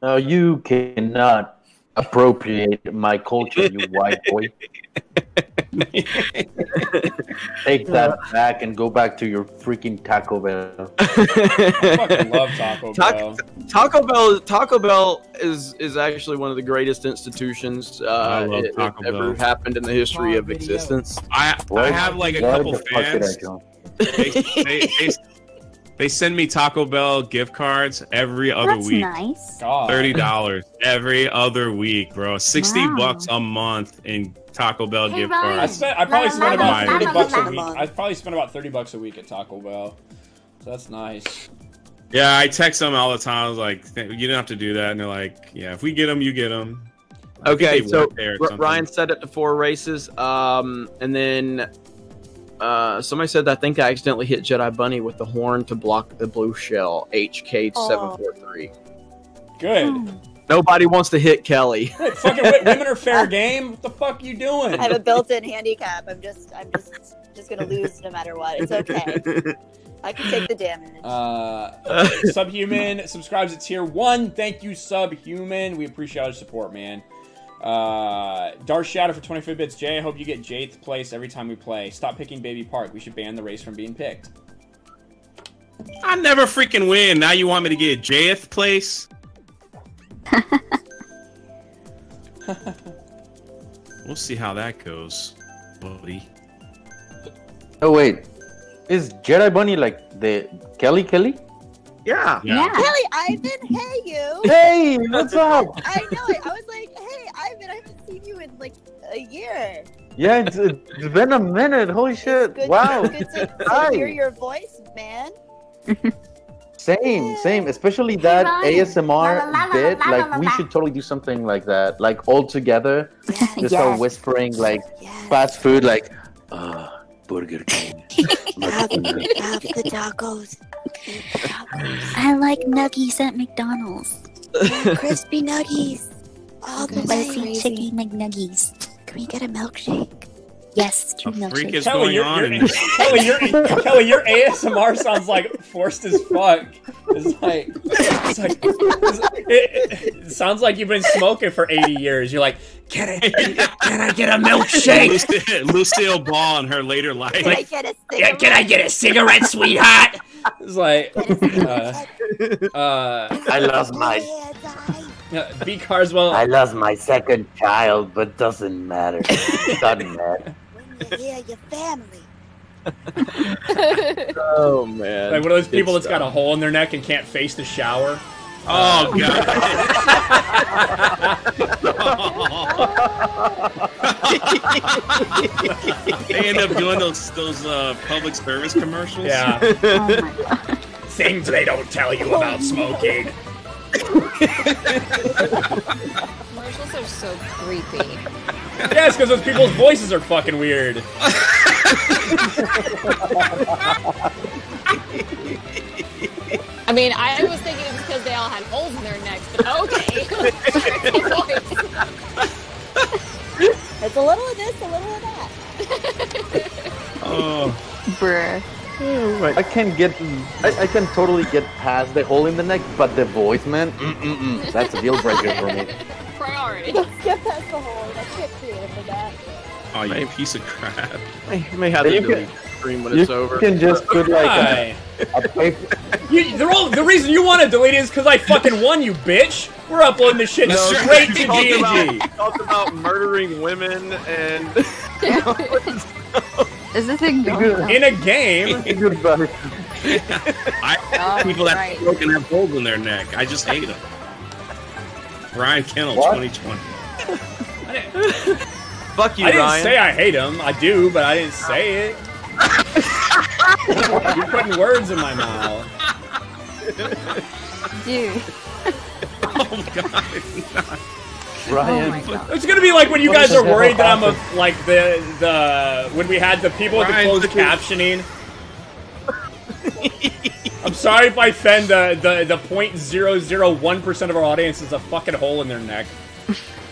No, you cannot appropriate my culture, you white boy. Take that back and go back to your freaking Taco Bell. I fucking love Taco Taco- Bell. Taco Bell Taco Bell is is actually one of the greatest institutions I uh, love it, Taco ever happened in the history of existence. I I have like a couple the fuck did I fans. Go? They, they, they, they send me Taco Bell gift cards every other week. That's week. nice. Thirty dollars every other week, bro. Sixty Wow. bucks a month in Taco Bell Hey, gift Ryan. I cards. spent. I probably La, spent about thirty la, bucks la, a week. I probably spent about thirty bucks a week at Taco Bell. So that's nice. Yeah, I text them all the time. I was like, "You don't have to do that," and they're like, "Yeah, if we get them, you get them." Okay, so there or R- something. Ryan set it to four races, um, and then uh, somebody said I think I accidentally hit Jedi Bunny with the horn to block the blue shell HK seven four three. Good. Nobody wants to hit Kelly. Hey, fucking women are fair game. What the fuck you doing? I have a built-in handicap. I'm just, I'm just, just gonna lose no matter what. It's okay. I can take the damage. Uh, Subhuman subscribes at tier one. Thank you, Subhuman. We appreciate all your support, man. Uh, Darth Shadow for 25 bits. Jay, I hope you get Jayth place every time we play. Stop picking Baby Park. We should ban the race from being picked. I never freaking win. Now you want me to get JF place? we'll see how that goes, buddy. Oh wait, is Jedi Bunny like the Kelly Kelly? Yeah. Yeah. Kelly, Ivan, hey you. Hey, what's up? I know it. I was like, hey, Ivan, I haven't seen you in like a year. Yeah, it's, it's been a minute. Holy shit! Good, wow. good to, to hear your voice, man. Same, same. Especially that Ryan. ASMR La, la, la, la, bit. la, la, Like la, we la. should totally do something like that. Like all together, just Yes. start whispering like Yes. fast food. Like, uh, Burger King. Have, have the tacos. The tacos. I like nuggies at McDonald's. Crispy nuggies. All the Spicy way. chicken McNuggies. Can we get a milkshake? Yes, two The freak is Kelly, going your, on? your, in- Kelly, your, Kelly, your ASMR sounds like forced as fuck. It's like, it's like it's- it, it sounds like you've been smoking for 80 years. You're like, can I, can I get a milkshake? Lucille, Lucille Ball in her later life. Can I get a cigarette? can I get a cigarette, sweetheart? It's like, uh, uh, I love my, B Carswell. I lost my second child, but doesn't matter. Doesn't matter. When you hear your family. Oh man. Like one of those people Good that's got a hole in their neck and can't face the shower. Oh god. they end up doing those those uh, public service commercials. Yeah. Oh my god. Things they don't tell you about smoking. Commercials are so creepy. Yes, because those people's voices are fucking weird. I mean, I was thinking it was because they all had holes in their necks, but okay. It's a little of this, a little of that. Oh, Bruh. I can get, I, I can totally get past the hole in the neck, but the voice, man, mm-mm-mm, that's a deal breaker for me. Priority. Let's get past the hole. Let's get creative with that. oh, you piece of crap. I may have to You delete can- the stream when You it's over. can just put like a, a paper. You, the, all, the reason you want to delete it is because I fucking won, you bitch. We're uploading this shit That's straight right. to Talked G&G. about, talked about murdering women and Is the thing going? In a game. Goodbye. I Oh, people that right. smoke and have holes in their neck. I just hate them. Ryan Kennel, What? 2020. fuck you, I didn't Ryan. say I hate him. I do, but I didn't say it. You're putting words in my mouth. Dude. Oh god. Oh Ryan, my god. It's gonna be like when you guys are worried that I'm a, like the the when we had the people with the closed look captioning. I'm sorry if I offend the the the point zero zero one percent of our audience is a fucking hole in their neck.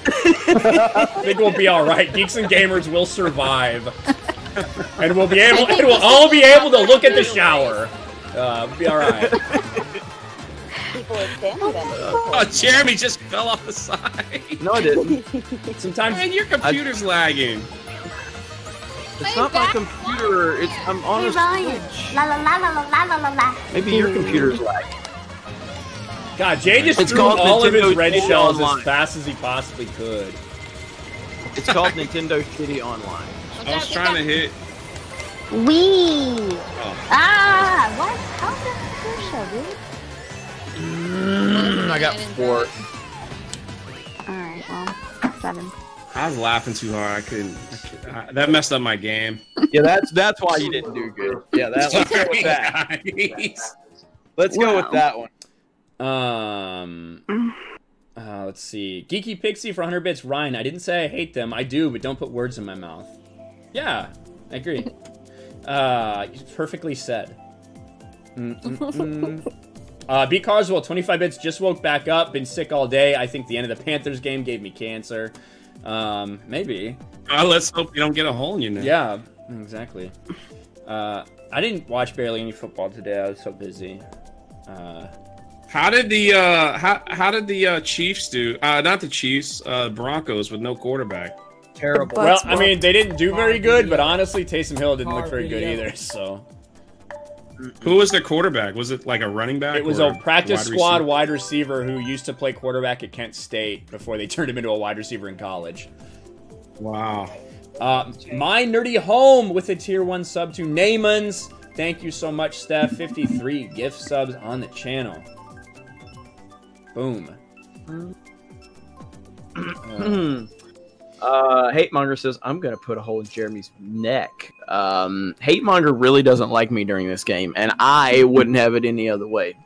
I think we'll be all right. Geeks and gamers will survive, and we'll be able, and we'll all be able to look at the shower. Uh, be all right. People are. Oh, Jeremy just fell off the side. No, I didn't. Sometimes. Man, your computer's I... lagging. It's not my computer. It's I'm on a switch. La la la la la la la. Maybe your computer's lagging. God, Jay just It's threw called all of his red Shitty shells Online. as fast as he possibly could. It's called Nintendo Shitty Online. I was trying to hit. Wee. Oh. Ah, what? How's that crucial, dude? I got four. Alright, well, seven. I was laughing too hard. I couldn't. I could, I, that messed up my game. Yeah, that's that's why you didn't do good. Yeah, that, let's go with that. Let's go with that one. Um, uh, let's see. Geeky Pixie for 100 bits. Ryan, I didn't say I hate them. I do, but don't put words in my mouth. Yeah, I agree. uh, perfectly said. Mm-mm-mm. Uh, B Carswell, 25 bits, just woke back up, been sick all day. I think the end of the Panthers game gave me cancer. Um, maybe. Uh, let's hope you don't get a hole in your neck. Yeah, exactly. Uh, I didn't watch barely any football today. I was so busy. Uh, How did the uh how how did the uh Chiefs do? Uh not the Chiefs, uh Broncos with no quarterback. Terrible. well, I mean, they didn't do very good, but honestly, Taysom Hill didn't look very good either. So Who was their quarterback? Was it like a running back? it was a practice wide squad receiver? wide receiver who used to play quarterback at Kent State before they turned him into a wide receiver in college. Wow. Uh, my nerdy home with a tier one sub to Naymans. Thank you so much, Steph. 53 gift subs on the channel. Boom. Uh, Uh, Hate Monger says, I'm going to put a hole in Jeremy's neck. Um, Hate Monger really doesn't like me during this game, and I wouldn't have it any other way.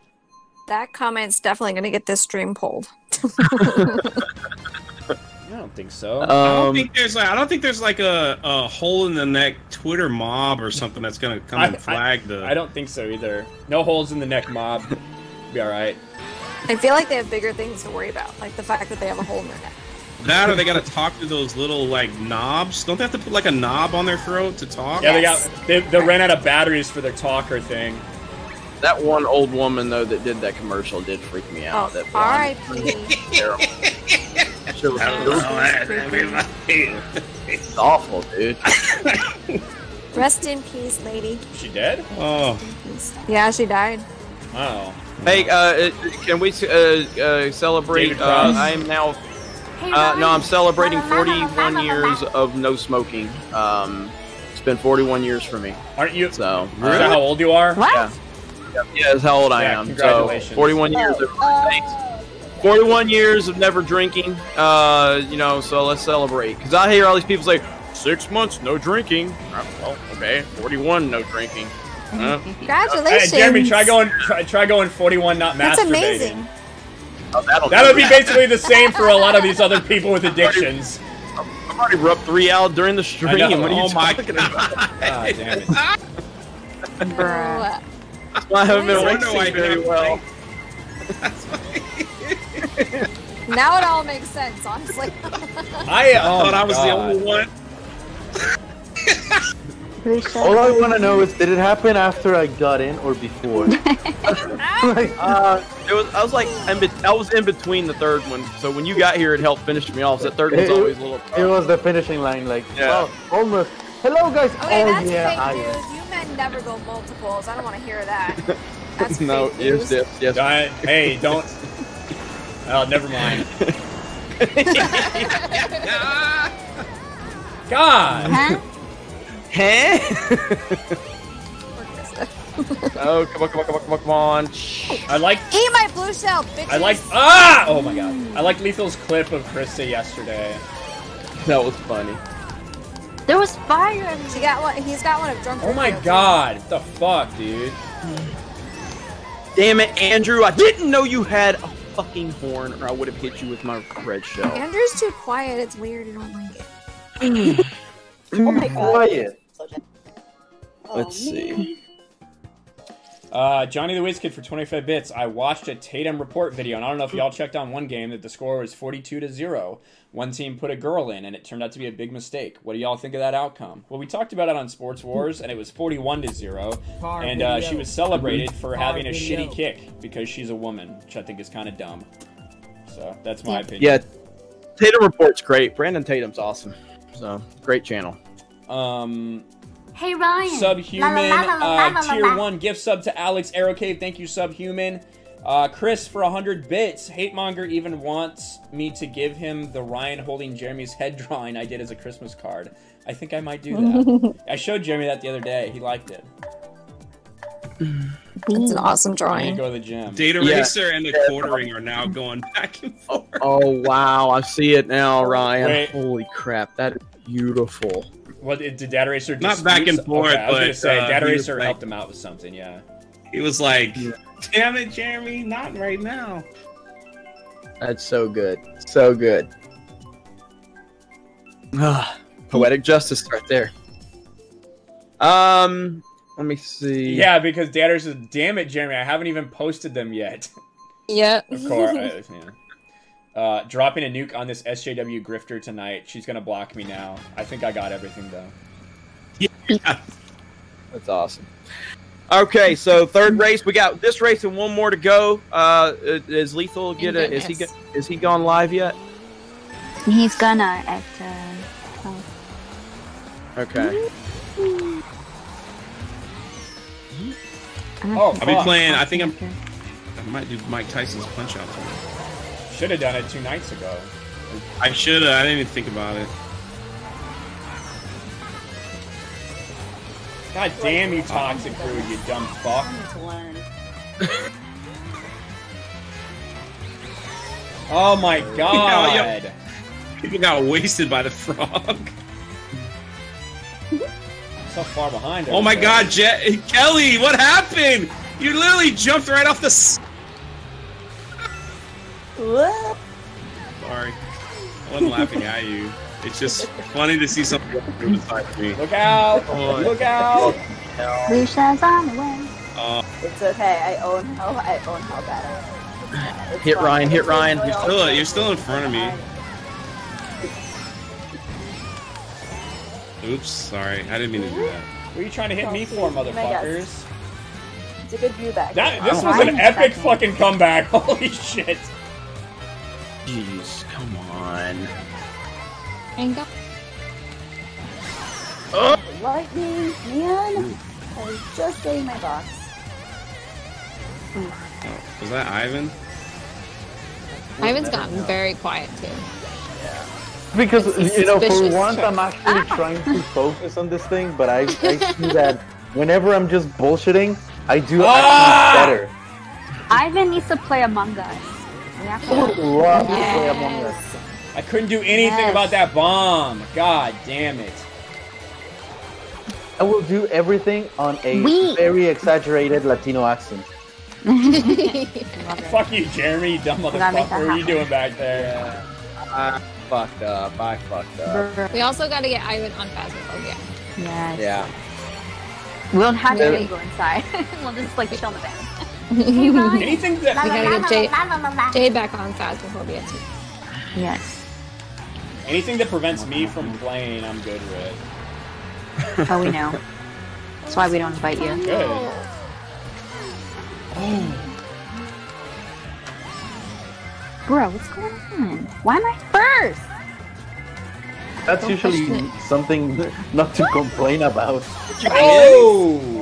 That comment's definitely going to get this stream pulled. I don't think so. I don't Um, think there's like I don't think there's like a, a hole in the neck Twitter mob or something that's gonna come I- and flag the. I don't think so either. No holes in the neck, mob. Be all right. I feel like they have bigger things to worry about, like the fact that they have a hole in their neck. That or they gotta talk to those little like knobs. Don't they have to put like a knob on their throat to talk? Yeah, they got they, they ran out of batteries for their talker thing. That one old woman, though, that did that commercial did freak me out. Oh, that blonde- R.I.P. terrible. Shit was- it was- It's awful, dude. Rest in peace, lady. She dead? Oh. Yeah, she died. Oh. Hey, uh, can we uh, uh, celebrate? Uh, I am now. Uh, no, I'm celebrating 41 years of no smoking. Um, it's been 41 years for me. Aren't you? So, Is that how old you are? Yeah. Yeah, that's how old I Yeah, am. congratulations. So, 41 years of thanks. 41 years of never drinking. Uh, you know, so let's celebrate. Because I hear all these people say, six months, no drinking. Uh, Well, okay, 41, no drinking. Uh, Congratulations. Hey, Jeremy, try going try, try going 41 not That's masturbating. amazing. oh, that'll That would be never basically the same for a lot of these other people with addictions. I've already rubbed three out during the stream. What are you Oh my talking about? God damn it. Bruh. That's why I haven't been No wonder why waxing I very well. Now it all makes sense, honestly. I, oh thought I was the only one. All I want to know is, did it happen after I got in or before? Like, Uh, it was. I was like, in I was in between the third one. So when you got here, it helped finish me off. That third one's It- always a little. it was the finishing line, like, Yeah. oh, almost. Hello, guys. Okay, oh, that's yeah, fake I news. You men never go multiples. I don't want to hear that. That's no, fake yes, yes, yes. I- hey, don't. Oh, never mind. God. Huh? Huh? oh, come on, come on, come on, come on, come on. Shh. I like. Eat my blue shell, bitches. I like. Ah! Oh my God. I like Lethal's clip of Krista yesterday. That was funny. There was fire everywhere. She got one. He's got one of drunk. Oh my Rico. God. What the fuck, dude? Damn it, Andrew! I didn't know you had a fucking horn, or I would have hit you with my red shell. Andrew's too quiet. It's weird. I don't like it. Oh my god. Quiet. So gen- Oh, Let's see. Uh, Johnny the Wiz Kid for 25 bits. I watched a Tatum report video, and I don't know if y'all checked on one game that the score was 42 to 0. One team put a girl in, and it turned out to be a big mistake. What do y'all think of that outcome? Well, we talked about it on Sports Wars, and it was 41 to 0. Car And uh, she was celebrated for Car having a video. shitty kick because she's a woman, which I think is kind of dumb. So that's my opinion. Yeah, Tatum report's great. Brandon Tatum's awesome. So great channel. Um, Hey Ryan. Subhuman, uh, la, la, tier one gift sub to Alex Aerocave. Thank you, Subhuman. Uh, Chris for 100 bits. Hate Monger even wants me to give him the Ryan holding Jeremy's head drawing I did as a Christmas card. I think I might do that. I showed Jeremy that the other day. He liked it. It's an awesome I need drawing. to go to the gym. Data Yeah. Racer and the quartering are now going back and forth. Oh wow, I see it now, Ryan. Wait. Holy crap, that is beautiful. What did Data Racer Not back and forth, Okay, I was gonna say uh, Data Racer like- helped him out with something. Yeah. He was like, "Damn it, Jeremy, not right now." That's so good, so good. Ah, poetic justice right there. Um, let me see. Yeah, because Data Racer. Damn it, Jeremy! I haven't even posted them yet. Yep. Of course. uh, yeah. Uh, dropping a nuke on this SJW grifter tonight. She's gonna block me now. I think I got everything though. Yeah. That's awesome. Okay, so third race, we got this race and one more to go. Uh, is Lethal get a? Is he go- is he gone live yet? He's gonna at uh, 12. Okay. Oh, I'll be playing. I think I'm. I might do Mike Tyson's Punch Out. tonight. Should have done it two nights ago. I should. have I didn't even think about it. God damn you, toxic food, you dumb fuck. I need to learn. Oh my god. yeah. People got wasted by the frog. So far behind. Oh my. God, Je- Kelly, what happened? You literally jumped right off the. S- What? Sorry, I wasn't laughing at you. It's just funny to see something go beside me. Look out! Oh. Look out! Lucia's on the way. Uh, It's okay. I own how I own how bad I am. It's Hit fine. Ryan, hit It's Ryan. you're still you're still in front of me. Oops, sorry, I didn't mean to do that. What are you trying to hit me for, my God. motherfuckers? It's a good view back. That this Oh, was an epic fucking comeback. Holy shit! Jeez, come on. And go. Lightning, man. I was just getting my box. Oh, was that Ivan? Ivan's gotten very quiet too. Because He's you know, for suspicious. once, I'm actually trying to focus on this thing, but I, I see that whenever I'm just bullshitting, I do Ah! better. Ivan needs to play Among Us. We have to- Love to play Among Us. I couldn't do anything Yes. about that bomb. God damn it. I will do everything on a We- very exaggerated Latino accent. Fuck you, Jeremy, you dumb motherfucker. What are you doing back there? I fucked up. I fucked up. We also got to get Ivan on Phasmophobia. Yes. Yeah. We don't have Yeah. to go inside. we'll just like chill in the van. Hey Ryan. Anything that We gotta get Jay- la, la, la, la. Jade back on Phasmophobia too. Yes. anything that prevents me from playing, I'm good with. Oh, we know. That's why we don't invite you. Good. Bro, what's going on? Why am I first? That's usually something not to complain about. Oh!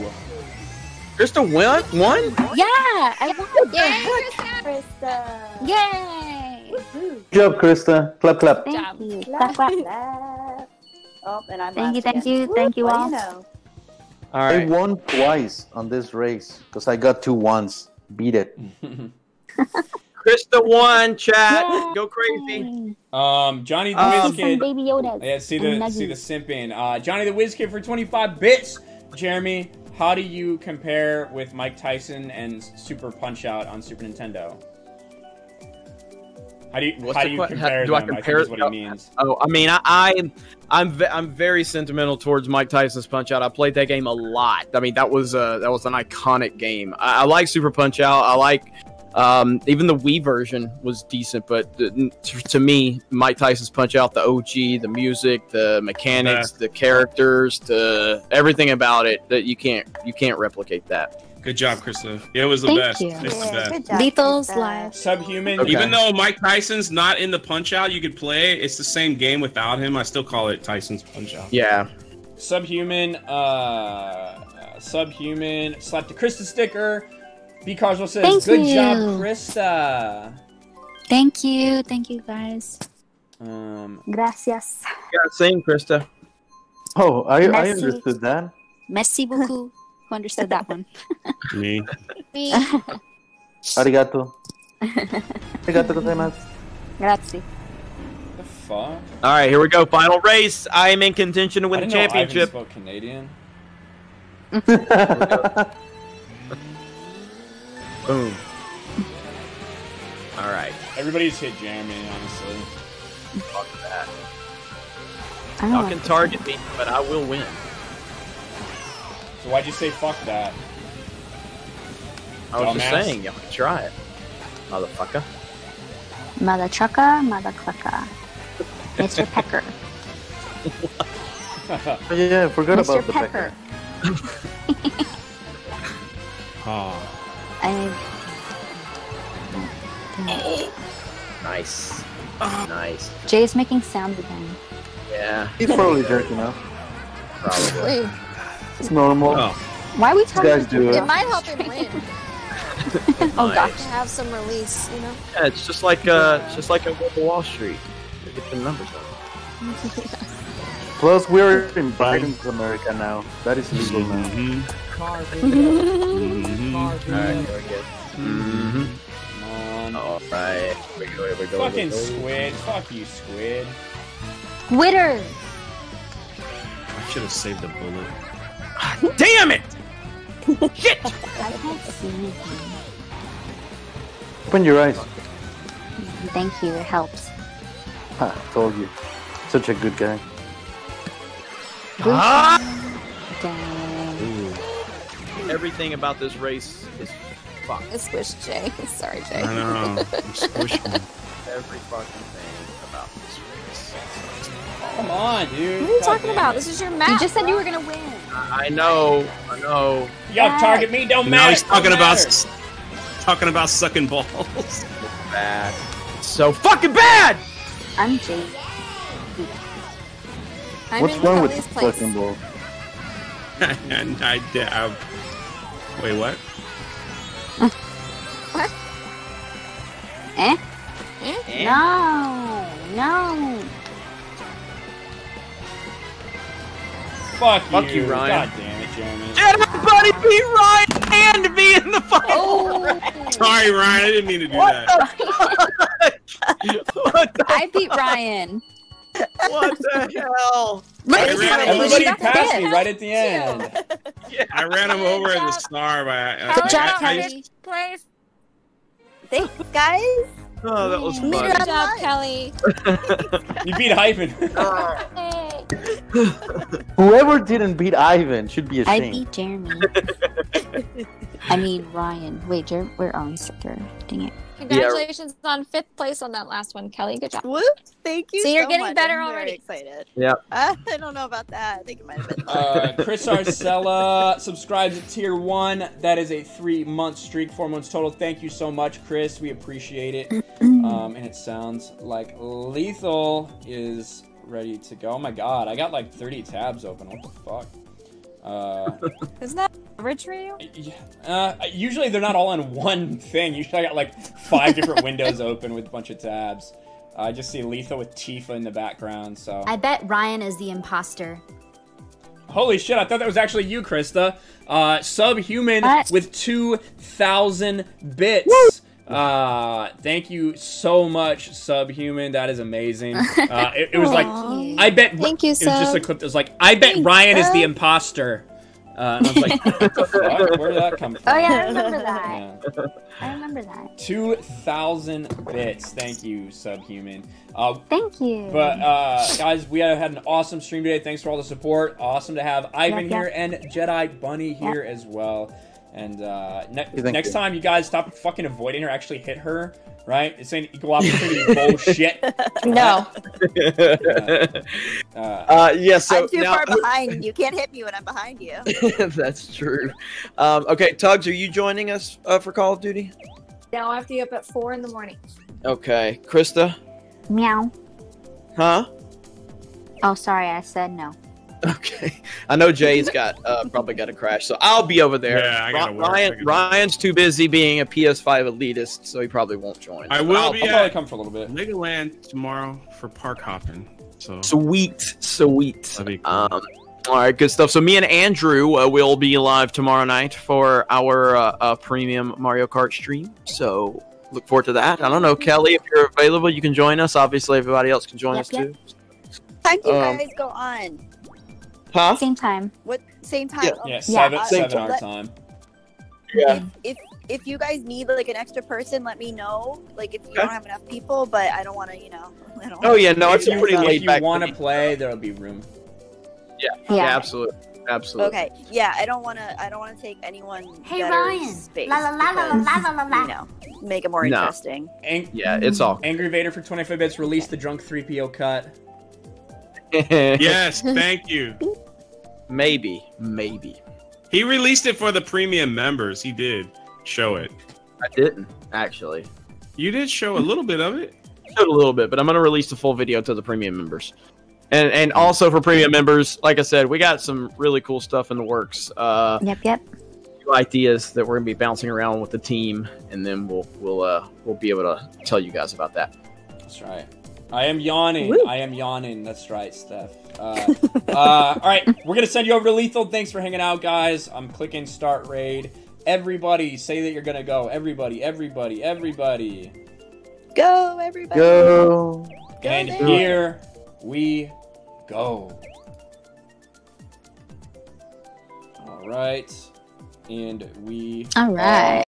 Krista won? Won? Yeah, I won. Yay, Krista. Yay! Good job, Krista. Clap, clap. Thank job. you. Clap, Clap, clap. clap. Oh, and I'm Thank you, thank again. you, thank you what do all. know? All I won twice on this race because I got two ones. Beat it. Krista won, chat. Go crazy. Um, Johnny the Um, Whiz Kid. baby Yodas. Yeah, see the see the nuggies. simping. Uh, Johnny the Whiz Kid for 25 bits. Jeremy, how do you compare with Mike Tyson and Super Punch Out on Super Nintendo? How do you What's how do you que- compare do I them? I compare- think is what he means. Oh, I mean, I, I I'm ve- I'm very sentimental towards Mike Tyson's Punch Out. I played that game a lot. I mean, that was uh that was an iconic game. I, I like Super Punch Out. I like um even the Wii version was decent, but the, to, to me, Mike Tyson's Punch Out, the OG, the music, the mechanics, the characters, the everything about it that you can't you can't replicate that. Good job, Krista. Yeah, It was the Thank best. you. It's the best. job, Lethal's Krista. live. Subhuman. Okay. Even though Mike Tyson's not in the Punch Out, you could play. it. It's the same game without him. I still call it Tyson's Punch Out. Yeah. Subhuman, uh, uh Subhuman, slap the Krista sticker. B Carswell says, Thank "Good job, you. Krista." Thank you. Thank you, guys. Um, Gracias. Yeah, same, Krista. Oh, I, I understood that. Merci beaucoup. Who understood that one? Me. Me. Arigato. Arigato gozaimasu. Grazie. the fuck? All right, here we go. Final race. I am in contention to win I the didn't know Ivan championship. spoke Canadian. Boom. All right. Everybody's hit Jeremy, honestly. Fuck that. I Y'all can target me, but I will win. So why'd you say fuck that? I was just saying, y'all can try it, motherfucker. Mother trucker, mother clucker. Mr. Pecker. Yeah, I forgot Mr. about the Pecker. Pecker. Oh. I Nice. Nice. Jay's making sounds again. Yeah, He's probably jerking off. probably. Wait, It's normal. Oh. Why are we These talking guys do it it. might help him win. Oh Nice. gosh. to have some release, you know. Yeah, it's just like uh, it's just like a Wall Street. You Get the numbers up. Plus, we're in Biden's America now. That is legal now. Mhm. Car video. Mhm. All right, here we go. Mm-hmm. Come on. All right, here we go. Here we go. Fucking we go. squid. Fuck you, squid. Twitter. I should have saved the bullet. Damn it! Shit! I can't see anything. Open your eyes. Thank you. It helps. Ha, told you. Such a good guy. Ah! Everything about this race is fucked. I squish Jay. Sorry, Jay. I know. I'm squishing. Every fucking thing about this race. Come on, dude. What are you God talking about? it. This is your map. You just said you were gonna win. I know. I know. Y'all target me, don't matter. Now he's talking about talking about sucking balls. Bad. It's so fucking bad. I'm Jay. I'm What's wrong with this place. fucking ball? and I did. Wait, what? what? Eh? Eh? No. No. Fuck, Fuck you, Ryan. God damn it, Jeremy. Everybody beat Ryan and be in the final. Oh, Sorry, Ryan. I didn't mean to do that. what the, I beat Ryan. What the hell? Look Hey, at Ryan, this. Everybody She passed me right at the end. I ran him over at the star by. I, Good I- job, I- I- Kelly. place. Thanks, guys. Oh, that was fun. Good job, Kelly. You beat Ivan. Whoever didn't beat Ivan should be ashamed. I ashamed. beat Jeremy. I mean Ryan. Wait, Jeremy. Where? Oh, he's up there. Dang it. Congratulations on fifth place on that last one, Kelly. Good job. Whoops! Thank you. So you're so getting much. better I'm already. Very excited. Yep. Uh, I don't know about that. I think it might have been. Uh, Chris Arcella subscribes to tier one. That is a three month streak, four months total. Thank you so much, Chris. We appreciate it. Um, and it sounds like Lethal is ready to go. Oh my god, I got like 30 tabs open. What the fuck? Uh, Isn't that average for you? yeah, uh, usually they're not all on one thing. Usually I got like five different windows open with a bunch of tabs. I just see Letha with Tifa in the background, so. I bet Ryan is the imposter. Holy shit, I thought that was actually you, Krista. Uh, Subhuman What? with 2,000 bits. Uh, thank you so much, Subhuman. That is amazing. Uh, it, it was like, I bet. Thank you, It was just a clip that was like, I bet Thanks, Ryan is the imposter. Uh, and I was like, what the fuck? Where did that come from? Oh yeah, I remember that. Yeah. I remember that. 2,000 bits. Thank you, Subhuman. Uh, Thank you. but, uh, guys, we had an awesome stream today. Thanks for all the support. Awesome to have Ivan Yep, yep. here and Jedi Bunny here as well. And uh, ne- next you. time, you guys stop fucking avoiding her, actually hit her, right? It's saying equal opportunity bullshit. No. Uh, Uh, yeah, so I'm too now, far behind. You can't hit me when I'm behind you. that's true. Um, okay, Tugs, are you joining us uh, for Call of Duty? Now I have to be up at four in the morning. Okay, Krista, Meow. huh? Oh, sorry, I said no. Okay, I know Jay's got uh, probably got a crash, so I'll be over there. Yeah, I gotta Ri- work. Ryan, Ryan's too busy being a PS5 elitist, so he probably won't join. I will I'll- be I'll probably come for a little bit. Legoland tomorrow for park hopping. So Sweet, sweet. That'd be cool. Um, all right, good stuff. So me and Andrew uh, will be live tomorrow night for our uh, uh, premium Mario Kart stream. So look forward to that. I don't know, Kelly, if you're available, you can join us. Obviously, everybody else can join Yep, us yep. too. Time do you Um, guys go on? Huh? Same time. What same time? Yeah. Oh, Yeah, seven, uh, seven let- our time. Yeah. If if you guys need like an extra person, let me know. Like if you don't have enough people, but I don't want to, you know. I don't Oh yeah, no, wanna- it's pretty If laid you want to play, there'll be room. Yeah, Yeah. yeah, absolutely, absolutely. Okay, yeah, I don't want to. I don't want to take anyone. Hey, Ryan. Space La la la la la la la la. You know, make it more No. interesting. Ang- Yeah, it's all. Angry Vader for 25 bits released the drunk 3PO cut. Yes, thank you. maybe, maybe. He released it for the premium members. He did show it. I didn't actually. You did show a little bit of it. showed a little bit, but I'm gonna release the full video to the premium members. And and also for premium members, like I said, we got some really cool stuff in the works. Uh, Yep, yep. new ideas that we're gonna be bouncing around with the team, and then we'll we'll uh we'll be able to tell you guys about that. That's right. I am yawning. Woo. I am yawning. That's right, Steph. Uh, uh, all right, we're gonna send you over to Lethal. Thanks for hanging out, guys. I'm clicking start raid. Everybody, say that you're gonna go. Everybody, everybody, everybody. Go everybody. Go. And there. here we go. All right, and we All right.